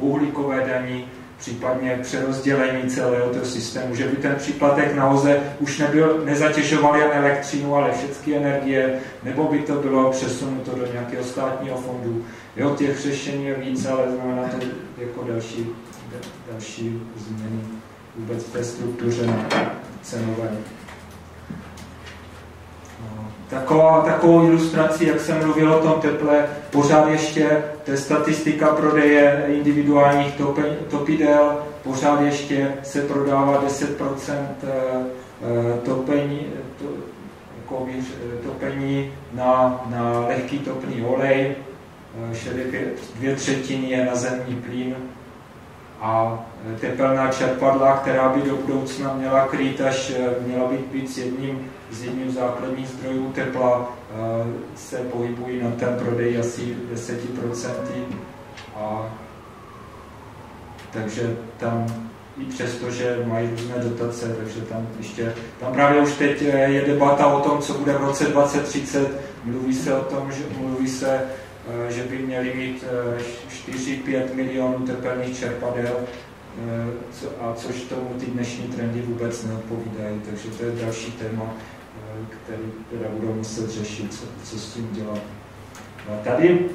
o uhlíkové daní, případně přerozdělení celého toho systému, že by ten příplatek na OZE už nebyl, nezatěžoval jen elektřinu, ale všechny energie, nebo by to bylo přesunuto do nějakého státního fondu. Jo, těch řešení je víc, ale znamená to jako další, další změny vůbec v té struktuře cenové. Taková, takovou ilustrací, jak jsem mluvil o tom teple, pořád ještě to je statistika prodeje individuálních topidel, pořád ještě se prodává 10% eh, eh, topení, to, jako topení na, na lehký topný olej, eh, dvě třetiny je na zemní plyn. A tepelná čerpadla, která by do budoucna měla krýt až, měla být, být s jedním z jedním základních zdrojů tepla se pohybují na ten prodej asi 10%. A takže tam i přesto, že mají různé dotace, takže tam ještě, tam právě už teď je debata o tom, co bude v roce 2030. Mluví se o tom, že mluví se, e, že by měli mít 4-5 e, milionů tepelných čerpadel, a což tomu ty dnešní trendy vůbec neodpovídají, takže to je další téma který teda budou muset řešit, co, co s tím dělat. A tady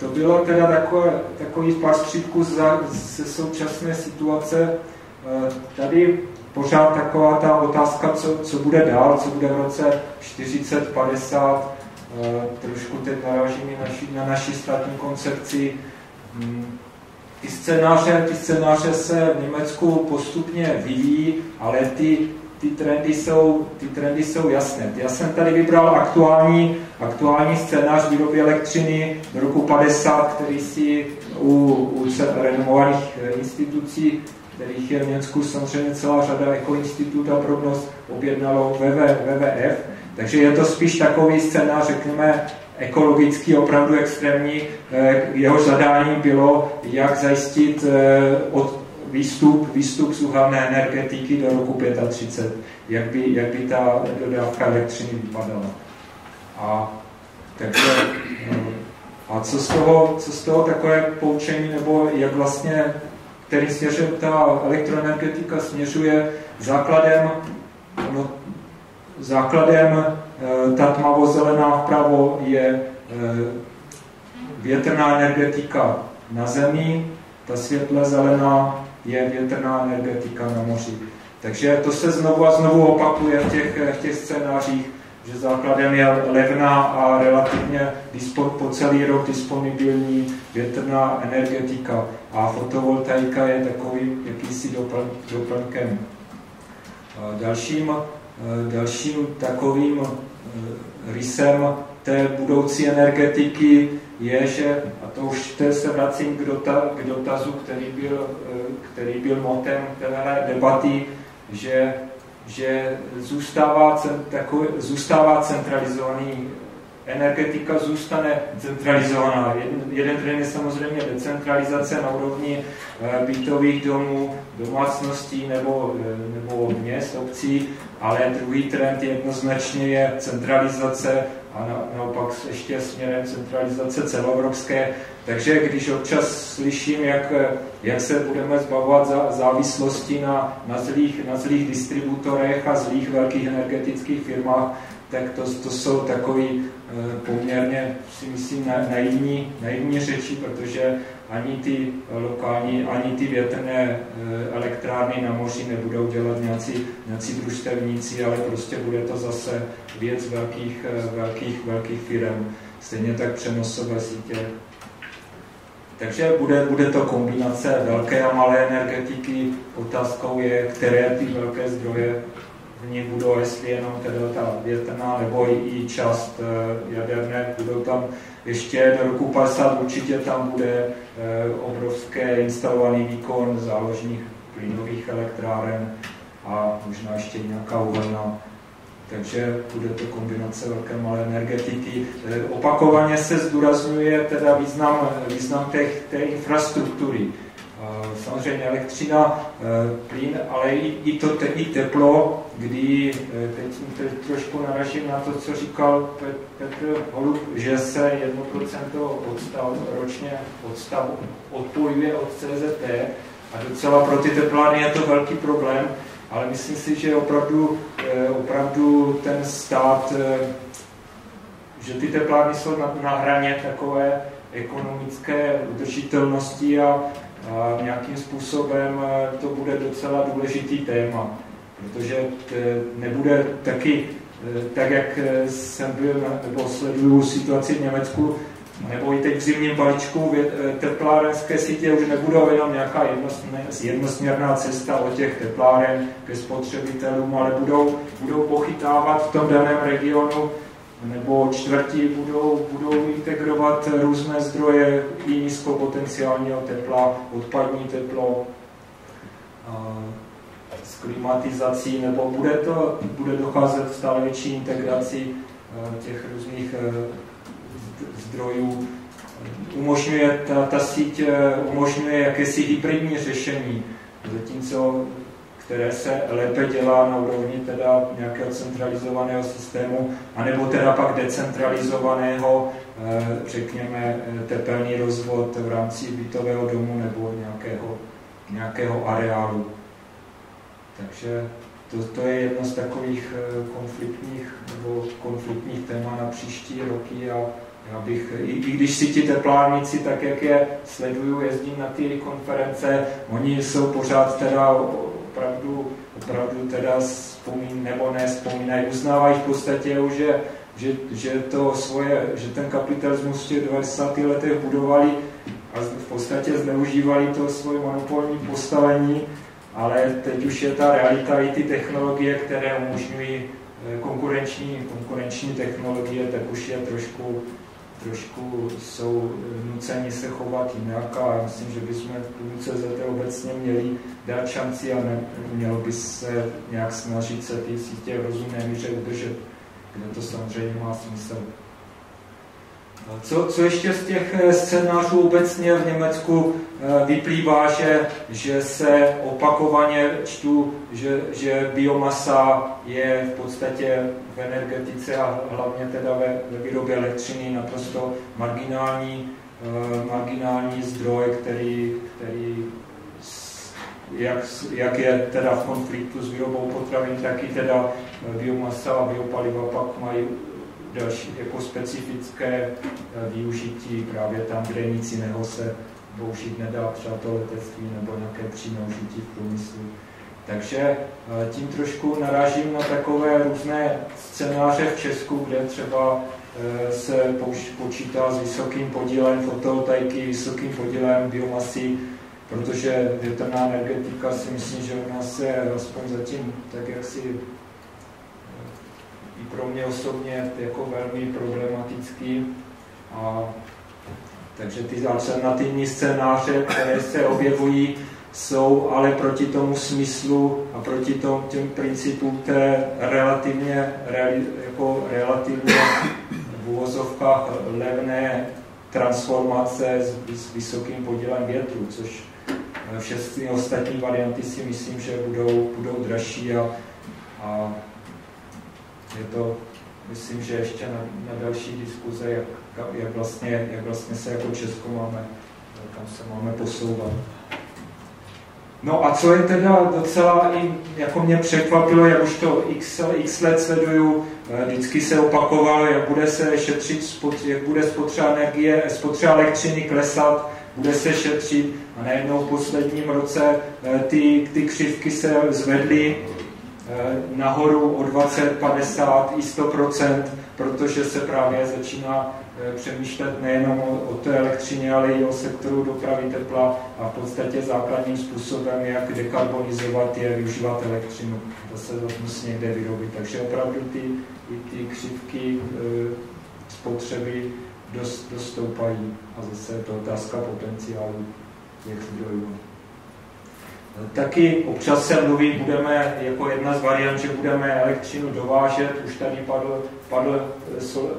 to bylo teda takové, takový pár střípků ze současné situace. E, tady pořád taková ta otázka, co, co bude dál, co bude v roce 40, 50, e, trošku teď narážím na naši, na naši státní koncepci. Hmm, ty scénáře, ty scénáře se v Německu postupně vyvíjí, ale ty ty trendy jsou, ty trendy jsou jasné. Já jsem tady vybral aktuální, aktuální scénář výroby elektřiny do roku 50, který si u, u renomovaných eh, institucí, kterých je v Německu samozřejmě celá řada jako institut a prognoz objednalo WWF. Takže je to spíš takový scénář, řekněme, ekologický, opravdu extrémní. Eh, jeho zadání bylo, jak zajistit eh, od výstup, výstup z uhelné energetiky do roku 35, jak by, jak by ta dodávka elektřiny vypadala. A, takže, no, a co z, toho, co z toho takové poučení, nebo jak vlastně který směřuje, ta elektroenergetika směřuje základem, no, základem ta tmavozelená vpravo je větrná energetika na Zemi, ta světle zelená je větrná energetika na moři. Takže to se znovu a znovu opakuje v těch, v těch scénářích, že základem je levná a relativně po celý rok disponibilní větrná energetika a fotovoltaika je takový jakýsi doplňkem. Dalším, dalším takovým eh, rysem té budoucí energetiky je, že, a to už te se vracím k, dota, k dotazu, který byl, eh, který byl motem téhle debaty, že, že zůstává, takový, zůstává centralizovaný energetika zůstane centralizovaná. Jeden, jeden trend je samozřejmě decentralizace na úrovni e, bytových domů, domácností nebo, e, nebo měst, obcí, ale druhý trend jednoznačně je centralizace a na, naopak ještě směrem centralizace celoevropské. Takže když občas slyším, jak, jak se budeme zbavovat za, závislosti na, na, zlých, na zlých distributorech a zlých velkých energetických firmách, tak to, to jsou takový eh, poměrně, si myslím, naivní, řeči, protože ani ty lokální, ani ty větrné eh, elektrárny na moři nebudou dělat nějací, nějací družstevníci, ale prostě bude to zase věc velkých, eh, velkých, velkých firm. Stejně tak přenosové sítě. Takže bude, bude to kombinace velké a malé energetiky. Otázkou je, které ty velké zdroje v ní budou, jestli jenom teda ta větrná nebo i část eh, jaderné, budou tam ještě do roku 50 určitě tam bude eh, obrovské instalovaný výkon záložních plynových elektráren a možná ještě nějaká uhelná. Takže bude to kombinace velké malé energetiky. Eh, opakovaně se zdůrazňuje teda význam, význam těch, té infrastruktury samozřejmě elektřina, plyn, ale i, i to i teplo, kdy e, teď, trošku naražím na to, co říkal Petr Holub, že se 1% odstav, ročně odstav odpojuje od CZT a docela pro ty teplárny je to velký problém, ale myslím si, že opravdu, e, opravdu ten stát, že ty teplárny jsou na, na hraně takové ekonomické udržitelnosti a a nějakým způsobem eh, to bude docela důležitý téma, protože nebude taky, eh, tak jak eh, jsem byl, nebo sleduju situaci v Německu, nebo i teď v zimním balíčku teplárenské sítě už nebudou jenom nějaká jednosměrná cesta od těch tepláren ke spotřebitelům, ale budou, budou pochytávat v tom daném regionu nebo čtvrtí budou, budou integrovat různé zdroje i nízkopotenciálního tepla, odpadní teplo, s klimatizací, nebo bude, to, bude docházet stále větší integraci těch různých e, zdrojů. Umožňuje ta, ta síť e, umožňuje jakési hybridní řešení, zatímco které se lépe dělá na úrovni teda nějakého centralizovaného systému, anebo teda pak decentralizovaného, eh, řekněme, eh, tepelný rozvod v rámci bytového domu nebo nějakého, nějakého areálu. Takže to, to je jedno z takových eh, konfliktních nebo konfliktních témat na příští roky a já bych, i, i když si ti teplárníci, tak jak je sleduju, jezdím na ty konference, oni jsou pořád teda opravdu, opravdu teda vzpomín, nebo ne vzpomínají, uznávají v podstatě už, že, že, že, to svoje, že ten kapitalismus v těch 90. letech budovali a v podstatě zneužívali to svoje monopolní postavení, ale teď už je ta realita i ty technologie, které umožňují eh, konkurenční, konkurenční technologie, tak už je trošku trošku jsou nuceni se chovat jinak a já myslím, že bychom tu CZT obecně měli dát šanci a ne, mělo by se nějak snažit se ty sítě v rozumné míře udržet, kde to samozřejmě má smysl. Co, co ještě z těch eh, scénářů obecně v Německu eh, vyplývá, že, že se opakovaně čtu, že, že biomasa je v podstatě v energetice a hlavně teda ve, ve výrobě elektřiny naprosto marginální, eh, marginální zdroj, který, který jak, jak je teda v konfliktu s výrobou potravin, tak i teda biomasa a biopaliva pak mají další jako specifické využití právě tam, kde nic jiného se použít nedá, třeba to letectví nebo nějaké přímé užití v průmyslu. Takže eh, tím trošku narážím na takové různé scénáře v Česku, kde třeba eh, se počítá s vysokým podílem fotovoltaiky, vysokým podílem biomasy, protože větrná energetika si myslím, že u nás je aspoň zatím tak jak si eh, i pro mě osobně jako velmi problematický. A, takže ty alternativní scénáře, které se objevují, jsou ale proti tomu smyslu a proti tomu, těm principům té relativně, reali, jako relativně v úvozovkách levné transformace s, s vysokým podílem větru, což eh, všechny ostatní varianty si myslím, že budou, budou dražší a, a je to, myslím, že ještě na, na další diskuze, jak, jak, vlastně, jak vlastně se jako Česko máme, kam se máme posouvat. No a co je teda docela i, jako mě překvapilo, jak už to x, x let sleduju, eh, vždycky se opakovalo, jak bude se šetřit, jak bude spotřeba energie, spotřeba elektřiny klesat, bude se šetřit a najednou v posledním roce eh, ty, ty křivky se zvedly eh, nahoru o 20, 50 i 100% protože se právě začíná Eh, přemýšlet nejenom o, té elektřině, ale i o sektoru dopravy tepla a v podstatě základním způsobem, jak dekarbonizovat je využívat elektřinu. To se musí někde vyrobit. Takže opravdu ty, i ty křivky e, spotřeby dost, dost stoupají. A zase je to otázka potenciálu těch zdrojů. Taky občas se mluví, budeme jako jedna z variant, že budeme elektřinu dovážet, už tady padl, padl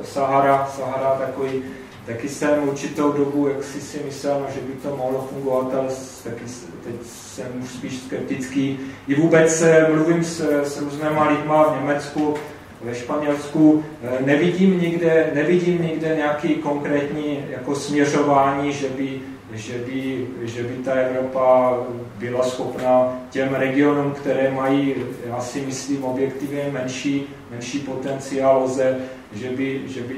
Sahara, Sahara takový, taky jsem určitou dobu, jak si si myslel, no, že by to mohlo fungovat, ale taky teď jsem už spíš skeptický. I vůbec eh, mluvím s, s různýma lidma v Německu, ve Španělsku, eh, nevidím nikde, nevidím nikde nějaký konkrétní jako směřování, že by že by, že by ta Evropa byla schopna těm regionům, které mají, já si myslím, objektivně menší, menší potenciál oze, že by, že by,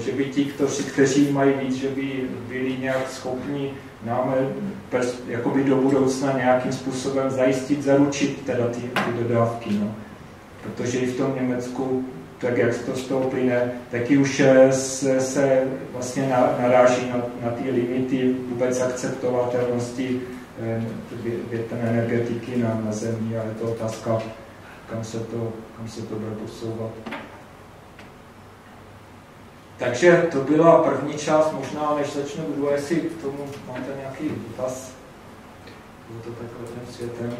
že by ti, kteří, kteří mají víc, že by byli nějak schopni nám jakoby do budoucna nějakým způsobem zajistit, zaručit teda ty, ty dodávky. No. Protože i v tom Německu tak jak to z toho plyne, taky už eh, se, se vlastně naráží na, na ty limity vůbec akceptovatelnosti eh, větrné energetiky na, na zemi a je to otázka, kam se to, kam se to bude posouvat. Takže to byla první část, možná než začnu druhé, jestli k tomu máte nějaký dotaz. Bylo to tím světem.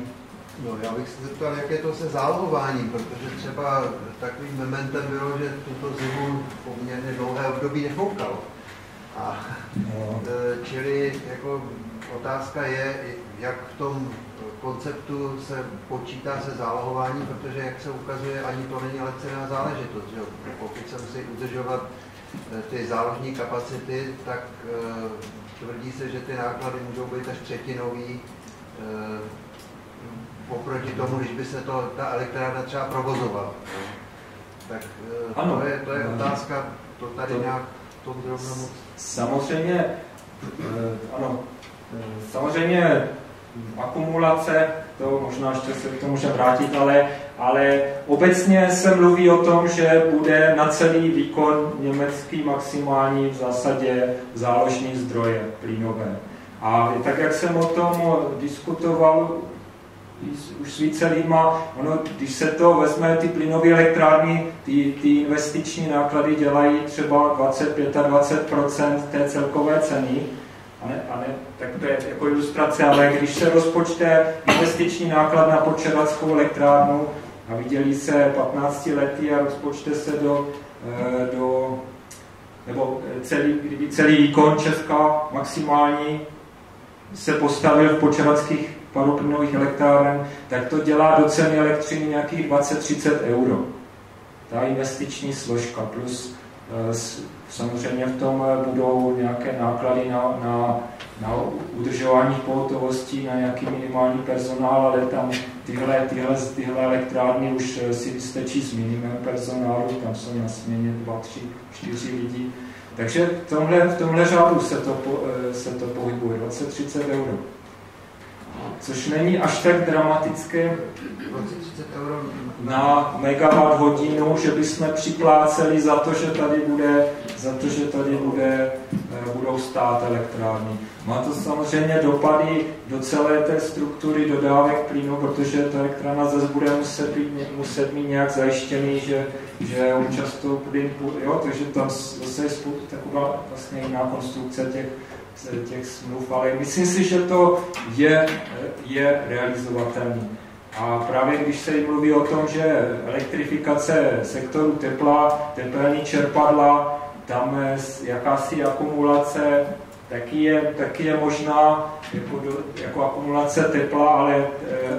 No, já bych se zeptal, jak je to se zálohováním, protože třeba takovým momentem bylo, že tuto zimu poměrně dlouhé období nefoukalo. A no. E, čili jako otázka je, jak v tom konceptu se počítá se zálohováním, protože jak se ukazuje, ani to není lecená záležitost. Že? Pokud se musí udržovat e, ty záložní kapacity, tak e, tvrdí se, že ty náklady můžou být až třetinový oproti tomu, když by se to, ta elektrárna třeba provozovala. Tak eh, ano. to je, to je otázka, to tady to, nějak to moc...
Samozřejmě, eh, ano, eh, samozřejmě akumulace, to možná ještě se k tomu může vrátit, ale, ale obecně se mluví o tom, že bude na celý výkon německý maximální v zásadě záložní zdroje plynové. A tak, jak jsem o tom diskutoval už s více lidma, ono, když se to vezme, ty plynové elektrárny, ty, ty investiční náklady dělají třeba 20-25% té celkové ceny, a ne, a ne, tak to je jako ilustrace, ale když se rozpočte investiční náklad na počeradskou elektrárnu a viděli se 15 lety a rozpočte se do, eh, do nebo celý, kdyby celý výkon Česka maximální se postavil v počeradských paroplynových elektráren, tak to dělá do ceny elektřiny nějakých 20-30 euro. Ta investiční složka plus, Samozřejmě v tom budou nějaké náklady na, na, na udržování pohotovosti, na nějaký minimální personál, ale tam tyhle, tyhle, tyhle elektrárny už si stačí s minimem personálu, tam jsou na směně dva, tři, čtyři lidi. Takže v tomhle, v tomhle řádu se to, se to pohybuje, 20-30 euro což není až tak dramatické na megawatt hodinu, že bychom připláceli za to, že tady bude, za to, že tady bude, eh, budou stát elektrárny. Má to samozřejmě dopady do celé té struktury dodávek plynu, protože ta elektrárna zase bude muset, být, muset mít nějak zajištěný, že, že on často plyn, jo, takže tam zase je taková vlastně jiná konstrukce těch těch smluv, ale myslím si, že to je, je realizovatelné. A právě když se mluví o tom, že elektrifikace sektoru tepla, tepelní čerpadla, tam jakási akumulace, taky je, taky je možná jako, do, jako akumulace tepla, ale,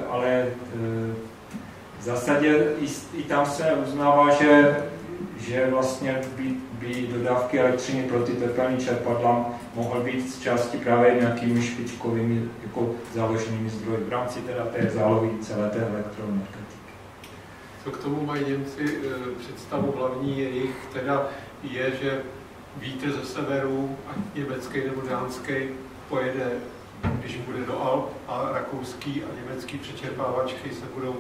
ale v zásadě i, i tam se uznává, že, že vlastně by, by dodávky elektřiny pro ty tepelní čerpadla mohl být z části právě nějakými špičkovými jako záložnými zdroji v rámci teda té zálohy celé té elektroenergetiky.
Co k tomu mají Němci e, představu hlavní jejich teda je, že víte ze severu, ať německý nebo dánský, pojede, když bude do Alp a rakouský a německý přečerpávačky se budou,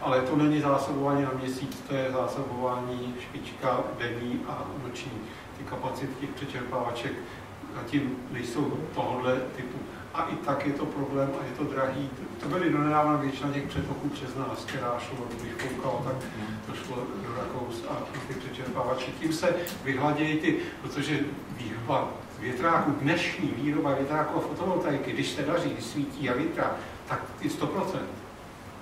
ale to není zásobování na měsíc, to je zásobování špička denní a noční. Ty kapacity těch přečerpávaček zatím nejsou tohohle typu. A i tak je to problém a je to drahý. To byly donedávna většina těch přetoků přes nás, která šlo, když koukalo, tak to šlo do Rakous a ty přečerpávače. Tím se vyhladějí ty, protože výroba větráků, dnešní výroba větráků a fotovoltaiky, když se daří, když svítí a větrá, tak je 100%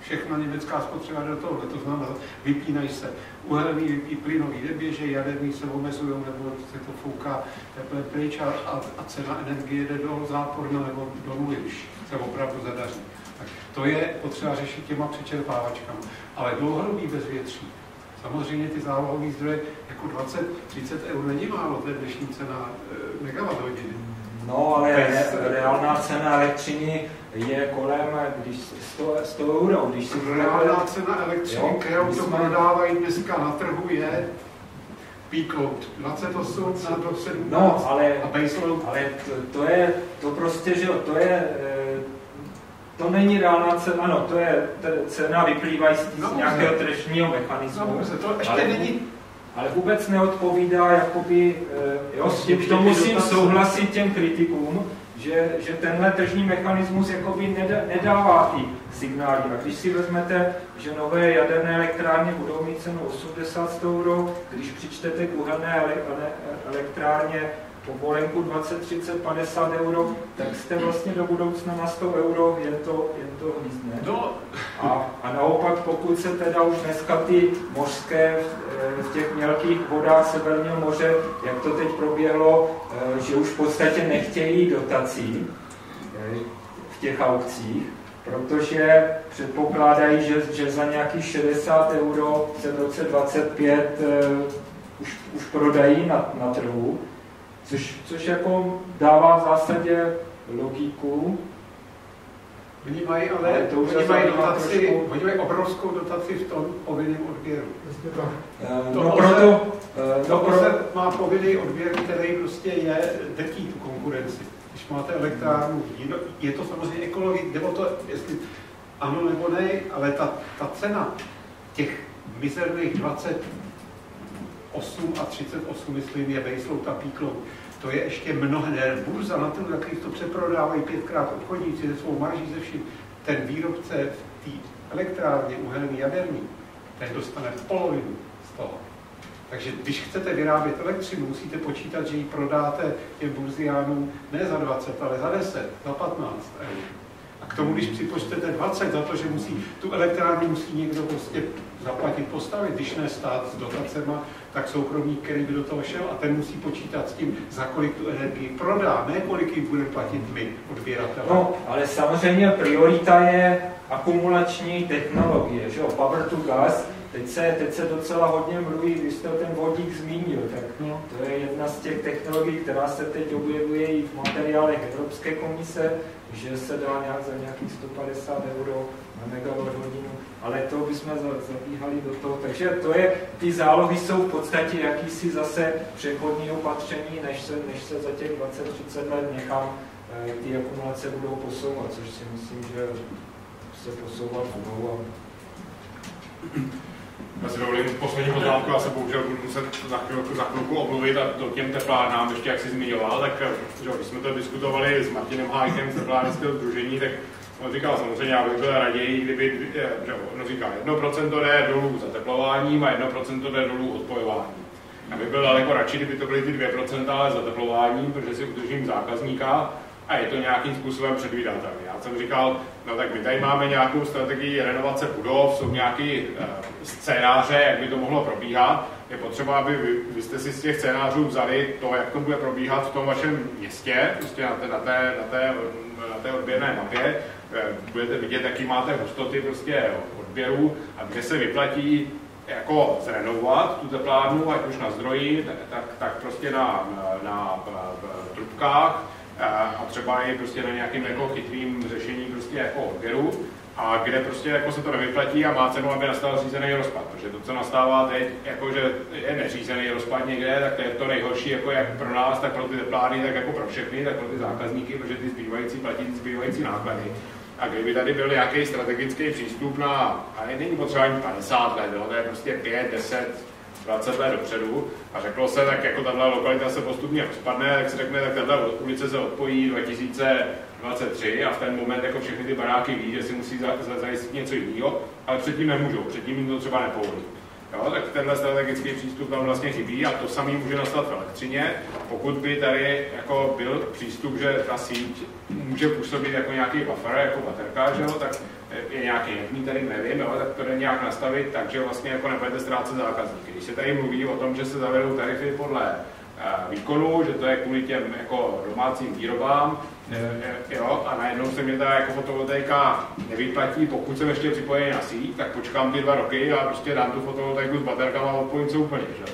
všechna německá spotřeba do toho. To znamená, vypínají se uhelný, vypí plynový neběže, jaderný se omezují, nebo se to fouká teple pryč a, a, a cena energie jde do záporna nebo do nuly, když se opravdu zadaří. Tak to je potřeba řešit těma přečerpávačkami. Ale dlouhodobý bezvětří, samozřejmě ty zálohové zdroje jako 20-30 eur není málo, to je dnešní cena e, megawatt hodiny.
No, ale Bez, reálná cena elektřiny je kolem když 100, 100 euro. Když si
Reálná cena elektřiny, kterou to prodávají dneska na trhu, je peak load 28 na 17
no, ale,
a baseload.
Ale to, to, je, to prostě, že to je, eh, to není reálná cena, ano, to je cena vyplývající no, z nějakého tržního mechanismu.
No, to ještě ale, není
ale vůbec neodpovídá, jakoby, jo, s tím, to musím souhlasit těm kritikům, že, že tenhle tržní mechanismus jakoby nedává ty signály. A když si vezmete, že nové jaderné elektrárny budou mít cenu 80 euro, když přičtete k uhelné elektrárně povolenku 20, 30, 50 euro, tak jste vlastně do budoucna na 100 euro, je to, je to hlízne.
No.
A, a naopak, pokud se teda už dneska ty mořské eh, v těch mělkých vodách Severního moře, jak to teď proběhlo, eh, že už v podstatě nechtějí dotací eh, v těch aukcích, protože předpokládají, že, že za nějakých 60 euro se v roce 25 už, už prodají na, na trhu, Což, což jako dává v zásadě logiku.
Oni mají ale, ale to oni mají dotaci, trošku... oni mají obrovskou dotaci v tom povinném odběru.
Uh, to no proto, uh,
to pro... má povinný odběr, který prostě je, drtí tu konkurenci. Když máte elektrárnu, je to samozřejmě ekologické, nebo to, jestli ano nebo ne, ale ta, ta cena těch mizerných 20 8 a 38, myslím, je baseload a peak load. To je ještě mnohem burza na trhu, jakých to přeprodávají pětkrát obchodníci se svou marží ze vším. Ten výrobce v té elektrárně uhelný jaderný, ten dostane polovinu z toho. Takže když chcete vyrábět elektřinu, musíte počítat, že ji prodáte těm burziánům ne za 20, ale za 10, za 15 eur. A k tomu, když připočtete 20 za to, že musí, tu elektrárnu musí někdo prostě zaplatit, postavit, když ne stát s dotacema, tak soukromník, který by do toho šel a ten musí počítat s tím, za kolik tu energii prodá, ne kolik ji budeme platit my, odběratele.
No, ale samozřejmě priorita je akumulační technologie, že jo, power to gas, Teď se, teď se docela hodně mluví, když jste ten vodík zmínil, tak
no.
to je jedna z těch technologií, která se teď objevuje i v materiálech Evropské komise, že se dá nějak za nějakých 150 euro na megawatt hodinu, ale to bychom zabíhali do toho. Takže to je, ty zálohy jsou v podstatě jakýsi zase přechodní opatření, než se, než se za těch 20-30 let někam eh, ty akumulace budou posouvat, což si myslím, že se posouvat budou. A...
Já si dovolím poslední poznámku, já se bohužel budu muset za chvilku, za chvilku omluvit a to těm teplárnám, ještě jak si zmiňoval, tak že, když jsme to diskutovali s Martinem Hájkem z teplárnického združení, tak on říkal samozřejmě, já bych byl raději, kdyby, že, on říká, 1% jde dolů zateplováním a 1% jde dolů odpojováním. Já bych byl daleko radši, kdyby to byly ty 2% ale zateplováním, protože si udržím zákazníka a je to nějakým způsobem předvídatelné. Já jsem říkal, no tak my tady máme nějakou strategii renovace budov, jsou nějaké uh, scénáře, jak by to mohlo probíhat. Je potřeba, aby vy, vy jste si z těch scénářů vzali to, jak to bude probíhat v tom vašem městě, prostě na té, na té, na té, na té odběrné mapě. Eh, budete vidět, jaký máte hustoty prostě odběrů a kde se vyplatí jako zrenovovat tu teplárnu, ať už na zdroji, tak, tak, prostě na, na, na, na trubkách, a třeba i prostě na nějakým jako chytrým řešení prostě jako odběru, a kde prostě jako se to nevyplatí a má cenu, aby nastal řízený rozpad. Protože to, co nastává teď, jako že je neřízený rozpad někde, tak to je to nejhorší jako jak pro nás, tak pro ty teplárny, tak jako pro všechny, tak pro ty zákazníky, protože ty zbývající platí ty zbývající náklady. A kdyby tady byl nějaký strategický přístup na, a není potřeba ani 50 let, jo, to je prostě 5, 10, 20 let dopředu a řeklo se, tak jako tahle lokalita se postupně rozpadne, tak se řekne, tak tahle ulice se odpojí 2023 a v ten moment jako všechny ty baráky ví, že si musí zajistit něco jiného, ale předtím nemůžou, předtím jim to třeba nepovolí. Jo, tak tenhle strategický přístup tam vlastně chybí a to samý může nastat v elektřině, pokud by tady jako byl přístup, že ta síť může působit jako nějaký buffer, jako baterka, že jo, tak je nějaký nutný, tady nevím, jo, tak to jde nějak nastavit tak, že vlastně jako nebudete ztrácet zákazníky. Když se tady mluví o tom, že se zavedou tarify podle eh, výkonu, že to je kvůli těm jako domácím výrobám, jo, a najednou se mě ta jako fotovoltaika nevyplatí, pokud jsem ještě připojený na síť, tak počkám ty dva roky a prostě dám tu fotovoltaiku s baterkama a odpojím se úplně, že?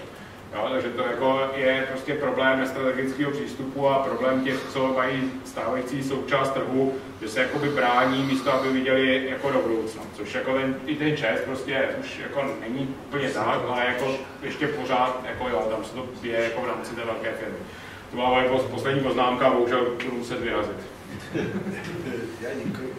Jo, takže to jako je prostě problém nestrategického přístupu a problém těch, co mají stávající součást trhu, že se jakoby brání místo, aby viděli jako do budoucna. Což jako ten, i ten čest prostě už jako není úplně tak, ale jako ještě pořád, jako jo, tam se to je jako v rámci té velké firmy. To byla moje poslední poznámka, bohužel budu muset vyrazit.
Já děkuji.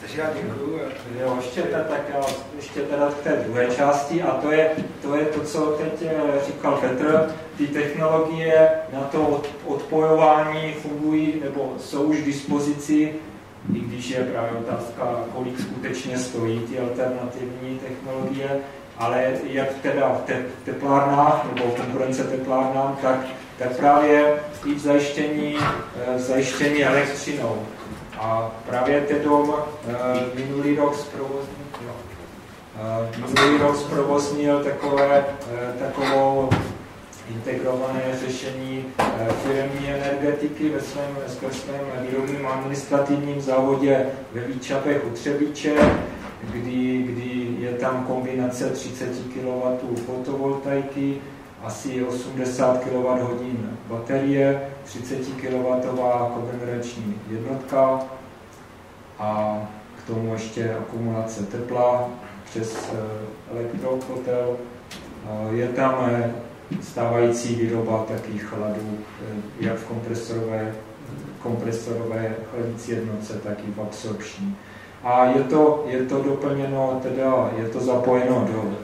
Takže já děkuju.
Jo, ještě, ta, tak jo, ještě teda k té druhé části a to je, to je to, co teď eh, říkal Petr, ty technologie na to odpojování fungují nebo jsou už k dispozici, i když je právě otázka, kolik skutečně stojí ty alternativní technologie, ale jak teda v te, teplárnách nebo v konkurence teplárnám, tak, tak právě i v zajištění, eh, zajištění elektřinou. A právě TEDOM uh, minulý rok zprovoznil, uh, minulý rok zprovoznil takové, takovou integrované řešení firmní energetiky ve svém, ve svém výrobním administrativním závodě ve Výčapech u Třebíče, kdy, kdy je tam kombinace 30 kW fotovoltaiky, asi 80 kWh baterie, 30 kW kogenerační jednotka a k tomu ještě akumulace tepla přes eh, elektrokotel. Eh, je tam eh, stávající výroba takých chladů, jak v kompresorové, kompresorové chladící jednotce, tak i v absorpční. A je to, je to doplněno, teda je to zapojeno do,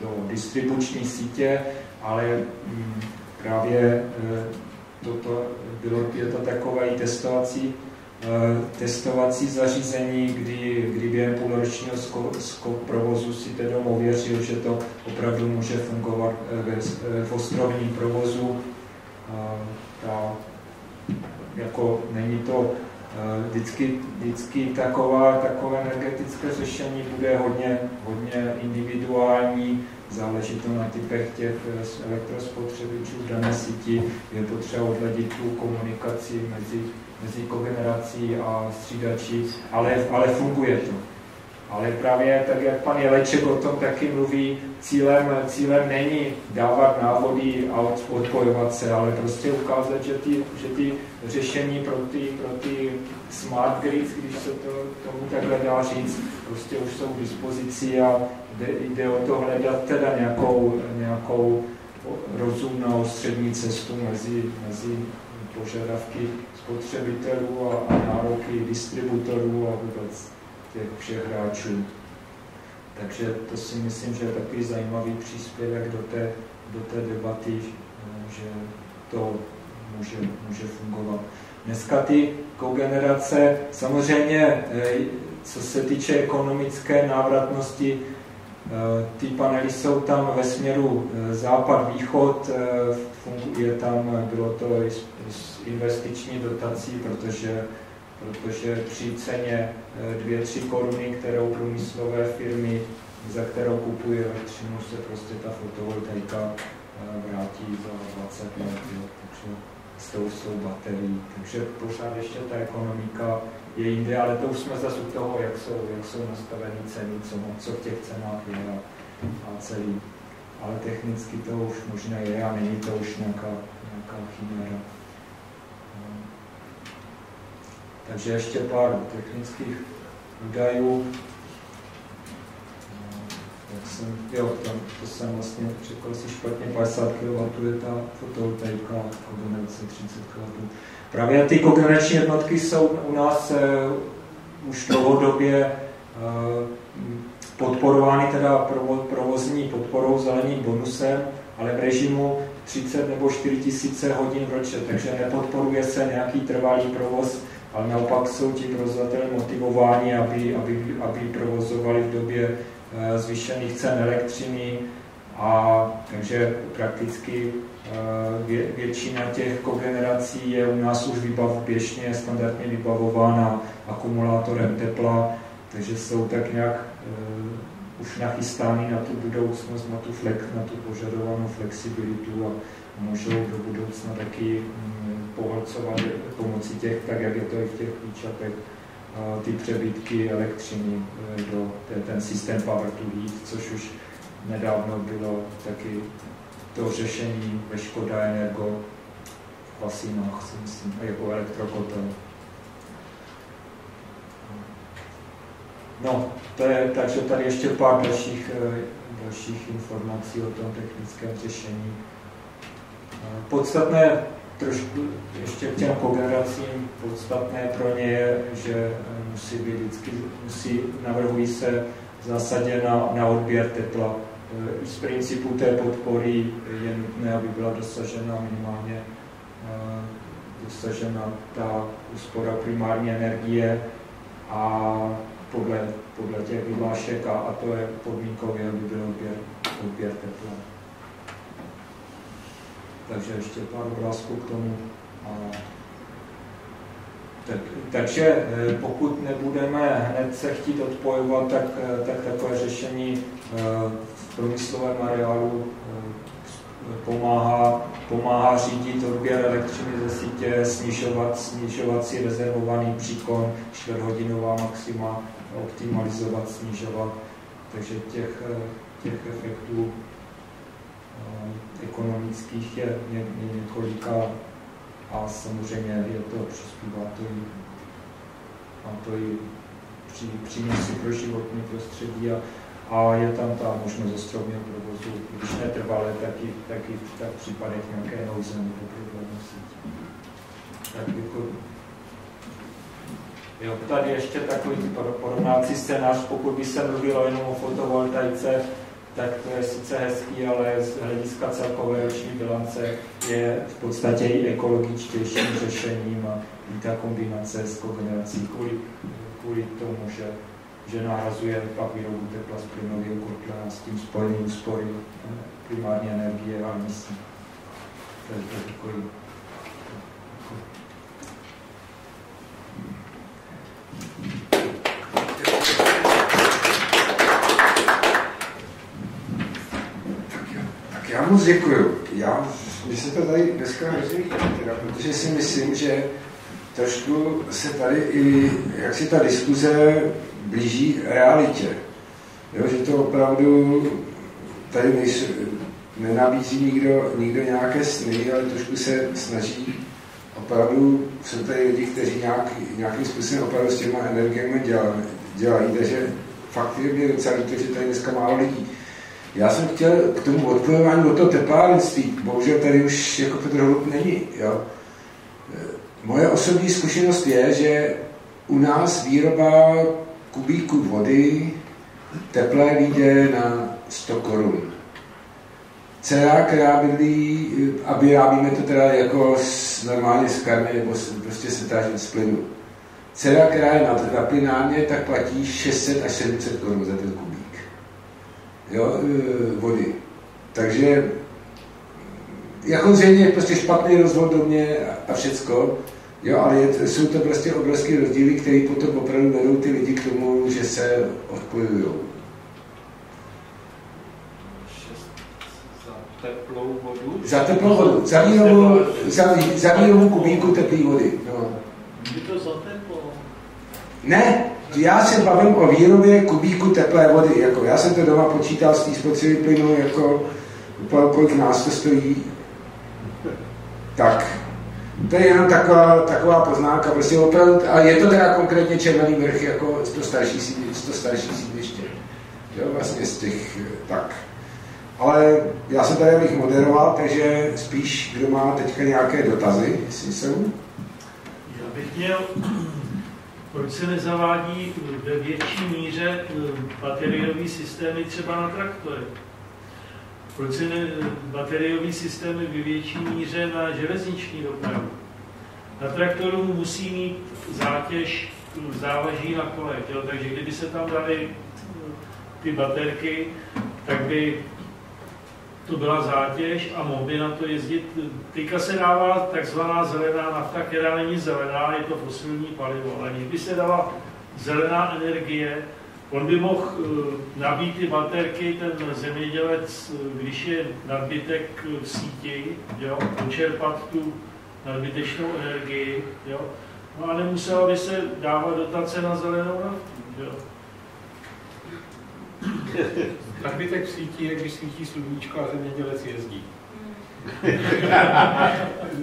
do distribuční sítě, ale mm, právě toto bylo, je to takové testovací Eh, testovací zařízení, kdy, kdy během půlročního provozu si tedy ověřil, že to opravdu může fungovat eh, ve, v ostrovním provozu. Ta, jako není to vždycky, vždycky taková, takové energetické řešení bude hodně, hodně individuální, záleží to na typech těch elektrospotřebičů v dané síti, je potřeba odladit tu komunikaci mezi mezi kogenerací a střídačí, ale, ale funguje to. Ale právě tak, jak pan Jeleček o tom taky mluví, cílem, cílem není dávat návody a odpojovat se, ale prostě ukázat, že ty, že ty řešení pro ty, pro ty smart grids, když se to tomu takhle dá říct, prostě už jsou k dispozici a jde, o to hledat teda nějakou, nějakou rozumnou střední cestu mezi, mezi požadavky spotřebitelů a, a nároky distributorů a vůbec těch všech hráčů. Takže to si myslím, že je takový zajímavý příspěvek do té, do té debaty, že to může, může fungovat. Dneska ty kogenerace, samozřejmě, eh, co se týče ekonomické návratnosti, ty panely jsou tam ve směru eh, západ-východ, je tam, bylo to z investiční dotací, protože protože při ceně 2-3 eh, koruny, kterou průmyslové firmy, za kterou kupují elektřinu, se prostě ta fotovoltaika eh, vrátí za 20 let. Takže s tou jsou baterií. Takže pořád ještě ta ekonomika je jinde, ale to už jsme zase u toho, jak jsou, jak jsou nastaveny ceny, co, co v těch cenách je a, a celý. Ale technicky to už možná je a není to už nějaká, nějaká chiméra. Takže ještě pár technických údajů. Jsem, jo, tam, to jsem vlastně řekl si špatně, 50 kW je ta fotovoltaika, kogenerace 30 kW. Právě ty kogenerační jednotky jsou u nás uh, už dlouhodobě uh, podporovány teda provozní podporou zeleným bonusem, ale v režimu 30 nebo 4 tisíce hodin ročně, takže nepodporuje se nějaký trvalý provoz ale naopak jsou ti provozovatelé motivováni, aby, aby, aby provozovali v době zvýšených cen elektřiny a takže prakticky eh, vě, většina těch kogenerací je u nás už vybav, běžně standardně vybavována akumulátorem tepla, takže jsou tak nějak uh, už nachystány na tu budoucnost, na tu, flex, na tu požadovanou flexibilitu a můžou do budoucna taky mm, pohlcovat pomocí těch, tak jak je to i v těch výčapech, ty přebytky elektřiny e, do ten systém power to heat, což už nedávno bylo taky to řešení ve Škoda Energo v Vasinách, si myslím, jako elektrokotel. No, to je, takže tady ještě pár dalších, e, dalších informací o tom technickém řešení. Podstatné trošku ještě k těm kogeneracím, podstatné pro ně je, že musí být vždycky, musí, navrhují se v zásadě na, na odběr tepla. E, z principu té podpory je nutné, aby byla dosažena minimálně e, dosažena ta úspora primární energie a podle, podle těch vyhlášek a, a to je podmínkově, aby byl odběr, odběr tepla. Takže ještě pár obrázků k tomu. Tak, takže eh, pokud nebudeme hned se chtít odpojovat, tak, eh, tak takové řešení eh, v průmyslovém areálu pomáhá, pomáhá řídit odběr elektřiny ze sítě, snižovat, snižovat si rezervovaný příkon, čtvrthodinová maxima, optimalizovat, snižovat. Takže těch, těch efektů ekonomických je, je, je několika a samozřejmě je to přispívá to i, a to i při, přínosy pro životní prostředí a, a je tam ta možnost zastrovního provozu, když netrvalé, tak i, tak i v tak případech nějaké nouze nebo problémy Tak jako, Jo, tady ještě takový porovnácí scénář, pokud by se mluvilo jenom o fotovoltaice, tak to je sice hezký, ale z hlediska celkové roční bilance je v podstatě i ekologičtějším řešením a i ta kombinace s kogenerací kvůli, kvůli tomu, že, že nahrazuje pak výrobu tepla z plynového kotle a s tím spojený úspory primární energie a emisí. To je to takový
moc děkuju. Já, že se to tady dneska rozvíjí, protože si myslím, že trošku se tady i, jak si ta diskuze blíží realitě. Jo, že to opravdu tady nejsou, nenabízí nikdo, nikdo nějaké sny, ale trošku se snaží opravdu, jsou tady lidi, kteří nějak, nějakým způsobem opravdu s těma energiemi dělají, dělají takže fakt je mě docela líto, že tady dneska málo lidí. Já jsem chtěl k tomu odpojování od toho teplárenství, bohužel tady už jako Petr Holub není. Jo? Moje osobní zkušenost je, že u nás výroba kubíku vody teplé vyjde na 100 korun. Cena, která bydlí, a vyrábíme to teda jako normálně z karmy nebo prostě se z plynu. Cena, která je na plynárně, tak platí 600 až 700 korun za ten kubík jo, e, vody. Takže jako zřejmě prostě špatný rozvod do mě a všecko, jo, ale je, jsou to prostě obrovské rozdíly, které potom opravdu vedou ty lidi k tomu, že se odpojují.
teplou vodu?
Za teplou vodu, za výrobu, za, za výrobu kubíku teplé vody. No.
Je to za teplo.
Ne, já se bavím o výrobě kubíku teplé vody. Jako já jsem to doma počítal z té spotřeby plynu, jako kolik nás to stojí. Tak, to je jenom taková, taková poznámka, prostě opravdu, a je to teda konkrétně Červený vrch, jako to starší, to starší sídliště. Jo, vlastně z těch, tak. Ale já jsem tady abych moderoval, takže spíš, kdo má teďka nějaké dotazy, jestli jsou?
Já bych měl, proč se nezavádí ve větší míře bateriové systémy třeba na traktory? Proč se ne, bateriové systémy ve větší míře na železniční dopravu? Na traktoru musí mít zátěž závaží na kolech, takže kdyby se tam dali ty baterky, tak by to byla zátěž a mohl by na to jezdit. Teďka se dává takzvaná zelená nafta, která není zelená, je to fosilní palivo, ale by se dala zelená energie, on by mohl nabít ty baterky, ten zemědělec, když je nadbytek v síti, jo, počerpat tu nadbytečnou energii, jo, no a nemusela by se dávat dotace na zelenou naftu, jo.
Nadbytek v síti je, když svítí sluníčko a zemědělec jezdí.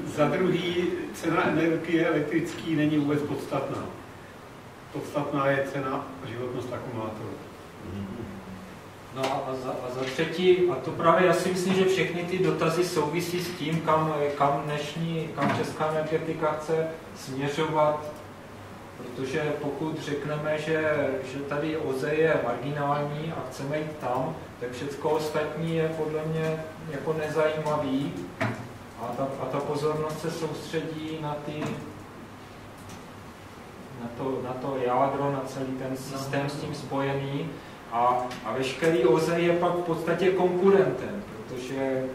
Za druhý, cena energie elektrický není vůbec podstatná. Podstatná je cena a životnost akumulátoru.
No a za, a za třetí, a to právě já si myslím, že všechny ty dotazy souvisí s tím, kam, kam dnešní, kam česká energetika chce směřovat Protože pokud řekneme, že, že tady OZE je marginální a chceme jít tam, tak všechno ostatní je podle mě jako nezajímavý. A ta, a ta pozornost se soustředí na ty na to, na to jádro, na celý ten systém s tím spojený. A, a veškerý OZE je pak v podstatě konkurentem, protože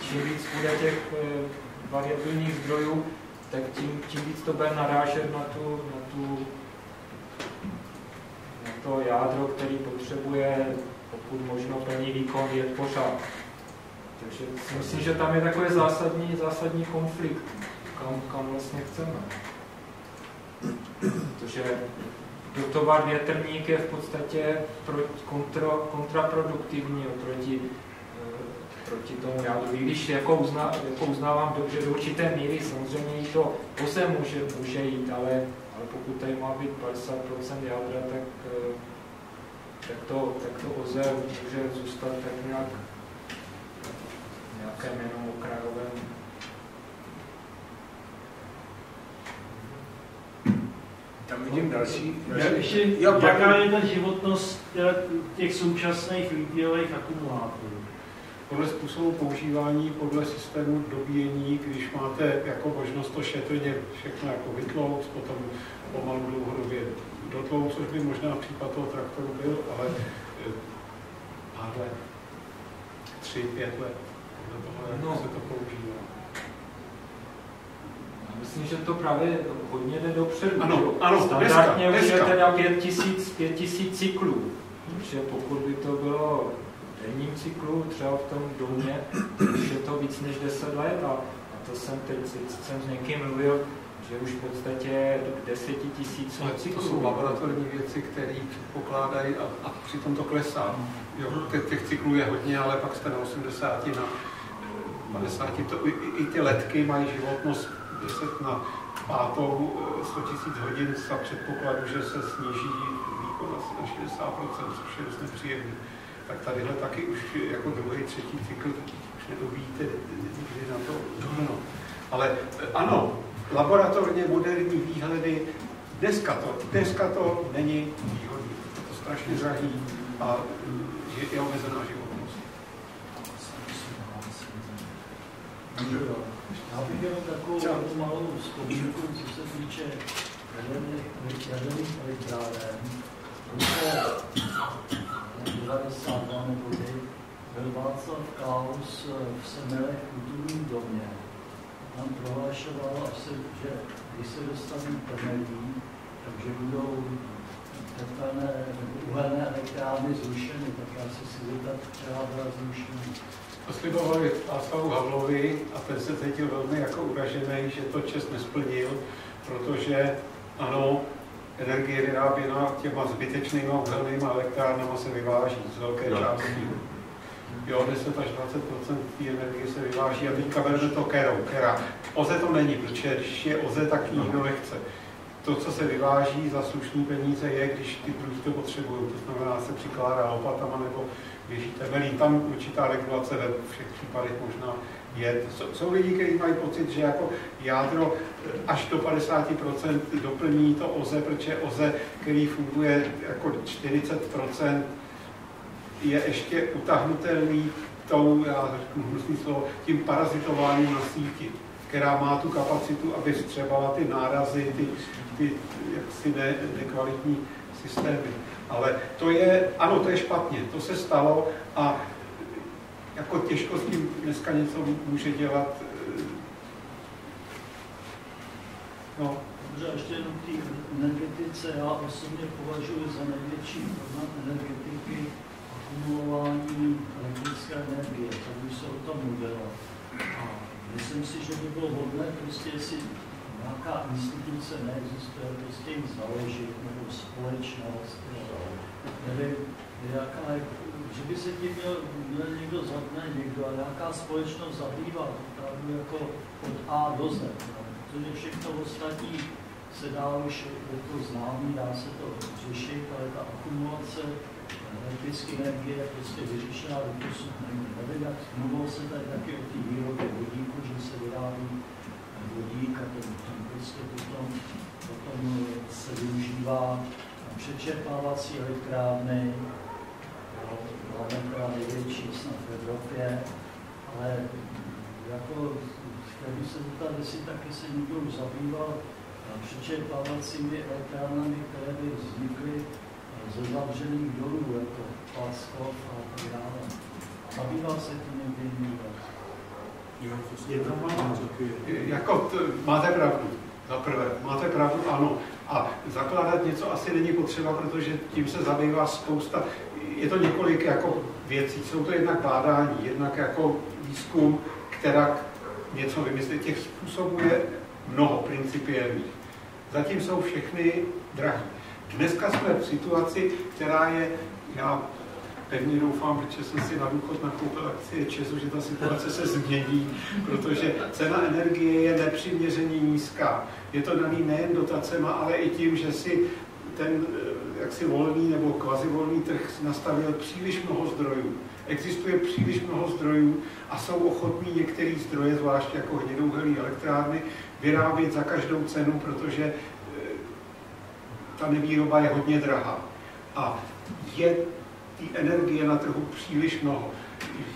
čím víc bude těch eh, variabilních zdrojů, tak tím, tím víc to bude narážet na, tu, na, tu, na to jádro, který potřebuje pokud možno plný výkon je pořád. Takže si myslím, že tam je takový zásadní, zásadní konflikt, kam, kam vlastně chceme. Protože dotovat větrník je v podstatě kontra, kontraproduktivní oproti proti tomu jádru. I když jako, uzná, jako uznávám dobře do určité míry, samozřejmě i to ose může, může jít, ale, ale pokud tady má být 50% jádra, tak, eh, tak, to, tak to OZE může zůstat tak nějak nějakém jenom okrajovém
Tam vidím další.
další. Ještě, jaká je ta životnost těch současných litiových akumulátorů?
Podle způsobu používání, podle systému dobíjení, když máte jako možnost to šetrně všechno jako vytlouct, potom pomalu dlouhodobě dotlouct, což by možná případ toho traktoru byl, ale pár eh, let, tři, pět let, podle toho, jak no. se to používá.
Myslím, že to právě hodně jde dopředu.
Ano, ano,
Standardně
dneska,
už je teda pět tisíc, pět tisíc cyklů. Takže pokud by to bylo denním cyklu, třeba v tom domě, už je to víc než 10 let a, a to jsem teď jsem s někým mluvil,
že už v podstatě k deseti tisícům...
Ale to jsou laboratorní věci, které předpokládají a, a přitom to klesá. Jo, těch cyklů je hodně, ale pak jste na 80, na 50. To, i, i ty letky mají životnost 10 na pátou 100 000 hodin za předpokladu, že se sníží výkon asi na 60%, což je dost nepříjemné. Tak tadyhle taky už jako druhý, třetí cykl už nedovíte, kdy na to no. Ale ano, laboratorně moderní výhledy, dneska to, dneska to není výhodné. To strašně drahý a je, je omezená životnost.
Já bych jenom takovou malou zkoušku, co se týče jaderných elektráren. V roce 92 nebo kdy byl Václav Klaus v Semelech kulturním domě. Tam prohlašoval asi, že když se dostaví temelí, takže budou tepelné uhelné elektrárny zrušeny, tak já si si zeptat, která byla zrušena.
To slibovali Václavu Havlovi a ten se cítil velmi jako uražený, že to čest nesplnil, protože ano, energie vyráběná těma zbytečnýma uhelnýma elektrárnama se vyváží z velké no. části. Jo, 10 až 20% té energie se vyváží a teďka vezme to kerou, kera. Oze to není, protože když je oze, tak nikdo nechce. To, co se vyváží za slušný peníze, je, když ty druhy to potřebují. To znamená, se přikládá lopatama nebo běží temelín. Tam určitá regulace ve všech případech možná je. Jsou lidi, kteří mají pocit, že jako jádro až do 50% doplní to OZE, protože OZE, který funguje jako 40%, je ještě utahnutelný tou, já řeknu slovo, tím parazitováním na síti, která má tu kapacitu, aby vstřebala ty nárazy, ty, ty jaksi ne, nekvalitní systémy. Ale to je, ano, to je špatně, to se stalo a jako těžko s tím dneska něco může dělat. Eh,
no. Dobře, ještě jenom k energetice. Já osobně považuji za největší problém energetiky akumulování elektrické energie. Tak už se o tom mluvilo. Myslím si, že by bylo hodné, prostě jestli nějaká instituce neexistuje, prostě jim založit, nebo společnost, nevím, jaká je že by se tím měl, měl někdo zatne, někdo, a nějaká společnost zabývat opravdu jako od A do Z. No. Protože všechno ostatní se dá už, je to známý, dá se to řešit, ale ta akumulace elektrické energie je prostě vyřešená do posud není. Nevím, jak mluvilo se tady taky o té výrobě vodíku, vyrábí vodík a ten, ten prostě potom, potom se využívá přečerpávací elektrárny, hlavně největší snad v Evropě, ale jako chtěl bych se zeptat, jestli taky se někdo zabýval přečerpávacími elektrárnami, které by vznikly ze zavřených dolů, jako Paskov a tak dále. Zabýval se tím někdy někdo?
Jako t, máte pravdu, za prvé, máte pravdu, ano. A zakládat něco asi není potřeba, protože tím se zabývá spousta je to několik jako věcí. Jsou to jednak bádání, jednak jako výzkum, která něco vymyslí. Těch způsobů je mnoho principiálních. Zatím jsou všechny drahé. Dneska jsme v situaci, která je, já pevně doufám, protože jsem si na důchod nakoupil akcie Česu, že ta situace se změní, protože cena energie je nepřiměřeně nízká. Je to daný nejen dotacema, ale i tím, že si ten jaksi volný nebo kvazivolný trh nastavil příliš mnoho zdrojů. Existuje příliš mnoho zdrojů a jsou ochotní některé zdroje, zvláště jako hnědouhelné elektrárny, vyrábět za každou cenu, protože e, ta nevýroba je hodně drahá. A je té energie na trhu příliš mnoho.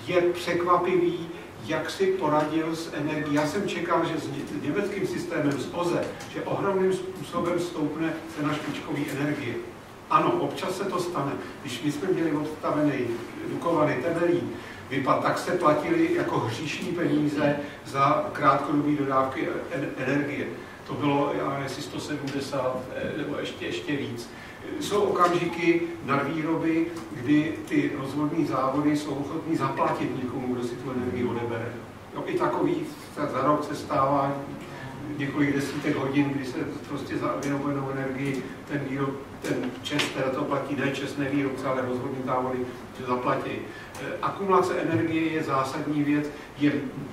Je překvapivý, jak si poradil s energií. Já jsem čekal, že s německým systémem, z OZE, že ohromným způsobem stoupne cena špičkové energie. Ano, občas se to stane. Když my jsme měli odstavený Dukovany, Temelín, vypad, tak se platili jako hříšní peníze za krátkodobé dodávky energie. To bylo, já nevím, 170 eh, nebo ještě, ještě víc. Jsou okamžiky na výroby, kdy ty rozvodní závody jsou ochotní zaplatit někomu, kdo si tu energii odebere. Jo, I takový za rok se stává několik desítek hodin, kdy se prostě za vyroběnou energii ten výrob, ten čes, teda to platí ne čestné výrobce, ale rozhodně závody, že zaplatí. Eh, akumulace energie je zásadní věc, je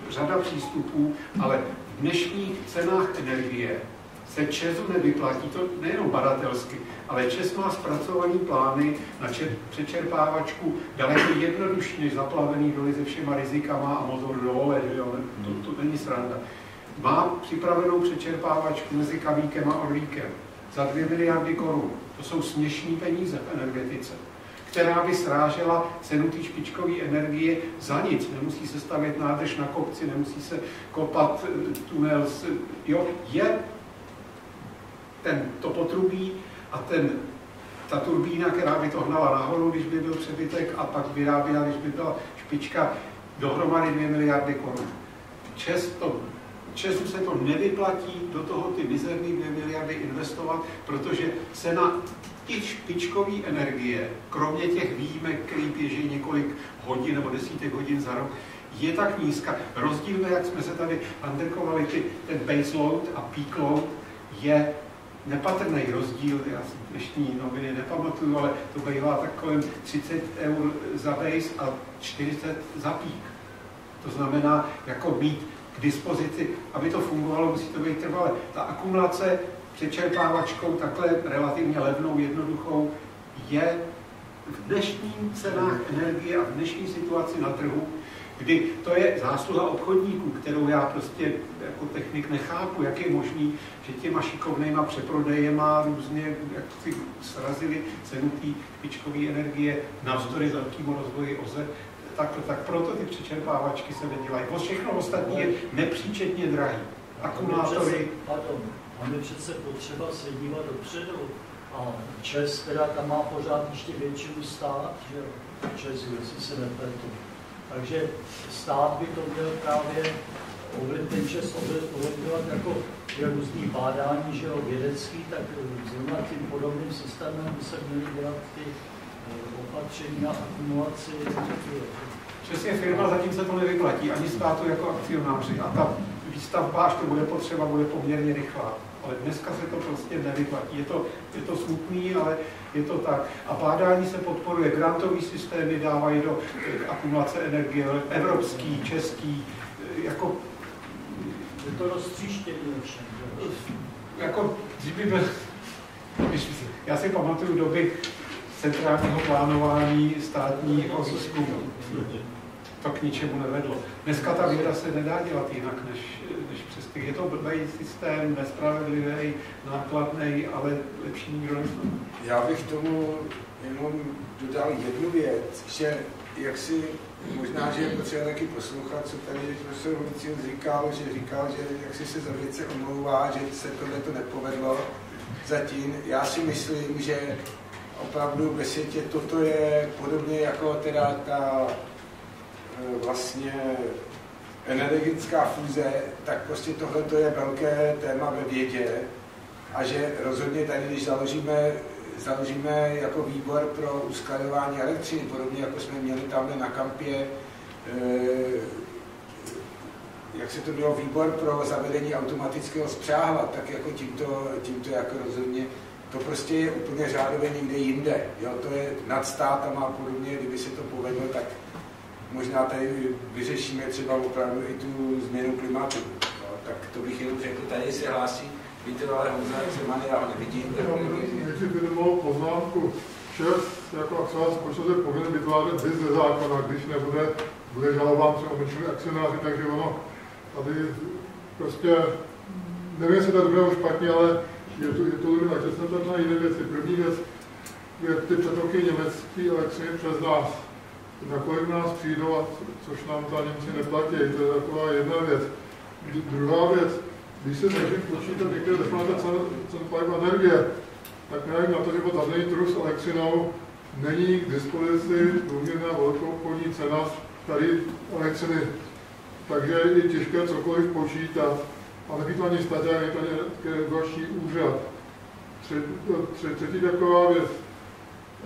řada přístupů, ale v dnešních cenách energie se Česu nevyplatí, to nejenom badatelsky, ale Čes má zpracovaný plány na přečerpávačku daleko jednodušší než zaplavený doly se všema rizikama a motor dole, že jo, to, to není sranda. Má připravenou přečerpávačku mezi Kavíkem a Orlíkem za 2 miliardy korun. To jsou směšní peníze v energetice která by srážela cenu té špičkové energie za nic. Nemusí se stavět nádrž na kopci, nemusí se kopat eh, tunel. Jo, je ten, to potrubí a ten, ta turbína, která by to hnala nahoru, když by byl přebytek a pak vyráběla, když by byla špička, dohromady 2 miliardy korun. Često, Česu se to nevyplatí do toho ty mizerné 2 miliardy investovat, protože cena i špičkové energie, kromě těch výjimek, který běží několik hodin nebo desítek hodin za rok, je tak nízká. Rozdíl, jak jsme se tady underkovali, ty, ten base load a peak load je nepatrný rozdíl, já si dnešní noviny nepamatuju, ale to bývá tak kolem 30 eur za base a 40 za peak. To znamená, jako mít k dispozici, aby to fungovalo, musí to být trvalé. Ta akumulace přečerpávačkou takhle relativně levnou, jednoduchou je v dnešních cenách energie a v dnešní situaci na trhu kdy to je zásluha obchodníků, kterou já prostě jako technik nechápu, jak je možný, že těma šikovnýma přeprodejema různě jak si srazili cenu té špičkové energie navzdory velkému rozvoji OZE, tak, tak proto ty přečerpávačky se nedělají. To všechno ostatní je nepříčetně drahý. Akumulátory.
Máme přece potřeba se dívat dopředu. A Čes teda tam má pořád ještě většinu stát, že jo? Čes, jestli se nepletu. Takže stát by to měl právě ten čas ovlivňovat jako různý bádání, že jo, vědecký, tak zrovna tím podobným systémem by se měly dělat ty eh, opatření na akumulaci.
Přesně firma zatím se to nevyplatí, ani státu jako akcionáři. A ta výstavba, až to bude potřeba, bude poměrně rychlá. Ale dneska se to prostě nevyplatí. Je to, je to smutný, ale je to tak. A bádání se podporuje, grantový systémy dávají do akumulace energie, evropský, český, jako...
Je to roztříštění všem.
Jako, kdyby byl... Já si pamatuju doby centrálního plánování státního výzkumu. To k ničemu nevedlo. Dneska ta věda se nedá dělat jinak, než, než. Je to blbý systém, nespravedlivý, nákladný, ale lepší nikdo.
Já bych tomu jenom dodal jednu věc, že jak si možná, že je potřeba taky poslouchat, co tady profesor Holcil říkal, že říkal, že jak si se za věce omlouvá, že se tohle to nepovedlo zatím. Já si myslím, že opravdu ve světě toto je podobně jako teda ta e, vlastně energetická fúze, tak prostě tohle je velké téma ve vědě a že rozhodně tady, když založíme, založíme jako výbor pro uskladování elektřiny, podobně jako jsme měli tam na kampě, eh, jak se to bylo, výbor pro zavedení automatického spřáhla, tak jako tímto, tímto jako rozhodně, to prostě je úplně řádově někde jinde. Jo? To je nad státama a podobně, kdyby se to povedlo, tak možná tady vyřešíme třeba opravdu i tu změnu klimatu. Jo? Tak to bych jenom řekl, tady se hlásí Víte, ale Honza Zeman, já ho nevidím.
Nejdřív bych malou poznámku. Šéf jako akcionář společnost je povinen vytvářet zisk ze zákona, když nebude, bude žalován třeba menšími akcionáři, takže ono tady prostě, nevím, jestli to je dobré špatně, ale je to, je to limit. Takže jsem tady na jiné věci. První věc je ty přetoky německý elektřiny přes nás. Nakolik nás přijdou, a což nám ta Němci neplatí, to je taková jedna věc. Druhá věc, když se snažím počítat některé definice cen, cen paliva energie, tak nějak na to, že zavřený trhu s elektřinou není k dispozici průměrná velkou obchodní cena tady elektřiny. Takže je těžké cokoliv počítat. A nebýt to ani staťák, ani to ani další úřad. Třetí taková věc.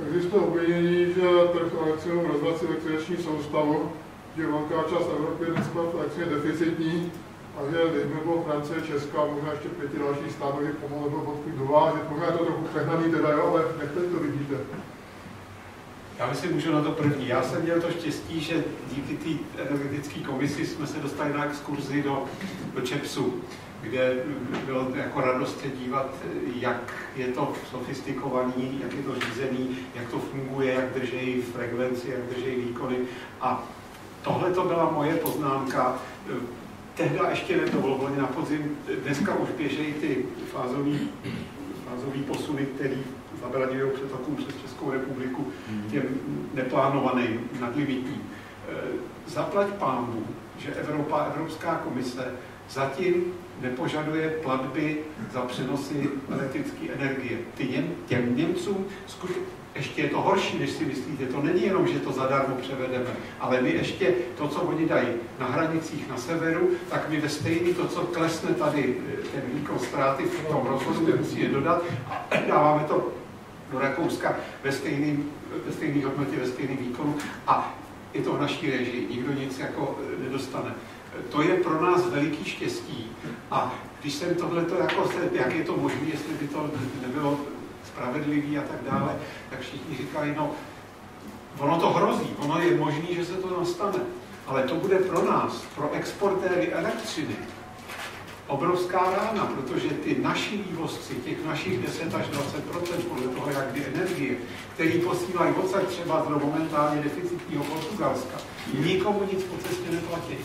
Existuje obvinění, že trh elektřinou rozvrací električní soustavu, že velká část Evropy dneska v deficitní a že kdyby bylo Francie, Česká, možná ještě pěti dalších států, že pomalu bylo odkud dovážet. Možná je to trochu přehnaný teda, jo, ale jak to vidíte?
Já myslím, můžu na to první. Já jsem měl to štěstí, že díky té energetické komisi jsme se dostali na exkurzi do, do Čepsu, kde bylo jako radost se dívat, jak je to sofistikovaný, jak je to řízený, jak to funguje, jak drží frekvenci, jak drží výkony. A tohle to byla moje poznámka. Tehda ještě ne, to bylo na podzim, dneska už běžejí ty fázový, fázový posuny, který zabraňují přetokům přes Českou republiku, hmm. těm neplánovaným, nadlimitním. E, zaplať pámbu, že Evropa, Evropská komise zatím nepožaduje platby za přenosy elektrické energie. Ty něm, těm Němcům skutečně ještě je to horší, než si myslíte. To není jenom, že to zadarmo převedeme, ale my ještě to, co oni dají na hranicích na severu, tak my ve stejný to, co klesne tady, e, ten výkon ztráty v tom rozhodu, musíme dodat a dáváme to do Rakouska ve stejné ve stejný hodnotě, ve stejném výkonu a je to v naší režii, nikdo nic jako e, nedostane. To je pro nás veliký štěstí a když jsem tohleto jako, jak je to možné, jestli by to nebylo spravedlivý a tak dále, tak všichni říkali, no, ono to hrozí, ono je možné, že se to nastane, ale to bude pro nás, pro exportéry elektřiny, obrovská rána, protože ty naši vývozci, těch našich 10 až 20% podle toho, jak kdy energie, který posílají odsaď třeba do momentálně deficitního Portugalska, nikomu nic po cestě neplatí.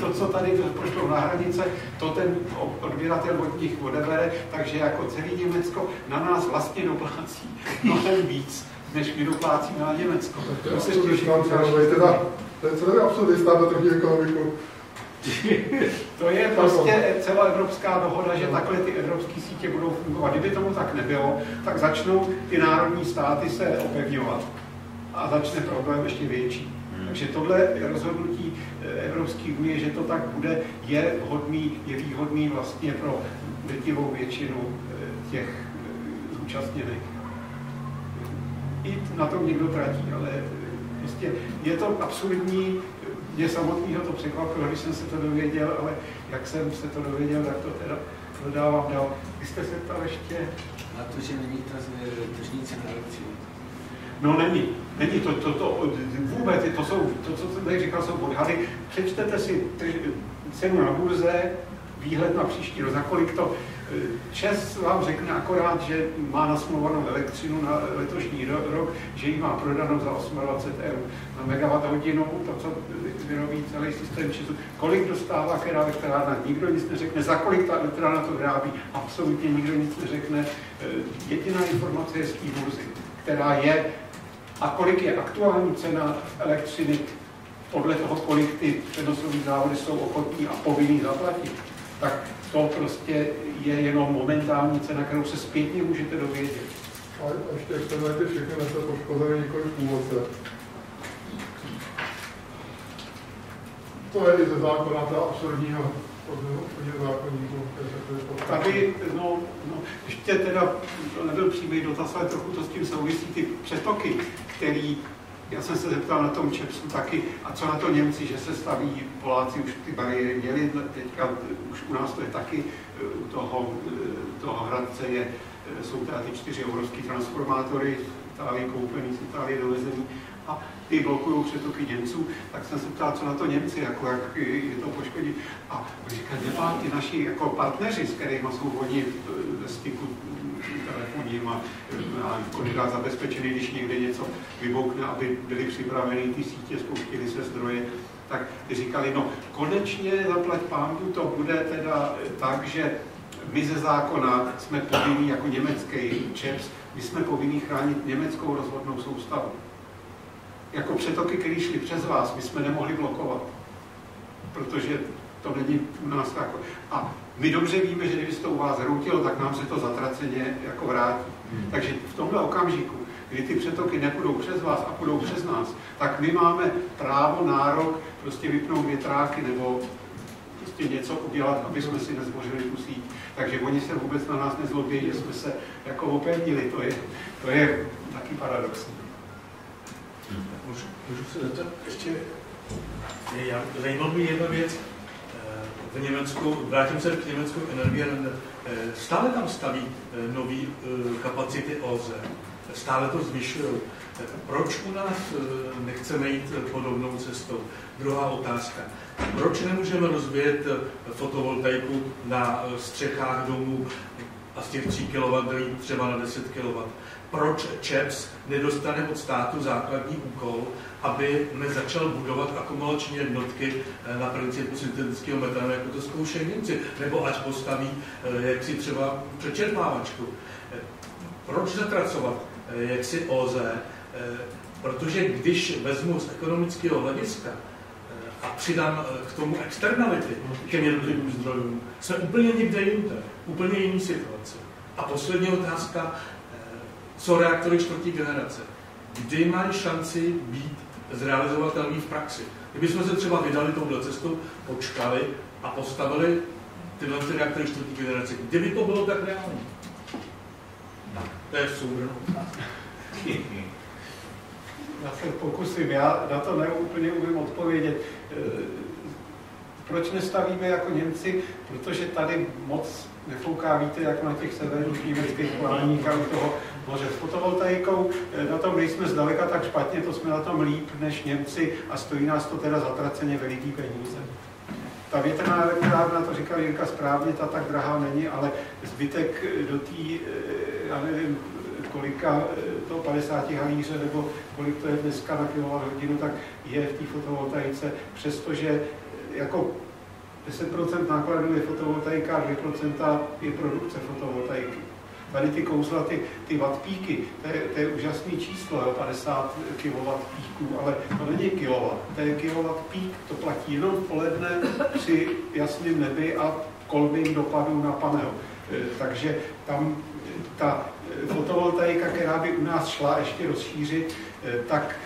To, co tady prošlo na hranice, to ten odběratel od nich odebere, takže jako celý Německo na nás vlastně doplácí mnohem víc, než my doplácíme na Německo.
To se. To je celý absurdista do tržní ekonomiku.
to je prostě celoevropská dohoda, že takhle ty evropské sítě budou fungovat. Kdyby tomu tak nebylo, tak začnou ty národní státy se opevňovat a začne problém ještě větší. Hmm. Takže tohle rozhodnutí Evropské unie, že to tak bude, je vhodný, je výhodný vlastně pro drtivou většinu eh, těch eh, zúčastněných. I na tom někdo tratí, ale prostě je to absurdní, mě samotného to překvapilo, když jsem se to dověděl, ale jak jsem se to dověděl, tak to teda dodávám dál. Vy jste se ptal ještě...
Na to, že není ta tržnice na elektřinu.
No není, není to, to, to, vůbec, to jsou, to, co jsem tady říkal, jsou odhady. Přečtete si cenu na burze, výhled na příští rok, za kolik to, Čes vám řekne akorát, že má nasmluvanou elektřinu na letošní rok, že ji má prodanou za 28 eur na megawatt hodinu, to, co vyrobí celý systém Česu. Kolik dostává která elektrárna, nikdo nic neřekne, za kolik ta elektrárna to vyrábí, absolutně nikdo nic neřekne. Eh, jediná informace je z té burzy, která je, a kolik je aktuální cena elektřiny podle toho, kolik ty přenosové závody jsou ochotní a povinní zaplatit, tak to prostě je jenom momentální cena, kterou se zpětně můžete dovědět.
A ještě externality všechny nese poškozené nikoli původce. To je i ze zákona ta absurdního
Tady, no, no, ještě teda, to nebyl přímý dotaz, ale trochu to s tím souvisí ty přetoky, který já jsem se zeptal na tom Čepsu taky, a co na to Němci, že se staví, Poláci už ty bariéry měli, teďka už u nás to je taky, u toho, toho Hradce je, jsou teda ty čtyři obrovské transformátory, Itálii koupený, z Itálie dovezený, a ty blokují přetoky Němců, tak jsem se ptal, co na to Němci, jako jak je to poškodí. A říkali, nemá ty naši jako partneři, s kterými jsou oni ve styku telefonním a, a kolikrát zabezpečený, když někde něco vyboukne, aby byli připraveni ty sítě, spouštili se zdroje, tak ty říkali, no konečně zaplať pámbu to bude teda tak, že my ze zákona jsme povinni jako německý ČEPS, my jsme povinni chránit německou rozvodnou soustavu. Jako přetoky, které šly přes vás, my jsme nemohli blokovat, protože to není u nás jako... A my dobře víme, že kdyby se to u vás hroutilo, tak nám se to zatraceně jako vrátí. Hmm. Takže v tomhle okamžiku, kdy ty přetoky nepůjdou přes vás a půjdou přes nás, tak my máme právo, nárok prostě vypnout větráky nebo prostě něco udělat, aby jsme si nezbořili tu síť. Takže oni se vůbec na nás nezlobí, že jsme se jako opevnili. To je, to je taky paradoxní.
Můžu, se zeptat ještě, je, zajímalo mě jedna věc,
v Německu, vrátím se k Německu energie, stále tam staví nové kapacity OZE, stále to zvyšují. Proč u nás nechceme jít podobnou cestou? Druhá otázka. Proč nemůžeme rozvíjet fotovoltaiku na střechách domů a z těch 3 kW třeba na 10 kW? Proč ČEPS nedostane od státu základní úkol, aby nezačal budovat akumulační jednotky eh, na principu syntetického metanu, jako to zkoušejí Němci, nebo ať postaví eh, jak si třeba přečerpávačku. Eh, proč zatracovat jak si OZE? Protože když vezmu z ekonomického hlediska a přidám k tomu externality k těm jednotlivým zdrojům, jsme úplně někde jinde, úplně jiný situace. A poslední otázka, co reaktory čtvrtí generace. Kdy mají šanci být zrealizovatelný v praxi? Kdybychom se třeba vydali touhle cestou, počkali a postavili tyhle ty reaktory čtvrtí generace, kdyby to bylo tak reálné? To je souhrnou.
Já se pokusím, já na to neúplně umím odpovědět. Proč nestavíme jako Němci? Protože tady moc nefouká, víte, jak na těch severních německých pláních a u toho moře s fotovoltaikou. Eh, na tom nejsme zdaleka tak špatně, to jsme na tom líp než Němci a stojí nás to teda zatraceně veliký peníze. Ta větrná elektrárna, to říkal Jirka správně, ta tak drahá není, ale zbytek do té, eh, já nevím, kolika to 50 halíře, nebo kolik to je dneska na kilowatt hodinu, tak je v té fotovoltaice, přestože jako 10% nákladů je fotovoltaika a 2% je produkce fotovoltaiky. Tady ty kouzla, ty, ty wattpíky, to je, to je úžasný číslo, jo, 50 kW píků, ale to není kilowatt, to je kilowatt pík, to platí jenom v poledne při jasném nebi a kolbým dopadů na panel. E, takže tam ta fotovoltaika, která by u nás šla ještě rozšířit, e, tak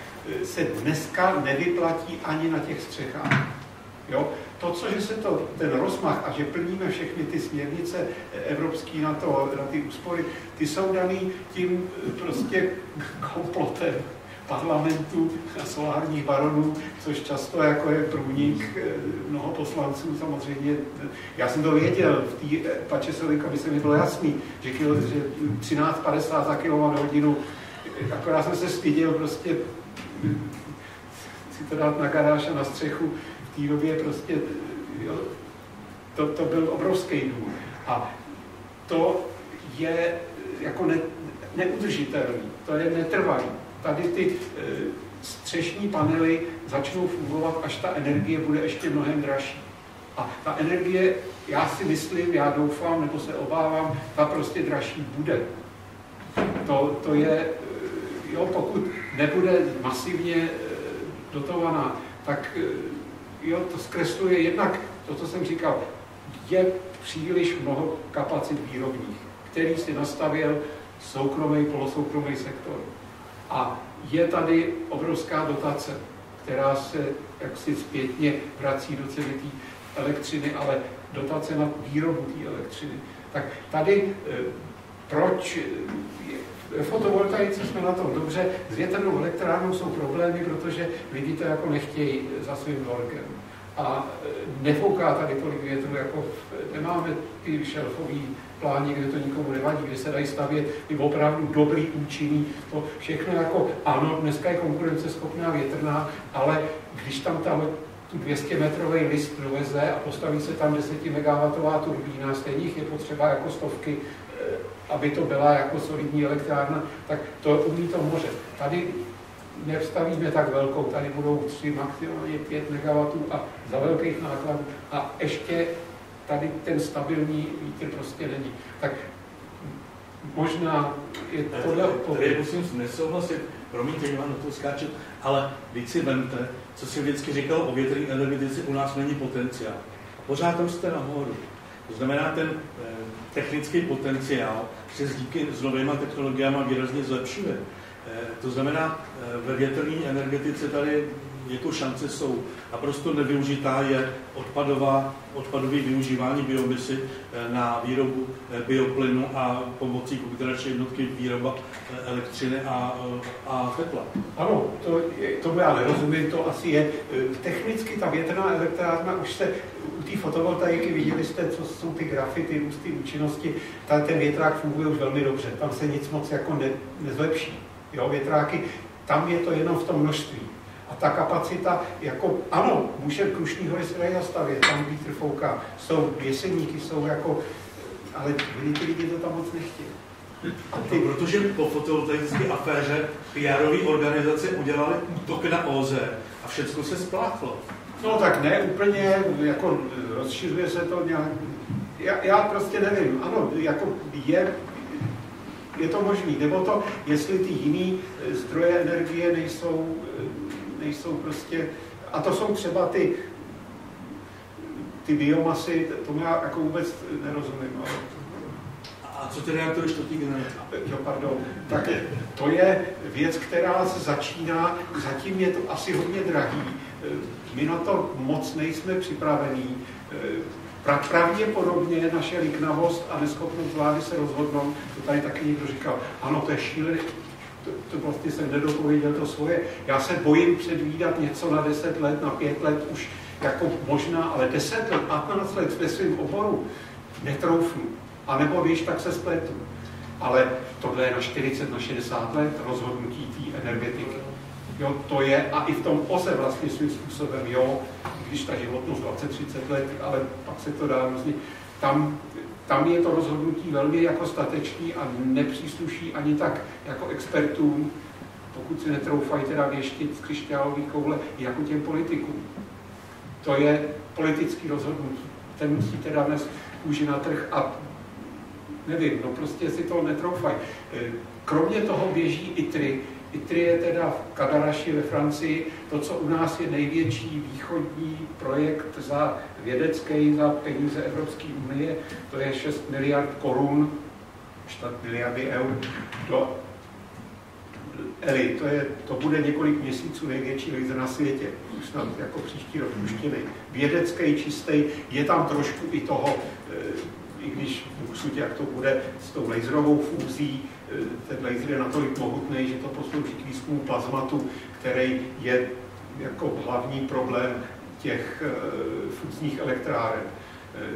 e, se dneska nevyplatí ani na těch střechách. Jo? to, co, že se to, ten rozmach a že plníme všechny ty směrnice evropský na, to, na ty úspory, ty jsou daný tím prostě komplotem parlamentu a solárních baronů, což často jako je průnik eh, mnoho poslanců samozřejmě. Já jsem to věděl, v té eh, aby se mi bylo jasný, že, kilo, že 13,50 za kWh hodinu, akorát jsem se styděl prostě si to dát na garáž a na střechu, té době prostě, jo, to, to byl obrovský důl. A to je jako ne, neudržitelný, to je netrvalý. Tady ty e, střešní panely začnou fungovat, až ta energie bude ještě mnohem dražší. A ta energie, já si myslím, já doufám, nebo se obávám, ta prostě dražší bude. To, to je, e, jo, pokud nebude masivně e, dotovaná, tak jo, to zkresluje jednak to, co jsem říkal, je příliš mnoho kapacit výrobních, který si nastavil soukromý, polosoukromý sektor. A je tady obrovská dotace, která se jaksi zpětně vrací do celé té elektřiny, ale dotace na výrobu té elektřiny. Tak tady eh, proč ve fotovoltaice jsme na tom dobře, s větrnou elektrárnou jsou problémy, protože lidi to jako nechtějí za svým dorkem. A e, nefouká tady tolik větru, jako nemáme ty šelfový plány, kde to nikomu nevadí, kde se dají stavět. I opravdu dobrý, účinný, to všechno jako, ano, dneska je konkurenceschopná větrná, ale když tam tam tu 200 metrový list doveze a postaví se tam 10 MW turbína, stejně je potřeba jako stovky aby to byla jako solidní elektrárna, tak to umí to moře. Tady nevstavíme tak velkou, tady budou 3, maximálně 5 MW a za velkých nákladů a ještě tady ten stabilní vítr prostě není. Tak možná je tohle
odpověď. Musím nesouhlasit, promiňte, že vám do toho skáču, ale když si vemte, co si vždycky říkal o větrní energetice, u nás není potenciál. Pořád roste nahoru. To znamená, ten eh, technický potenciál se díky s novými technologiemi výrazně zlepšuje. Eh, to znamená, eh, ve větrné energetice tady jako šance jsou. A prostě nevyužitá je odpadová, odpadové využívání biomisy eh, na výrobu eh, bioplynu a pomocí kogenerační jednotky výroba elektřiny a, a tepla.
Ano, to, to já nerozumím, to asi je. Technicky ta větrná elektrárna už se u té fotovoltaiky viděli jste, co jsou ty grafy, ty růsty účinnosti, ta, ten větrák funguje už velmi dobře, tam se nic moc jako ne, nezlepší. Jo, větráky, tam je to jenom v tom množství. A ta kapacita, jako ano, může Krušní hory se zastavit, tam vítr fouká, jsou jeseníky, jsou jako, ale byli ty lidi to tam moc nechtějí.
Ty... Protože po fotovoltaické aféře pr organizace udělali útok na OZ a všechno se spláchlo.
No tak ne úplně, jako rozšiřuje se to nějak, já, já prostě nevím, ano, jako je, je to možný, nebo to, jestli ty jiný eh, zdroje energie nejsou, eh, nejsou prostě, a to jsou třeba ty, ty biomasy, to já jako vůbec nerozumím. Ale...
A co ty reaktory čtvrtý generace?
Jo, pardon. Tak to je věc, která začíná, zatím je to asi hodně drahý. My na to moc nejsme připravení. Pra, pravděpodobně naše liknavost a neschopnost vlády se rozhodnout, to tady taky někdo říkal, ano, to je šílené, to, to vlastně jsem nedopověděl to svoje. Já se bojím předvídat něco na 10 let, na 5 let už jako možná, ale 10 let, 15 let ve svém oboru netroufnu. A nebo víš, tak se spletu. Ale tohle je na 40, na 60 let rozhodnutí té energetiky. Jo, to je, a i v tom ose vlastně svým způsobem, jo, když ta životnost 20-30 let, ale pak se to dá různě, tam, tam je to rozhodnutí velmi jako statečný a nepřísluší ani tak jako expertům, pokud si netroufají teda věštit z křišťálový koule, jako těm politikům. To je politický rozhodnutí. Ten musí teda dnes kůži na trh a nevím, no prostě si to netroufají. Kromě toho běží i tři ITRI je teda v Kadaraši ve Francii to, co u nás je největší východní projekt za vědecký, za peníze Evropské unie, to je 6 miliard korun, 4 miliardy eur do Eli, to, je, to bude několik měsíců největší laser na světě, už snad jako příští rok puštěný. Vědecký, čistý, je tam trošku i toho, eh, i když v jak to bude s tou laserovou fúzí, ten laser je natolik mohutný, že to poslouží k výzkumu plazmatu, který je jako hlavní problém těch uh, fúzních elektráren.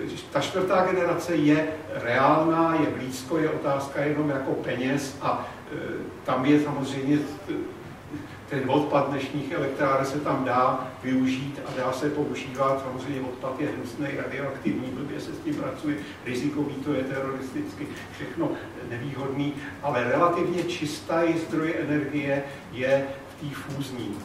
Uh, ta čtvrtá generace je reálná, je blízko, je otázka jenom jako peněz a uh, tam je samozřejmě ten odpad dnešních elektráren se tam dá využít a dá se používat. Samozřejmě odpad je hnusný, radioaktivní, blbě se s tím pracuje, rizikový to je teroristicky, všechno nevýhodný, ale relativně čistá zdroj energie je v té fúzní.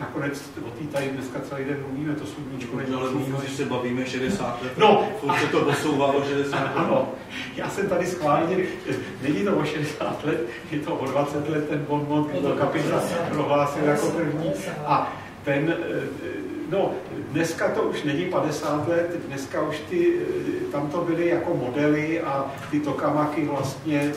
Nakonec o té tady dneska celý den mluvíme, to sluníčko
není. Ale mluvíme, že se bavíme 60 let,
no,
furt se to posouvalo 60 let.
Ano, já jsem tady schválně, není to o 60 let, je to o 20 let ten bonmot, kdy to kapita prohlásil jako první. A ten, no, dneska to už není 50 let, dneska už ty, tam to byly jako modely a ty tokamaky vlastně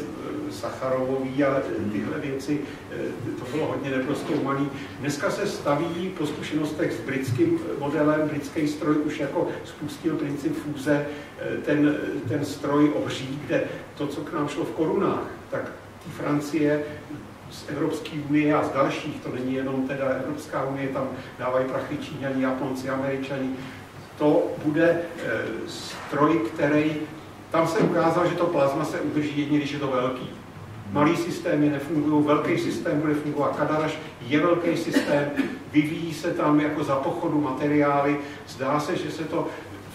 Sacharovový a tyhle věci, eh, to bylo hodně neproskoumaný. Dneska se staví po zkušenostech s britským modelem, britský stroj už jako spustil princip fúze, eh, ten, ten stroj obří, kde to, co k nám šlo v korunách, tak Francie z Evropské unie a z dalších, to není jenom teda Evropská unie, tam dávají prachy Číňani, Japonci, Američani, to bude stroj, který tam se ukázalo, že to plazma se udrží jedině, když je to velký. Malý systémy nefungují, velký systém bude fungovat. Kadaraš je velký systém, vyvíjí se tam jako za pochodu materiály. Zdá se, že se to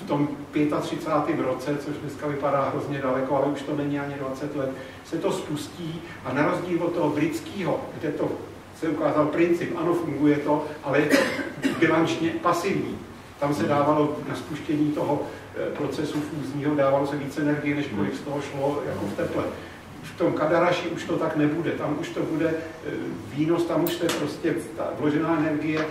v tom 35. roce, což dneska vypadá hrozně daleko, ale už to není ani 20 let, se to spustí a na rozdíl od toho britského, kde to se ukázal princip, ano, funguje to, ale je to bilančně pasivní. Tam se dávalo na spuštění toho procesu fúzního, dávalo se více energie, než kolik z toho šlo jako v teple v tom Kadaraši už to tak nebude. Tam už to bude e, výnos, tam už to prostě ta vložená energie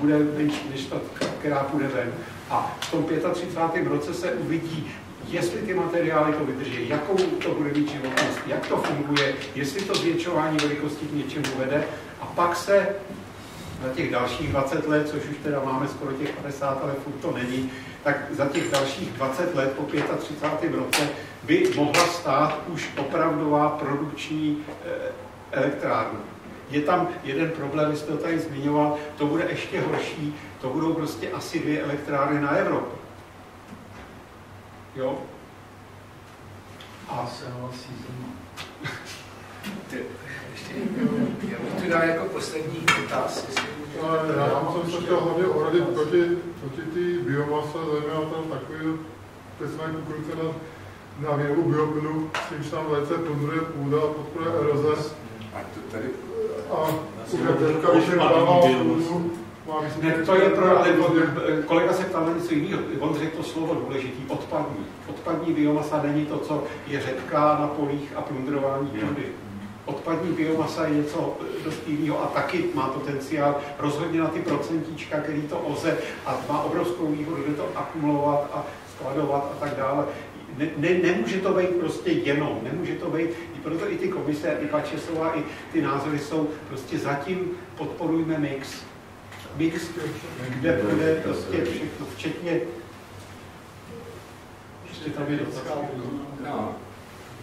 bude menší než ta, která půjde ven. A v tom 35. roce se uvidí, jestli ty materiály to vydrží, jakou to bude mít životnost, jak to funguje, jestli to zvětšování velikosti k něčemu vede. A pak se za těch dalších 20 let, což už teda máme skoro těch 50, ale furt to není, tak za těch dalších 20 let po 35. roce by mohla stát už opravdová produkční eh, elektrárna. Je tam jeden problém, vy jste to tady zmiňoval, to bude ještě horší, to budou prostě asi dvě elektrárny na Evropu. Jo?
A se hlasí
Já bych tu dal jako poslední dotaz.
Já jsem se chtěl hlavně ohradit proti, proti té biomase, zejména tam takový, teď jsme kukuruce na, na výrobu bioplynu, s čímž tam velice plundruje půda a podporuje eroze.
A to tady...
A teďka, když je dává půdu,
ne, to je pro, ale kolega se ptal na něco jiného. On řekl to slovo důležitý, odpadní. Odpadní biomasa není to, co je řepka na polích a plundrování půdy. Odpadní biomasa je něco dost jiného a taky má potenciál rozhodně na ty procentíčka, který to oze a má obrovskou výhodu, jde to akumulovat a skladovat a tak dále. Ne, ne, nemůže to být prostě jenom, nemůže to být, i proto i ty komise, i Pačesová, i ty názory jsou prostě zatím podporujme mix mix, kde bude prostě všechno, včetně ještě tam je docela.
No.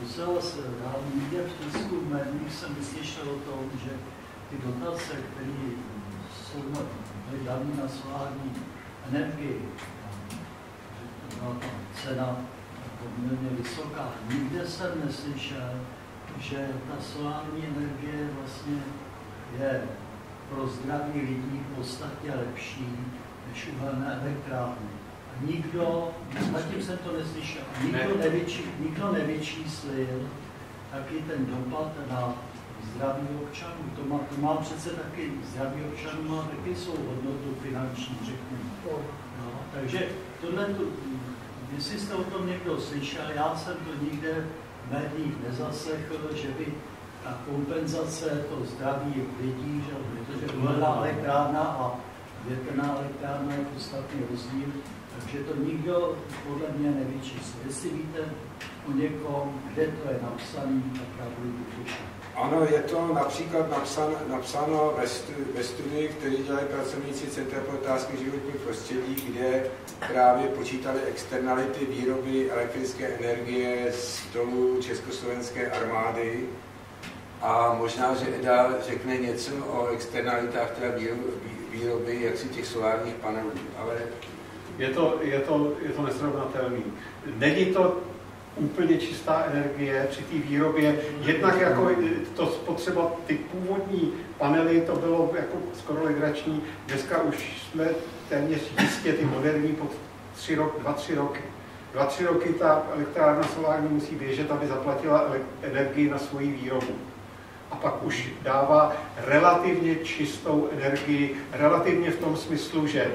Musel se, v tisku v médiích jsem vyslyšel o tom, že ty dotace, které jsou dané na solární energii, že byla tam cena poměrně vysoká. Nikde jsem neslyšel, že ta solární energie vlastně je pro zdraví lidí podstatně lepší než uhelné elektrárny. Nikdo, zatím jsem to neslyšel, nikdo, ne. nevyčí, nikdo nevyčíslil, jaký ten dopad na zdraví občanů. To má, to má přece taky, zdraví občanů má taky svou hodnotu finanční, řeknu. No, takže tohle, tu, jestli jste o tom někdo slyšel, já jsem to nikde v médiích nezaslechl, že by ta kompenzace to zdraví lidí, že, protože uhelná elektrárna a větrná elektrárna je podstatný rozdíl, takže to nikdo podle mě nevyčíslí. Jestli víte o někom, kde to je napsané, tak já budu potěšen.
Ano, je to například napsáno, napsáno ve, stu, ve studii, který dělají pracovníci Centra pro otázky životního prostředí, kde právě počítali externality výroby elektrické energie z dolů Československé armády a možná, že Eda řekne něco o externalitách teda výroby jaksi těch solárních panelů, ale...
Je to, je to, je to nesrovnatelný. Není to úplně čistá energie při té výrobě. Jednak jako to spotřeba, ty původní panely, to bylo jako skoro legrační. Dneska už jsme téměř jistě ty moderní pod tři rok, dva, tři roky. Dva, tři roky ta elektrárna solární musí běžet, aby zaplatila energii na svoji výrobu a pak už dává relativně čistou energii, relativně v tom smyslu, že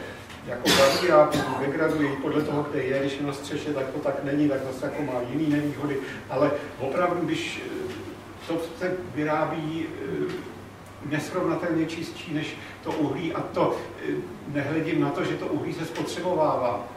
jako zabírá, degraduje podle toho, kde je, když je na střeše, tak to tak není, tak zase jako má jiný nevýhody, ale opravdu, když eh, to se vyrábí eh, nesrovnatelně čistší než to uhlí a to eh, nehledím na to, že to uhlí se spotřebovává.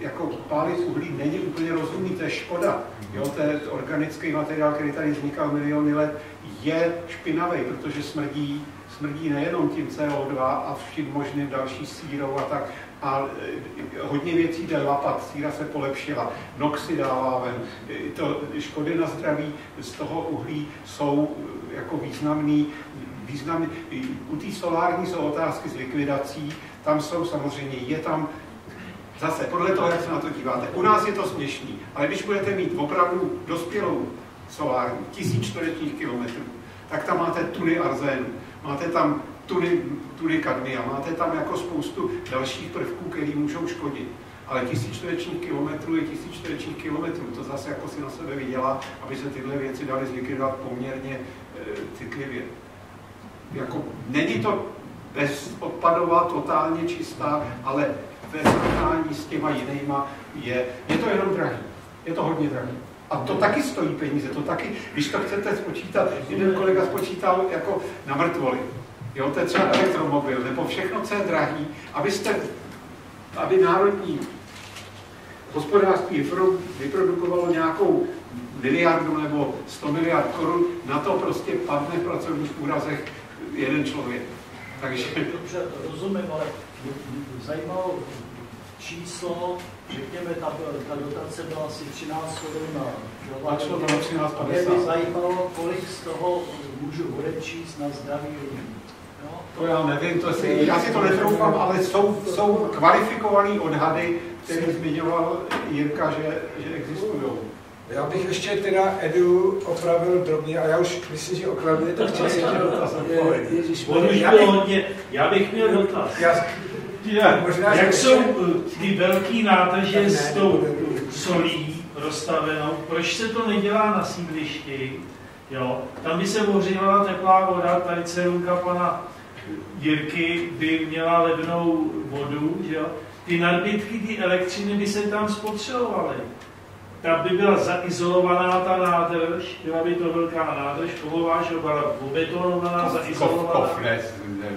Jako pálit uhlí není úplně rozumný, to je škoda. Jo, je organický materiál, který tady vznikal miliony let, je špinavý, protože smrdí, smrdí nejenom tím CO2 a vším možným další sírou a tak, a e, hodně věcí jde lapat, síra se polepšila, noxy dává ven. E, to škody na zdraví z toho uhlí jsou e, jako významný, významný. U té solární jsou otázky s likvidací, tam jsou samozřejmě, je tam Zase, podle toho, jak se na to díváte. U nás je to směšný, ale když budete mít opravdu dospělou solární, tisíc čtverečních kilometrů, tak tam máte tuny arzénu, máte tam tuny, tuny kadmia, máte tam jako spoustu dalších prvků, které můžou škodit. Ale tisíc čtverečních kilometrů je tisíc čtverečních kilometrů. To zase jako si na sebe vydělá, aby se tyhle věci daly zlikvidovat poměrně e, citlivě. Jako, není to bezodpadová, totálně čistá, ale ve srovnání s těma jinýma je, je to jenom drahý. Je to hodně drahý. A to taky stojí peníze, to taky, když to chcete spočítat, jeden kolega spočítal jako na mrtvoli. Jo, to je třeba elektromobil, nebo všechno, co je drahý, abyste, aby národní hospodářství vyprodukovalo nějakou miliardu nebo 100 miliard korun, na to prostě padne v pracovních úrazech jeden člověk. Takže...
Dobře, rozumím, ale zajímalo číslo, řekněme, ta, ta dotace byla asi 13 korun na
Začalo to na 13,
Mě by zajímalo, kolik z toho můžu odečíst na zdraví lidí.
To já nevím, to si, já si to netroufám, ale jsou, jsou kvalifikované odhady, které zmiňoval Jirka, že, že existují.
Já bych ještě teda Edu opravil drobně, a já už myslím, že opravdu je to chci ještě dotaz.
On už hodně, já bych měl dotaz.
já,
Já,
Možná,
jak
ještě-
jsou uh, ty velký
ne,
s tou solí rozstavenou, proč se to nedělá na sídlišti? Jo, tam by se ohřívala teplá voda, tady celulka pana Jirky by měla levnou vodu, že jo? Ty nadbytky, ty elektřiny by se tam spotřebovaly. Tam by byla zaizolovaná ta nádrž, byla by to velká nádrž, kovová, že byla obetonovaná, zaizolovaná.
Kofnes, ne,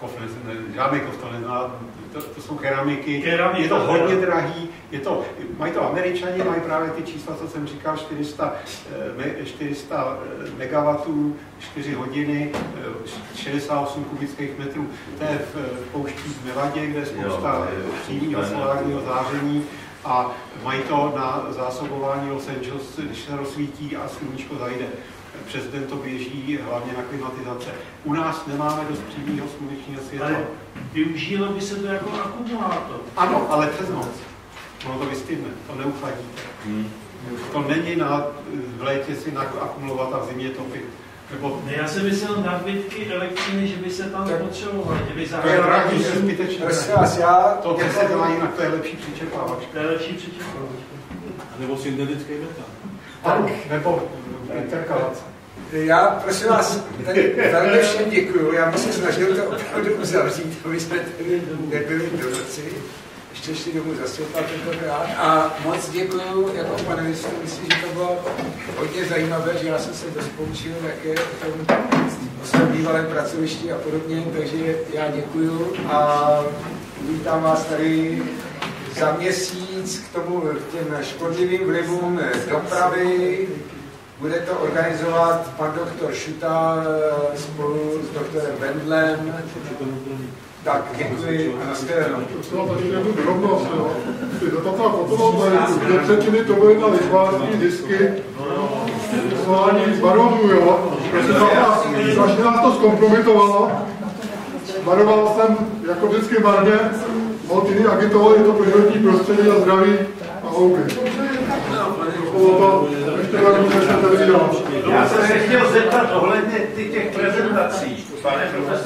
kofnes, ne, žádný kof to nezná, to, to jsou keramiky,
Keramika,
je to hodně drahý, je to, mají to američani, mají právě ty čísla, co jsem říkal, 400, eh, me- 400 megawatů, 4 hodiny, eh, 68 kubických metrů, to je v, pouští v Nevadě, kde je spousta eh, přímého solárního záření a mají to na zásobování Los Angeles, když se rozsvítí a sluníčko zajde. Přes den to běží hlavně na klimatizace. U nás nemáme dost přímého slunečního světla.
Využilo by se to jako akumulátor.
Ano, ale přes noc. Ono to vystydne, to neuchladíte.
Hmm.
To není na, v létě si akumulovat a v zimě topit. Nebo
Ne, já jsem myslel nadbytky elektřiny, že by se tam spotřebovaly, že by
to je drahý,
zahrávali
to je zbytečné.
prosím vás, já,
To, co se dělá jinak, to je lepší přičerpávač.
To je lepší přečerpávač.
Nebo syntetický metan.
Tak, nebo interkalace.
Já prosím vás, tady velmi všem děkuju, já bych se snažil to opravdu uzavřít, aby jsme tady nebyli do noci. Ještě šli domů za světla tentokrát. A moc děkuju jako panelistu, myslím, že to bylo hodně zajímavé, že já jsem se dost poučil, jak je v tom o svém bývalém pracovišti a podobně, takže já děkuju a vítám vás tady za měsíc k tomu, k těm škodlivým vlivům dopravy. Bude to organizovat pan doktor Šuta eh, spolu s doktorem Bendlem. Tak, děkuji a
to na disky, poslání baronů, jo. Strašně- nás to zkompromitovalo. Varoval jsem, jako vždycky marně, moc jiný agitoval, je to pro životní prostředí a zdraví a houby. Bylo to,
Já jsem se chtěl zeptat ohledně těch prezentací, pane profesor.